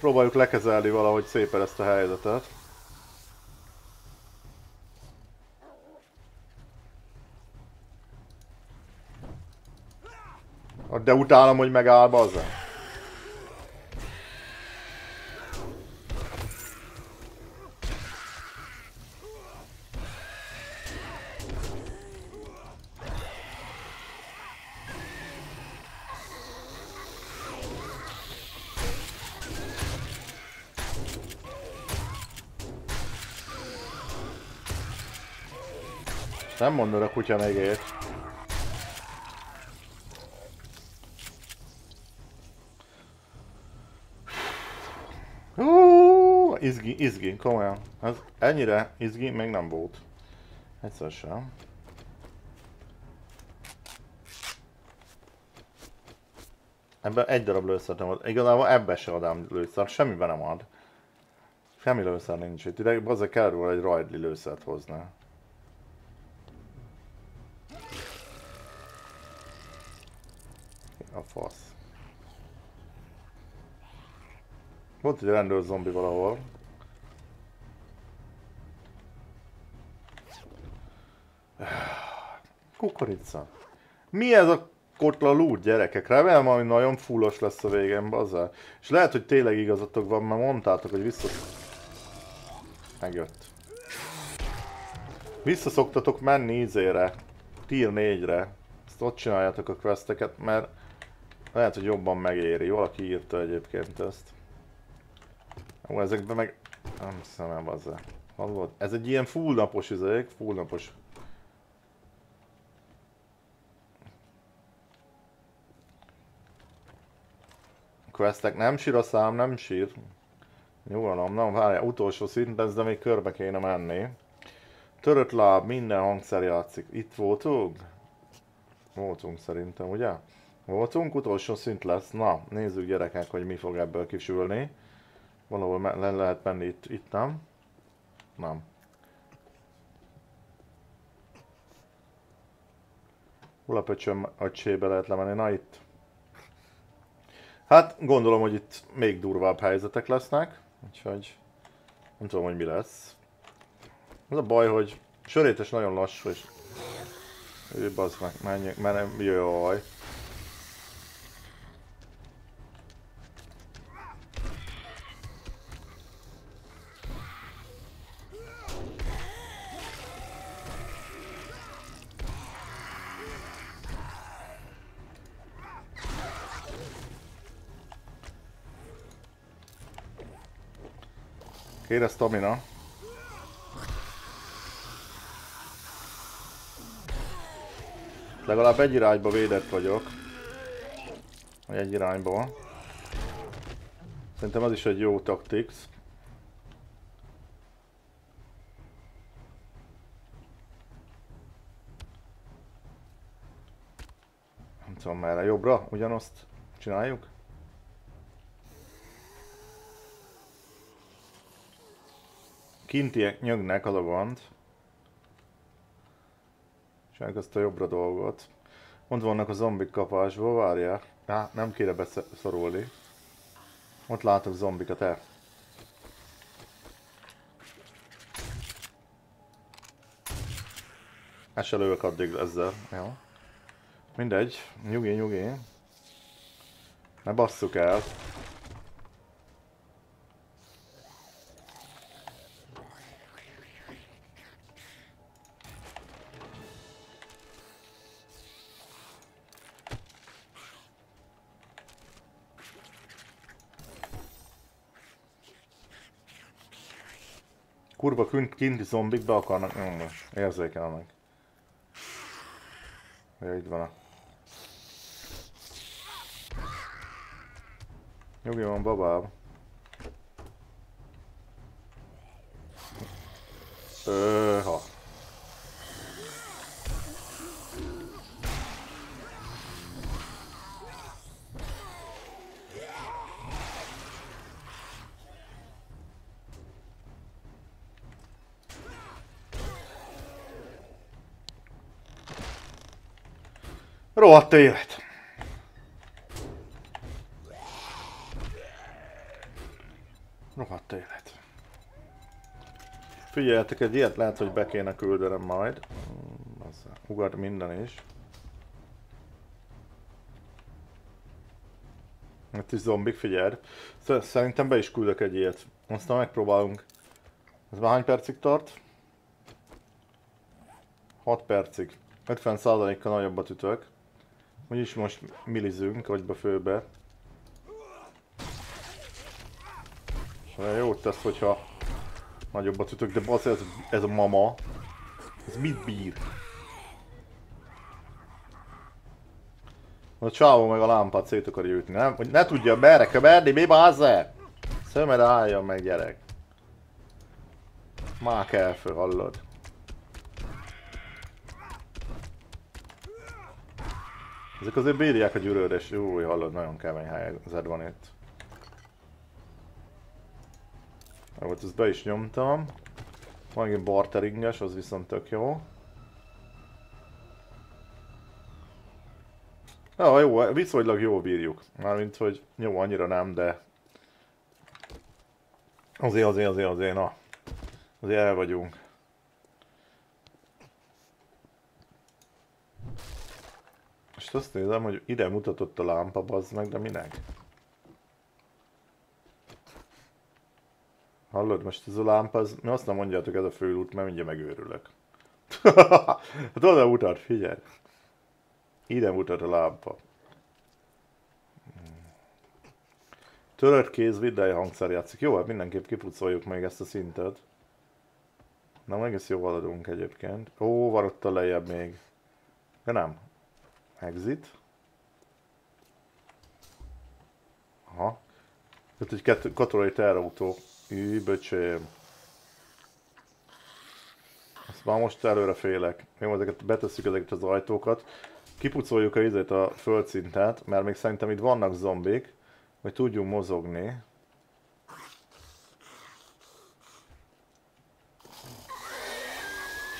Próbáljuk lekezelni valahogy szépen ezt a helyzetet. De utálom, hogy megáll, bazzán. Mondod a kutya megért. Hú, izgi, izgi, komolyan. Ez ennyire izgi még nem volt. Egyszer sem. Ebben egy darab lőszert nem ad. Igazából ebbe se adám lőszert, semmiben nem ad. Semmi lőszer nincs itt. Ide bazzak kell róla egy rajdli lőszert hozni. Fasz. Volt egy rendőr zombi valahol. Kukorica. Mi ez a kotla lúd gyerekek? Remélem, hogy nagyon fullos lesz a végén, bazzá. És lehet, hogy tényleg igazatok van, mert mondtátok, hogy vissza... Megjött. Visszaszoktatok menni ízére. Tier 4-re. Ezt ott csináljátok a questeket, mert lehet, hogy jobban megéri. Valaki írta egyébként ezt. Ó, ezekben meg... Nem hiszem el, bazza. Hallod? Ez egy ilyen full napos üzék, full napos. Questek nem sír a szám, nem sír. Nyugalom, nem, várjál, utolsó szint, de még körbe kéne menni. Törött láb, minden hangszer játszik. Itt voltunk? Voltunk szerintem, ugye? Voltunk, utolsó szint lesz. Na, nézzük gyerekek, hogy mi fog ebből kisülni. Valahol le lehet menni itt, itt nem? Nem. Hol a pöcsöm agysébe lehet lemenni? Na itt. Hát gondolom, hogy itt még durvább helyzetek lesznek, úgyhogy nem tudom, hogy mi lesz. Az a baj, hogy sörétes nagyon lassú, és ő bazd meg, menjünk, mert nem, Kéne stamina. Legalább egy irányba védett vagyok. Vagy egy irányba. Szerintem az is egy jó taktik. Nem tudom merre, jobbra ugyanazt csináljuk? Kintiek nyögnek, az a gond. Csináljuk azt a jobbra dolgot. Ott vannak a zombik kapásból, várjál. Á, nem kéne beszorulni. Ott látok zombikat el. Ez se lövök addig ezzel. Jó. Mindegy. Nyugi, nyugi. Ne basszuk el. Kurva kinti zombik be akarnak nyomni. Érzékelnek. Ja, így van a... Nyugi van babám. Ö, ha. Rohadt élet. Rohadt élet. Figyeljetek, egy ilyet lehet, hogy be kéne küldenem majd. Az Ugad minden is. Itt is zombik, figyeld. Sz- Szerintem be is küldök egy ilyet. Aztán megpróbálunk. Ez már hány percig tart? 6 percig. 50%-kal nagyobbat ütök. Úgyis most milizünk, vagy be főbe. De jót tesz, hogyha nagyobbat ütök, de basz, ez, ez a mama. Ez mit bír? A csávó meg a lámpát szét akarja ütni, nem? Hogy ne tudja merre köverni, mi bazze? Szömed álljon meg gyerek. Már kell föl, hallod? Ezek azért bírják a gyűrődés. Jó, hallod, nagyon kemény helyzet van itt. Jó, ezt be is nyomtam. Egy barteringes, az viszont tök jó. Ja, jó, viszonylag jó bírjuk. Mármint, hogy jó, annyira nem, de... Azért, azért, azért, azért, na. Azért el vagyunk. Most azt nézem, hogy ide mutatott a lámpa, bazd meg, de minek? Hallod, most ez a lámpa, ez, mi azt nem mondjátok, ez a főút, mert mindjárt megőrülök. (laughs) hát oda mutat, figyelj. Ide mutat a lámpa. Törött kéz, videó hangszer játszik. Jó, hát mindenképp kipucoljuk még ezt a szintet. Na, egész jól haladunk egyébként. Ó, van ott a lejjebb még. De nem. Exit. Aha. Itt egy kettő, katonai terautó. Ű, böcsém. Azt már most előre félek. Jó, ezeket betesszük ezeket az ajtókat. Kipucoljuk a izét a földszintet, mert még szerintem itt vannak zombik, hogy tudjunk mozogni.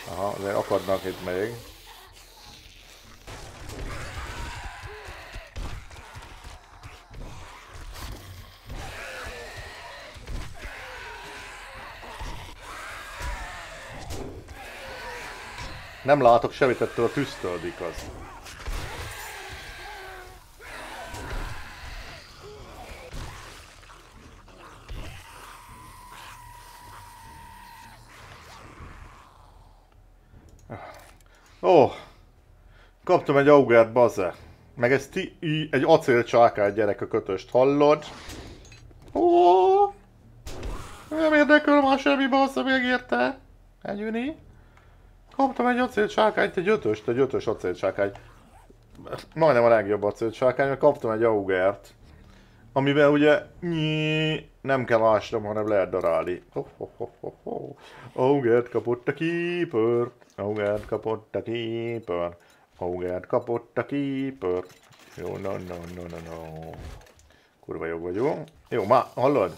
Aha, de akadnak itt még. Nem látok semmit ettől a tűztől, igaz. Ó, oh, kaptam egy augert, baze. Meg ez ti, í- egy acélcsákát gyerek a kötöst, hallod? Ó, oh, nem érdekel már semmi, basze, megérte? Együni? Kaptam egy acélcsákányt, egy ötöst, egy ötös acélcsákány. Majdnem a legjobb acélcsákány, mert kaptam egy augert. Amivel ugye nyi, nem kell ásnom, hanem lehet darálni. Augert kapott a keeper. Augert kapott a keeper. Augert kapott a keeper. Jó, no, no, no, no, no. Kurva jó vagyok. Jó, már hallod?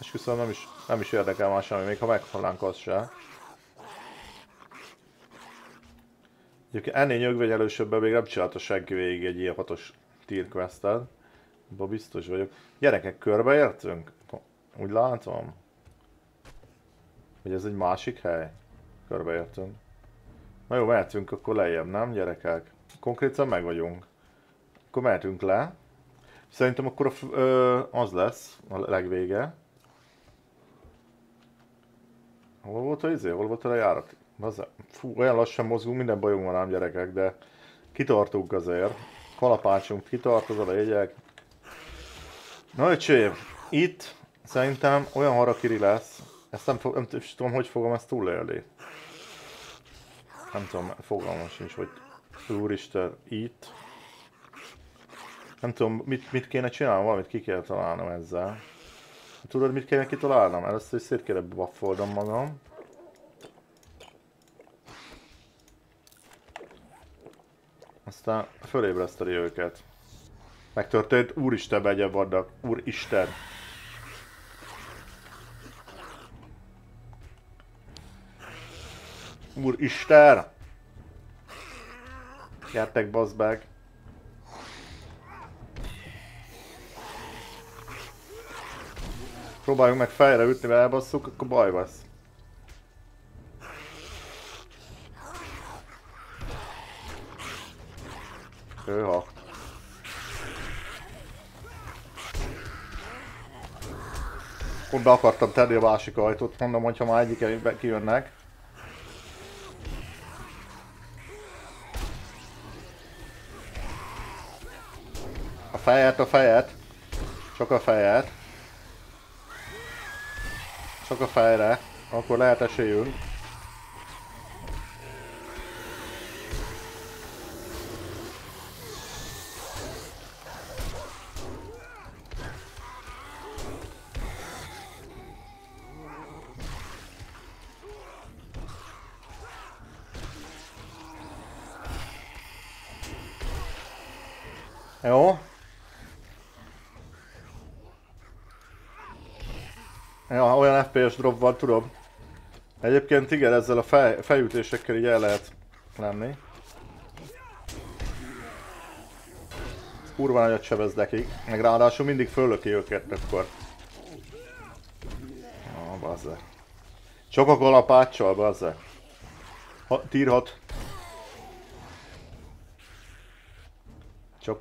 Esküszöm nem is, nem is érdekel már semmi, még ha meghalnánk az se. Egyébként ennél nyögvenyelősebben még nem csinálta senki végig egy ilyen hatos tier questet. Abban biztos vagyok. Gyerekek, körbeértünk? Úgy látom. Hogy ez egy másik hely? Körbeértünk. Na jó, mehetünk akkor lejjebb, nem gyerekek? Konkrétan meg vagyunk. Akkor mehetünk le. Szerintem akkor a, ö, az lesz a legvége. Hol volt a izé? Hol volt a járat? Az, fú, olyan lassan mozgunk, minden bajunk van ám gyerekek, de kitartunk azért. Kalapácsunk kitart, az a lényeg. Na öcsém, itt szerintem olyan harakiri lesz, ezt nem, fog, nem tudom, hogy fogom ezt túlélni. Nem tudom, fogalmam sincs, hogy úristen, itt. Nem tudom, mit, mit kéne csinálnom, valamit ki kell találnom ezzel. Tudod, mit kéne kitalálnom? Először is szét kéne magam. Aztán fölébreszteli őket. Megtörtént, úristen megye vannak, úristen. Úristen! Gyertek, bazd meg! Próbáljunk meg fejre ütni, mert elbasszuk, akkor baj lesz. Őha. Pont be akartam tenni a másik ajtót, mondom, hogyha már egyik kijönnek. A fejet, a fejet. Csak a fejet. Csak a fejre. Akkor lehet esélyünk. Jó. Ja, olyan FPS drop van, tudom. Egyébként igen, ezzel a fej, fejütésekkel így el lehet lenni. Kurva nagyot sebez nekik, meg ráadásul mindig föllöki őket akkor. Ah, bazze. Csak a kalapáccsal, bazze. Ha, tier 6. Csak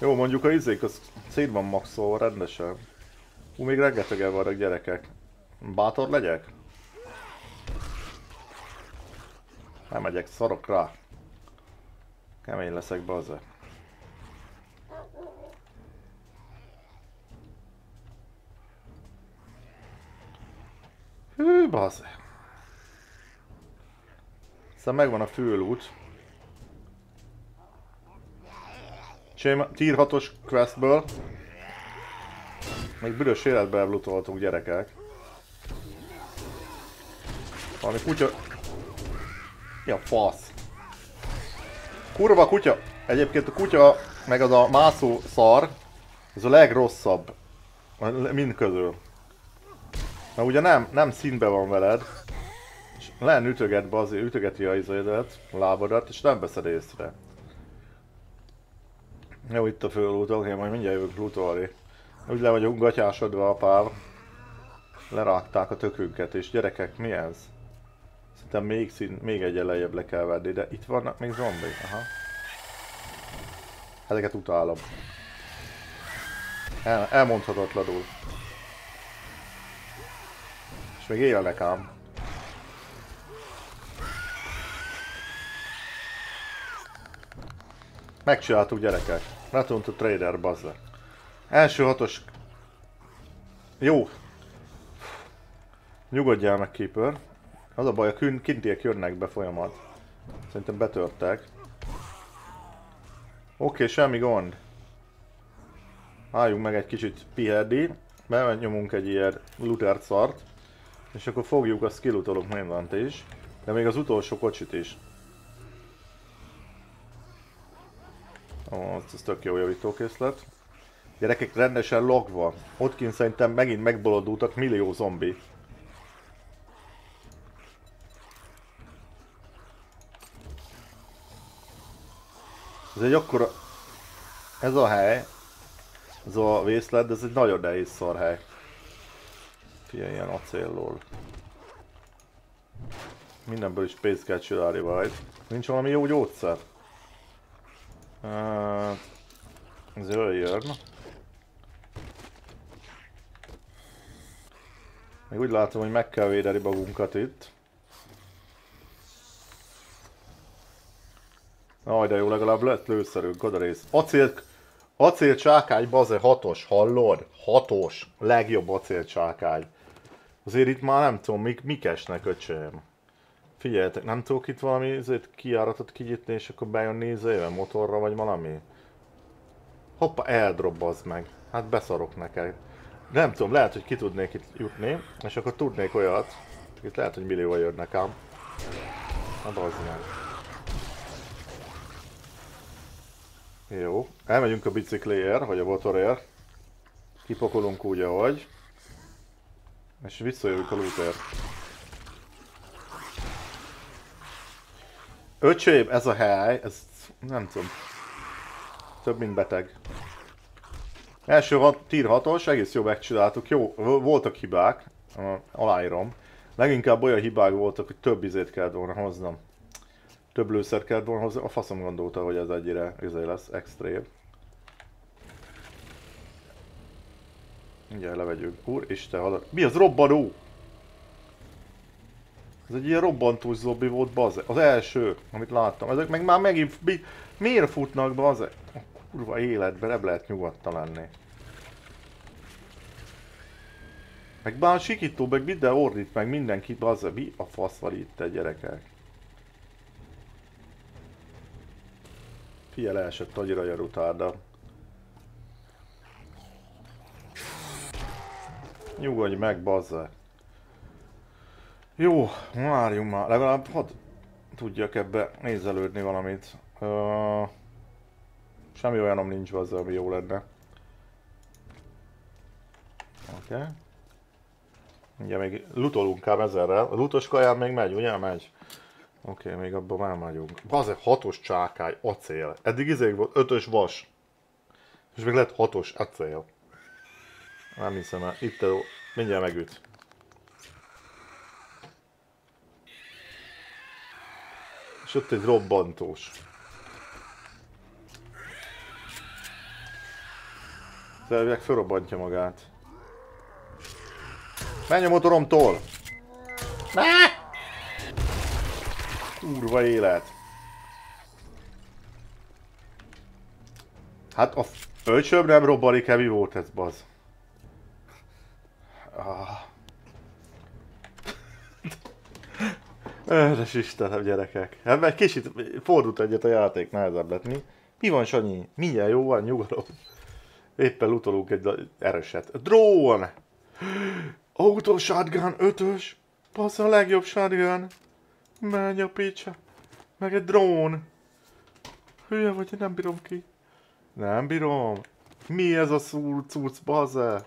Jó, mondjuk a izék, az szét van maxolva rendesen. Hú, még rengetegen vannak gyerekek. Bátor legyek? Nem megyek, szarok rá. Kemény leszek, bazze. Hű, bazze. Aztán megvan a főlút. Tier 6-os questből. Még büdös életbe elblutoltunk gyerekek. Valami kutya... Mi a fasz? Kurva kutya! Egyébként a kutya, meg az a mászó szar, ez a legrosszabb. Mind közül. Mert ugye nem, nem színbe van veled. És len ütöget be ütögeti a a lábadat, és nem veszed észre. Jó, itt a fölútok, én majd mindjárt jövök lootolni. Úgy le vagyunk gatyásodva apám. Lerágták a tökünket, és gyerekek, mi ez? Szerintem még, szín, még egy lejjebb le kell venni, de itt vannak még zombi. Aha. Ezeket utálom. El, elmondhatatlanul. És még élnek ám. Megcsináltuk gyerekek. Return to Trader, bazza. Első hatos... Jó. Nyugodjál meg, Keeper. Az a baj, a kintiek jönnek be folyamat. Szerintem betörtek. Oké, okay, semmi gond. Álljunk meg egy kicsit piherni. Benyomunk egy ilyen lootert szart. És akkor fogjuk a skill mindent is. De még az utolsó kocsit is. Ó, ez, tök jó javítókészlet. Gyerekek rendesen logva. Ott kint szerintem megint megbolondultak millió zombi. Ez egy akkora... Ez a hely, ez a vészlet, de ez egy nagyon nehéz szar hely. Figyelj, ilyen acéllól. Mindenből is pénzt kell csinálni majd. Nincs valami jó gyógyszer? Uh, jöjjön. Még úgy látom, hogy meg kell védeni magunkat itt. Aj, de jó, legalább lett lőszerünk, oda rész. Acél, acél csákány, baze, hatos, hallod? Hatos, legjobb acél csákány. Azért itt már nem tudom, mik, mik esnek, öcsém. Figyeljetek, nem tudok itt valami ezért kiáratot kinyitni, és akkor bejön nézőjével motorra, vagy valami? Hoppa, eldrop az meg. Hát beszarok neked. Nem tudom, lehet, hogy ki tudnék itt jutni, és akkor tudnék olyat, itt lehet, hogy millió jön nekem. Na bazd meg. Jó, elmegyünk a bicikléért, vagy a motorért. Kipakolunk úgy, ahogy. És visszajövünk a lootért. Öcsém, ez a hely, ez nem tudom. Több mint beteg. Első hat, tier 6-os, egész jó megcsináltuk. Jó, voltak hibák, aláírom. Leginkább olyan hibák voltak, hogy több izét kellett volna hoznom. Több lőszer kellett volna hozni. A faszom gondolta, hogy ez egyre izé lesz, extrém. Mindjárt levegyünk. Úristen, halad. Mi az robbanó? Ez egy ilyen robbantós zombi volt, baze. Az első, amit láttam. Ezek meg már megint... Mi, miért futnak, baze? A kurva életben nem lehet nyugodtan lenni. Meg bár sikító, meg minden ordít, meg mindenki, baze. Mi a fasz van itt, egy gyerekek? Figyelj, leesett agyira a rutárda. Nyugodj meg, bazza. Jó, várjunk már, legalább hadd tudjak ebbe nézelődni valamit. Uh, semmi olyanom nincs az, ami jó lenne. Oké. Okay. Ugye még lutolunk ám ezerrel. A lutos kaján még megy, ugye? Megy. Oké, okay, még abban már megyünk. Baze, hatos csákály, acél. Eddig izék volt, ötös vas. És még lett hatos acél. Nem hiszem el. Itt a... mindjárt megüt. És ott egy robbantós. Elvileg felrobbantja magát. Menj a motoromtól! Ne! Kurva élet. Hát a fölcsöm nem robbanik mi volt ez, baz? Ah. Öres Istenem, gyerekek. Hát meg kicsit fordult egyet a játék, nehezebb lett. Mi, mi van, Sanyi? Mindjárt jó van, nyugalom. Éppen utolunk egy erőset. Drón! Autó shotgun 5-ös. Passz a legjobb shotgun. Menj a picsa. Meg egy drón. Hülye vagy, nem bírom ki. Nem bírom. Mi ez a szúr cucc, baze?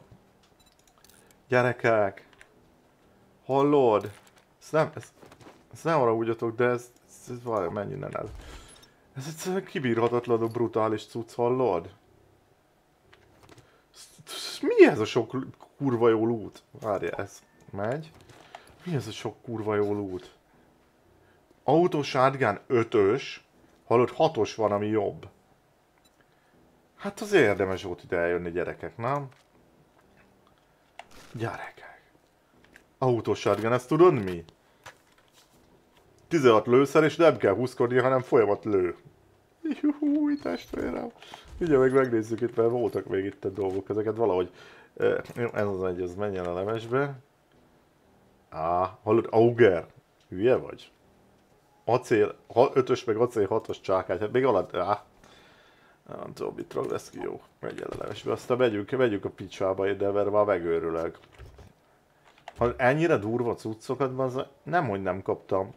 Gyerekek. Hallod? Ez nem, ez, ez nem haragudjatok, de ez, ez, ez menj innen el. Ez egyszerűen kibírhatatlanul brutális cucc, hallod? Mi ez a sok kurva jó lút? Várja, ez megy. Mi ez a sok kurva jó lút? Autó shotgun 5-ös, hallod 6-os van, ami jobb. Hát az érdemes volt ide eljönni gyerekek, nem? Gyerekek. Autó shotgun, ezt tudod mi? 16 lőszer, és nem kell húzkodni, hanem folyamat lő. Juhúj, testvérem. Ugye meg megnézzük itt, mert voltak még itt a dolgok, ezeket valahogy... Ez az egy, ez menjen a lemesbe. Á, hallod, Auger. Hülye vagy? Acél, 5-ös meg acél 6-os csákány, hát még alatt, á. Nem tudom, mit lesz ki, jó. Menjen a lemesbe, aztán megyünk, megyünk a picsába ide, mert már megőrülök. Ha ennyire durva cuccokat, az nem, hogy nem kaptam.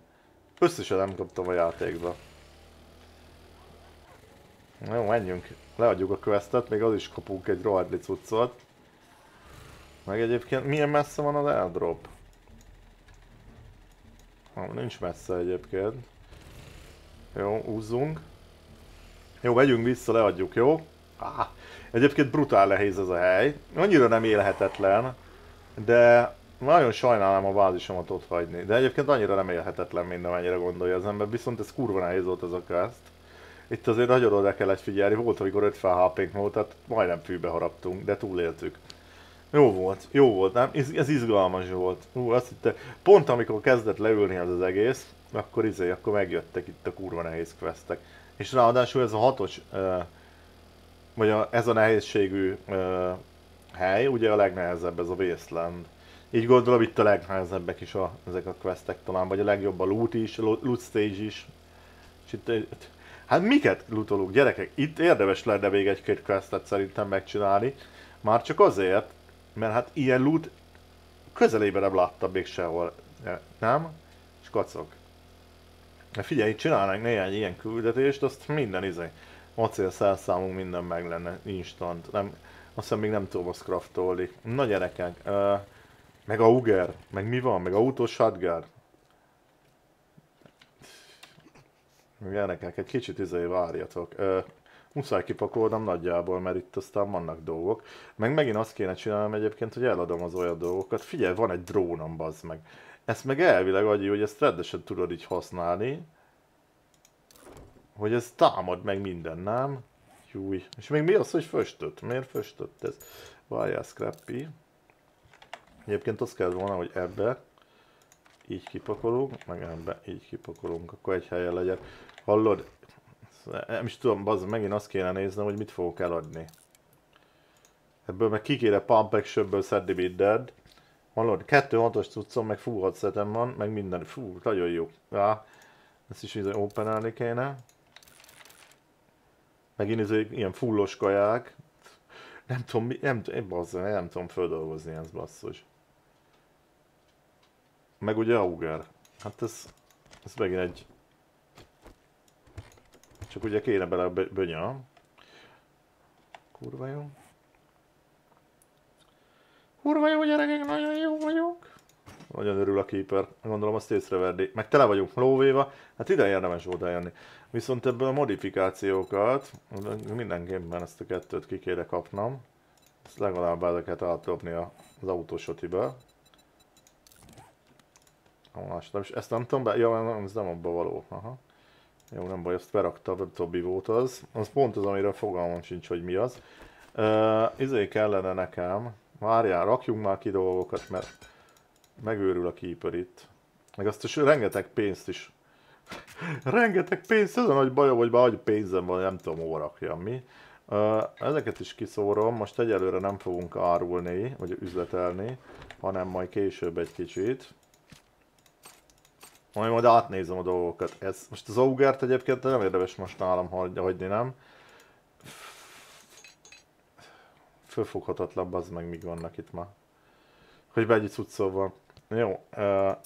Összesen nem kaptam a játékba. Jó, menjünk. Leadjuk a questet, még az is kapunk egy rohadli cuccot. Meg egyébként milyen messze van az airdrop? Ha, nincs messze egyébként. Jó, úzzunk. Jó, megyünk vissza, leadjuk, jó? Ah, egyébként brutál nehéz ez a hely. Annyira nem élhetetlen, de nagyon sajnálom a bázisomat ott hagyni. De egyébként annyira nem élhetetlen, mint amennyire gondolja az ember, viszont ez kurva nehéz volt ez a quest. Itt azért nagyon oda kellett figyelni, volt, amikor 50 hp volt, tehát majdnem fűbe haraptunk, de túléltük. Jó volt, jó volt, nem? Ez, ez izgalmas volt. Ú, azt hitte, pont amikor kezdett leülni az az egész, akkor izé, akkor megjöttek itt a kurva nehéz questek. És ráadásul ez a hatos, vagy a, ez a nehézségű hely, ugye a legnehezebb ez a Wasteland. Így gondolom itt a legnehezebbek is a, ezek a questek talán, vagy a legjobb a loot is, loot stage is. És itt, itt Hát miket lootolunk, gyerekek? Itt érdemes lenne még egy-két questet szerintem megcsinálni. Már csak azért, Mert hát ilyen loot közelében nem láttam még sehol. Nem? És kacok. Na figyelj, csinálnánk néhány ilyen küldetést, azt minden izé. Acél számunk minden meg lenne, instant. Nem, azt hiszem még nem tudom azt craftolni. Na gyerekek, uh, meg a Uger, meg mi van, meg a autó shotgun. Gyerekek, egy kicsit izé várjatok. Uh, muszáj kipakolnom nagyjából, mert itt aztán vannak dolgok. Meg megint azt kéne csinálnom egyébként, hogy eladom az olyan dolgokat. Figyelj, van egy drónom, bazd meg. Ezt meg elvileg adja, hogy ezt rendesen tudod így használni. Hogy ez támad meg minden, nem? Júj. És még mi az, hogy föstött? Miért föstött ez? Várjál, Scrappy. Egyébként azt kell volna, hogy ebbe így kipakolunk, meg ebbe így kipakolunk, akkor egy helyen legyen. Hallod? Nem is tudom, bazd, megint azt kéne néznem, hogy mit fogok eladni. Ebből meg ki kéne pump actionből szedni mindent. Hallod, kettő hatos cuccom, meg full szetem van, meg minden. Fú, nagyon jó. Ja, ezt is így openálni kéne. Megint ez ilyen fullos kaják. Nem tudom, mi, nem, én bazzá, nem tudom földolgozni ezt basszus. Meg ugye Auger. Hát ez, ez megint egy... Csak ugye kéne bele a bönya. Kurva jó. Kurva jó gyerekek, nagyon jó vagyok. Nagyon örül a keeper, gondolom azt észreverdi. Meg tele vagyunk lóvéva, hát ide érdemes volt eljönni. Viszont ebből a modifikációkat, mindenképpen ezt a kettőt ki kéne kapnom. Ezt legalább ezeket átdobni az autósotiba. És ezt nem tudom be... Ja, ez nem abba való. Aha. Jó, nem baj, ezt berakta, Tobi volt az. Az pont az, amire fogalmam sincs, hogy mi az. Uh, izé kellene nekem. Várjál, rakjunk már ki dolgokat, mert megőrül a keeper itt. Meg azt is rengeteg pénzt is (laughs) Rengeteg pénz, ez a nagy bajom, hogy már pénzem van, nem tudom hova rakjam mi. Uh, ezeket is kiszórom, most egyelőre nem fogunk árulni, vagy üzletelni, hanem majd később egy kicsit. Majd majd átnézem a dolgokat. Ez, most az augert egyébként nem érdemes most nálam hagyni, nem? Fölfoghatatlan, az meg míg vannak itt ma. Hogy be egy cuccol van. Jó,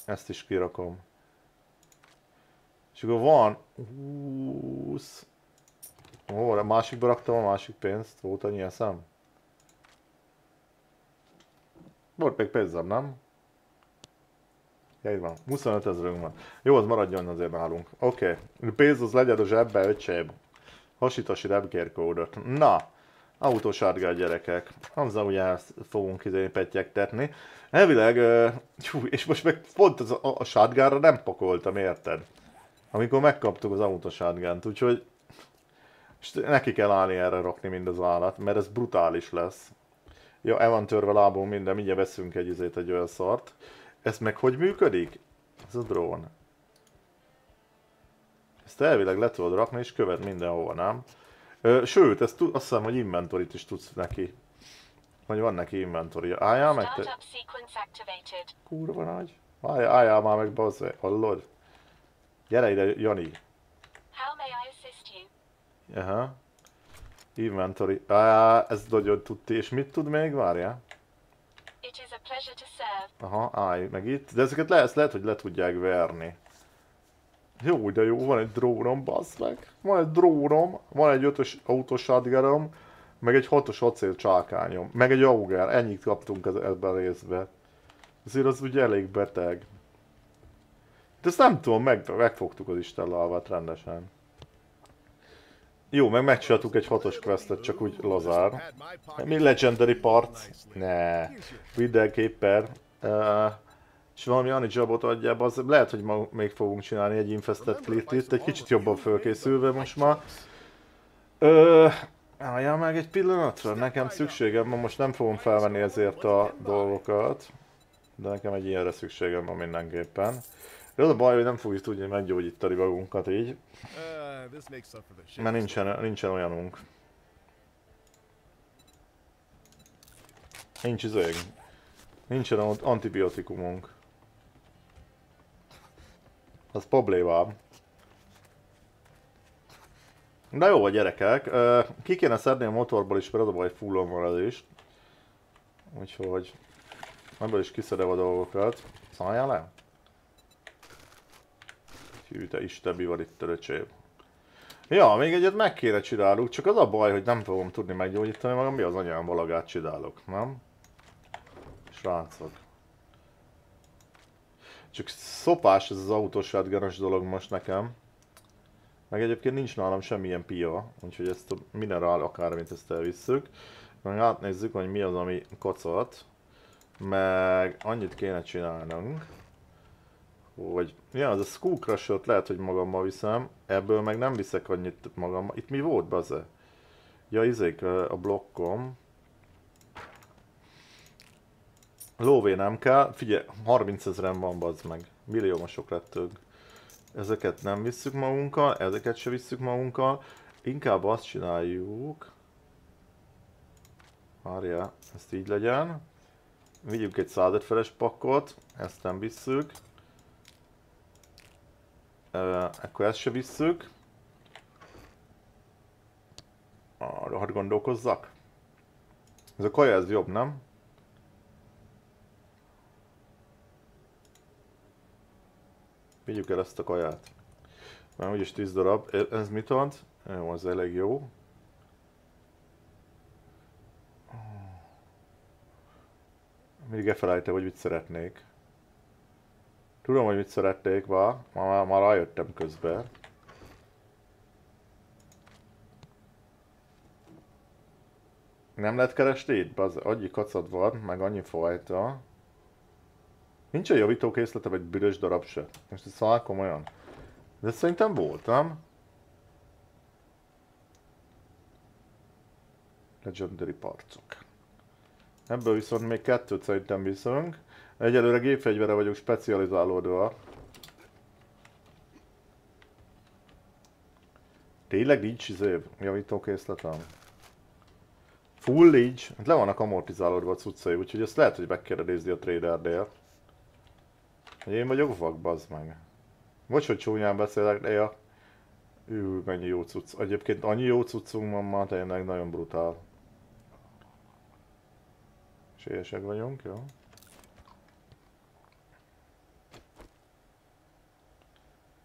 ezt is kirakom. És akkor van 20... Ó, a másikba raktam a másik pénzt, volt annyi eszem? Volt még pénzem, nem? Ja, van. 25 ezerünk van. Jó, az maradjon azért nálunk. Oké. Okay. Pénz az legyen a zsebbe, öcsém. Hasítasi repkérkódot. Na, a gyerekek. Azzal ugye fogunk izé pettyektetni. Elvileg, uh, és most meg pont az, a, a sárgára nem pakoltam, érted? amikor megkaptuk az autosátgánt, úgyhogy és neki kell állni erre rakni mind az állat, mert ez brutális lesz. Ja, el van törve lábon minden, mindjárt veszünk egy izét, egy olyan szart. Ez meg hogy működik? Ez a drón. Ezt elvileg le tudod rakni, és követ mindenhova, nem? Ö, sőt, ezt azt hiszem, hogy inventorit is tudsz neki. Hogy van neki inventory. Álljál meg te... Kurva nagy. Álljál, álljál már meg, bazze, hallod? Gyere ide, Jani. Aha. Inventory. Ah, ez nagyon tudti. És mit tud még? Várjál. It is a pleasure to serve. Aha, állj meg itt. De ezeket le, ezt lehet, hogy le tudják verni. Jó, de jó, van egy drónom, bassz meg. Van egy drónom, van egy ötös autós meg egy hatos acél csákányom, meg egy auger. Ennyit kaptunk ebben a részben. Azért az ugye elég beteg. De ezt nem tudom, meg, megfogtuk az Isten lalvát rendesen. Jó, meg megcsináltuk egy hatos questet, csak úgy lazár. Mi legendary part? Ne, mindenképpen. És valami Ani jobot adja, az lehet, hogy ma még fogunk csinálni egy infested clear itt, egy kicsit jobban fölkészülve most már. Uh, álljál meg egy pillanatra, nekem szükségem van, most nem fogom felvenni ezért a dolgokat. De nekem egy ilyenre szükségem van mindenképpen. De az a baj, hogy nem fogjuk tudni meggyógyítani magunkat így. Mert nincsen, nincsen olyanunk. Nincs izég. Nincsen antibiotikumunk. Az problémám. De jó a gyerekek, ki kéne szedni a motorból is, mert az a baj, fullon van ez is. Úgyhogy ebből is kiszedem a dolgokat. Szálljál le? Hű, te isten, mi van itt a Ja, még egyet meg kéne csinálnunk, csak az a baj, hogy nem fogom tudni meggyógyítani magam, mi az anyám valagát csinálok, nem? Srácok. Csak szopás ez az autós dolog most nekem. Meg egyébként nincs nálam semmilyen pia, úgyhogy ezt a minerál akármit ezt elvisszük. Meg átnézzük, hogy mi az, ami kocolt. Meg annyit kéne csinálnunk, hogy ja, az a Skull Crusher-t lehet, hogy magammal viszem, ebből meg nem viszek annyit magammal. Itt mi volt, baze? Ja, izék a blokkom. Lóvé nem kell, figyelj, 30 ezeren van, bazd meg. Milliómosok lettünk. Ezeket nem visszük magunkkal, ezeket se visszük magunkkal. Inkább azt csináljuk... Várja, ezt így legyen. Vigyünk egy 150-es pakkot, ezt nem visszük. Akkor ezt se visszük. Arra hadd gondolkozzak. Ez a kaja, ez jobb, nem? Vigyük el ezt a kaját. Már úgyis 10 darab. Ez mit ad? Jó, az elég jó. Mindig elfelejtem, hogy mit szeretnék. Tudom, hogy mit szeretnék ma, már, már rájöttem közben. Nem lehet keresni itt? Az annyi kacad van, meg annyi fajta. Nincs egy javítókészletem egy büdös darab se. Most ez szóval komolyan. De szerintem voltam. Legendary parcok. Ebből viszont még kettőt szerintem viszünk. Egyelőre gépfegyvere vagyok specializálódva. Tényleg nincs izé javítókészletem? Full így, le vannak amortizálódva a cuccai, úgyhogy ezt lehet, hogy meg kéne nézni a tradernél. Hogy én vagyok vak, bazd meg. Bocs, hogy csúnyán beszélek, ja. Ű, mennyi jó cucc. Egyébként annyi jó cuccunk van ma, tényleg nagyon brutál. Sélyesek vagyunk, jó?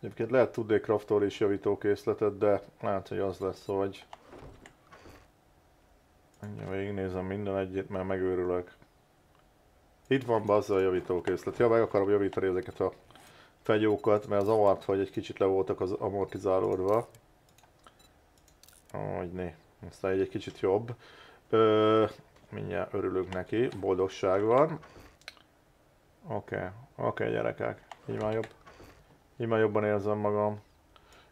Egyébként lehet tudnék craftolni is javítókészletet, de lehet, hogy az lesz, hogy... Ennyi, végignézem minden egyet, mert megőrülök. Itt van bazza a javítókészlet. Ja, meg akarom javítani ezeket a fegyókat, mert az avart, hogy egy kicsit le voltak az amortizálódva. Hogy né, aztán egy, egy kicsit jobb. Ö, mindjárt örülünk neki, boldogság van. Oké, okay. oké okay, gyerekek, így már jobb. Így már jobban érzem magam.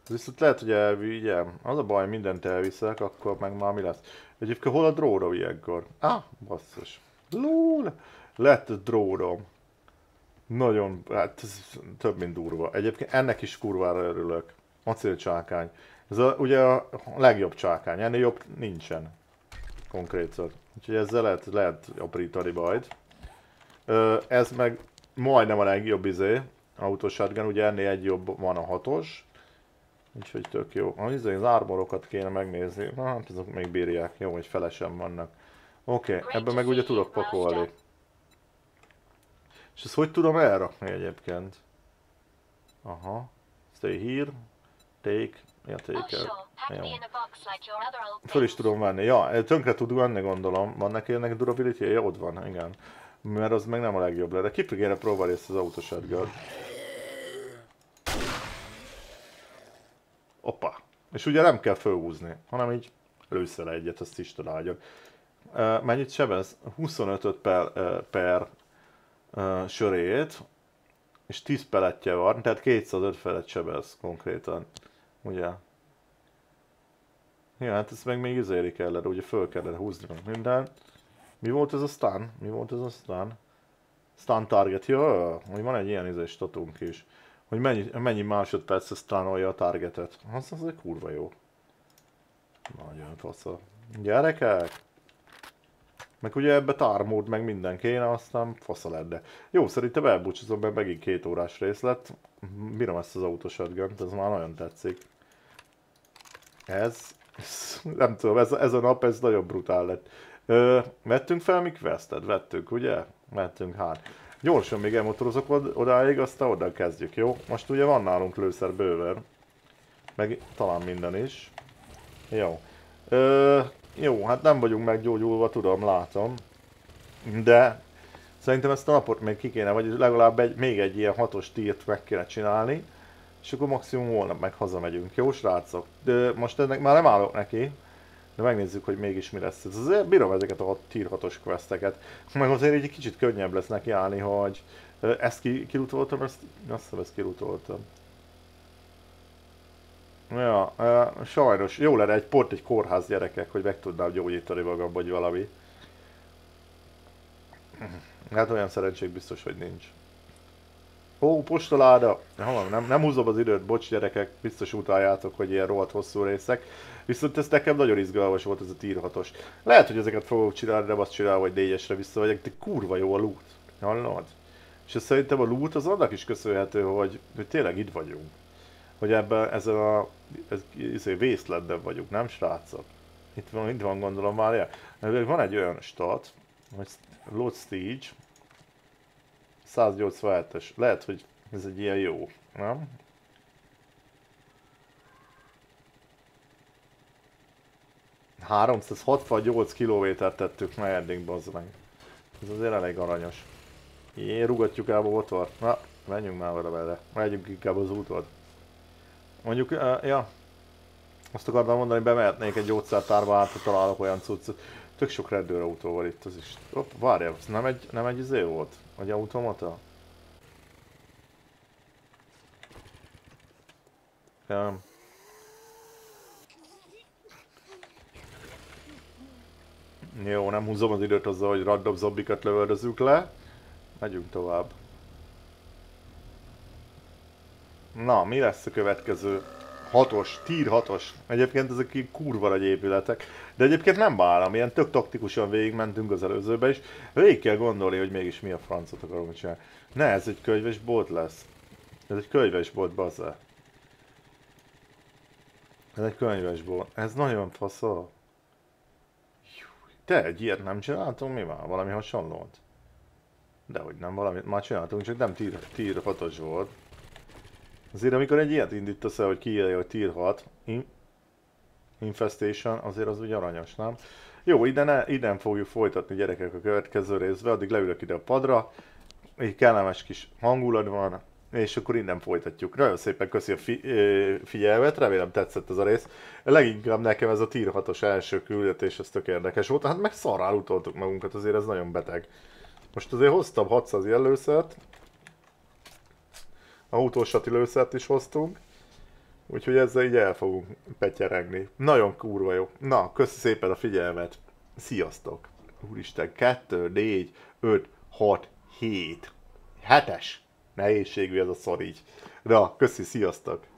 Viszont lehet, hogy elvigyem. Az a baj, mindent elviszek, akkor meg már mi lesz. Egyébként hol a dróra ilyenkor? Ah, basszus. Lul! Lett drórom. Nagyon, hát ez több mint durva. Egyébként ennek is kurvára örülök. Acélcsákány. Ez a, ugye a legjobb csákány, ennél jobb nincsen. Konkrétan. Úgyhogy ezzel lehet, lehet aprítani majd. Ö, ez meg majdnem a legjobb izé, autoshotgun, ugye ennél egy jobb van a hatos. Úgyhogy tök jó. Az, izé, az ármorokat kéne megnézni. Na, hát azok még bírják. Jó, hogy felesen vannak. Oké, okay, ebben meg ugye tudok pakolni. És ezt hogy tudom elrakni egyébként? Aha. Stay here. Take. Ja, take el. Jó. Föl is tudom venni. Ja, tönkre tud venni gondolom. Van neki ennek durability? Ja, ott van, igen. Mert az meg nem a legjobb le. De ki kéne próbálni ezt az autoshotgun. Oppa. És ugye nem kell fölhúzni, hanem így először egyet, azt is találjon. Uh, mennyit sebez? 25 per, per sörét, és 10 peletje van, tehát 205 felet sebez konkrétan. Ugye? Ja, hát ezt meg még izéri kellene, ugye föl kellene húzni minden. Mi volt ez a stun? Mi volt ez a stun? Stun target, jó, hogy van egy ilyen izés statunk is. Hogy mennyi, mennyi másodperc stánolja a targetet. Az, az kurva jó. Nagyon fasza. Gyerekek! Meg ugye ebbe tármód meg minden kéne, aztán fasza lett. Jó, szerintem elbúcsúzom, mert megint két órás rész lett. Bírom ezt az autoshotgun ez már nagyon tetszik. Ez... Nem tudom, ez, ez a nap, ez nagyon brutál lett. Ö, vettünk fel mi questet? Vettünk, ugye? Vettünk, hát. Gyorsan még elmotorozok od- odáig, aztán oda kezdjük, jó? Most ugye van nálunk lőszer bőven. Meg talán minden is. Jó. Ö, jó, hát nem vagyunk meggyógyulva, tudom, látom. De szerintem ezt a napot még ki kéne, vagy legalább egy, még egy ilyen hatos tírt meg kéne csinálni. És akkor maximum holnap meg hazamegyünk, jó srácok? De most ennek már nem állok neki. De megnézzük, hogy mégis mi lesz. Ez azért bírom ezeket a tier 6-os questeket. Meg azért egy kicsit könnyebb lesz neki állni, hogy ezt ki, kilutoltam, ezt, azt hiszem ezt kilutoltam. Ja, ö, sajnos. Jó lenne egy port egy kórház gyerekek, hogy meg tudnám gyógyítani magam, vagy valami. Hát olyan szerencsék biztos, hogy nincs. Ó, postaláda! Ha, nem, nem húzom az időt, bocs gyerekek, biztos utáljátok, hogy ilyen rohadt hosszú részek. Viszont ez nekem nagyon izgalmas volt ez a tier 6-os. Lehet, hogy ezeket fogok csinálni, nem azt csinálom, hogy 4-esre visszamegyek, de kurva jó a loot. Hallod? És ez szerintem a loot az annak is köszönhető, hogy, hogy tényleg itt vagyunk. Hogy ebben, ezen a ez, ez, vészletben vagyunk, nem srácok? Itt van, itt van gondolom már, van egy olyan stat, hogy Load Stage, 187-es. Lehet, hogy ez egy ilyen jó, nem? ...368 kilométert tettük meg eddig, bazd meg. Ez azért elég aranyos. Jé, rugatjuk el a motort. Na, menjünk már vele vele. Megyünk inkább az úton. Mondjuk, uh, ja. Azt akartam mondani, bemehetnék egy gyógyszertárba át, ha találok olyan cuccot. Tök sok rendőrautó van itt, az is. Hopp, várjál, ez nem egy, nem egy izé volt? Vagy automata? Ja. Jó, nem húzom az időt azzal, hogy random zombikat lövöldözünk le. Megyünk tovább. Na, mi lesz a következő? Hatos, tier hatos. Egyébként ezek így kurva nagy épületek. De egyébként nem bánom, ilyen tök taktikusan végigmentünk az előzőbe is. Végig kell gondolni, hogy mégis mi a francot akarunk csinálni. Ne, ez egy könyves bolt lesz. Ez egy könyves bolt, bazza. Ez egy könyves bolt. Ez nagyon faszol. Te egy ilyet nem csináltunk mi már? Valami hasonlót? Dehogy nem, valamit már csináltunk, csak nem tier, tier 6-os volt. Azért amikor egy ilyet indítasz el, hogy kiírja, hogy tier 6, in, infestation, azért az úgy aranyos, nem? Jó, ide, ne, ide fogjuk folytatni gyerekek a következő részbe, addig leülök ide a padra, egy kellemes kis hangulat van, és akkor innen folytatjuk. Nagyon szépen köszi a fi- figyelmet, remélem tetszett ez a rész. Leginkább nekem ez a tier 6-os első küldetés, ez tök érdekes volt. Hát meg szarrál utoltuk magunkat, azért ez nagyon beteg. Most azért hoztam 600 jelölőszert, autósati lőszert is hoztunk. Úgyhogy ezzel így el fogunk petyeregni. Nagyon kurva jó. Na, köszi szépen a figyelmet. Sziasztok! Úristen, 2, 4, 5, 6, 7. 7-es nehézségű ez a szor így. Na, köszi, sziasztok!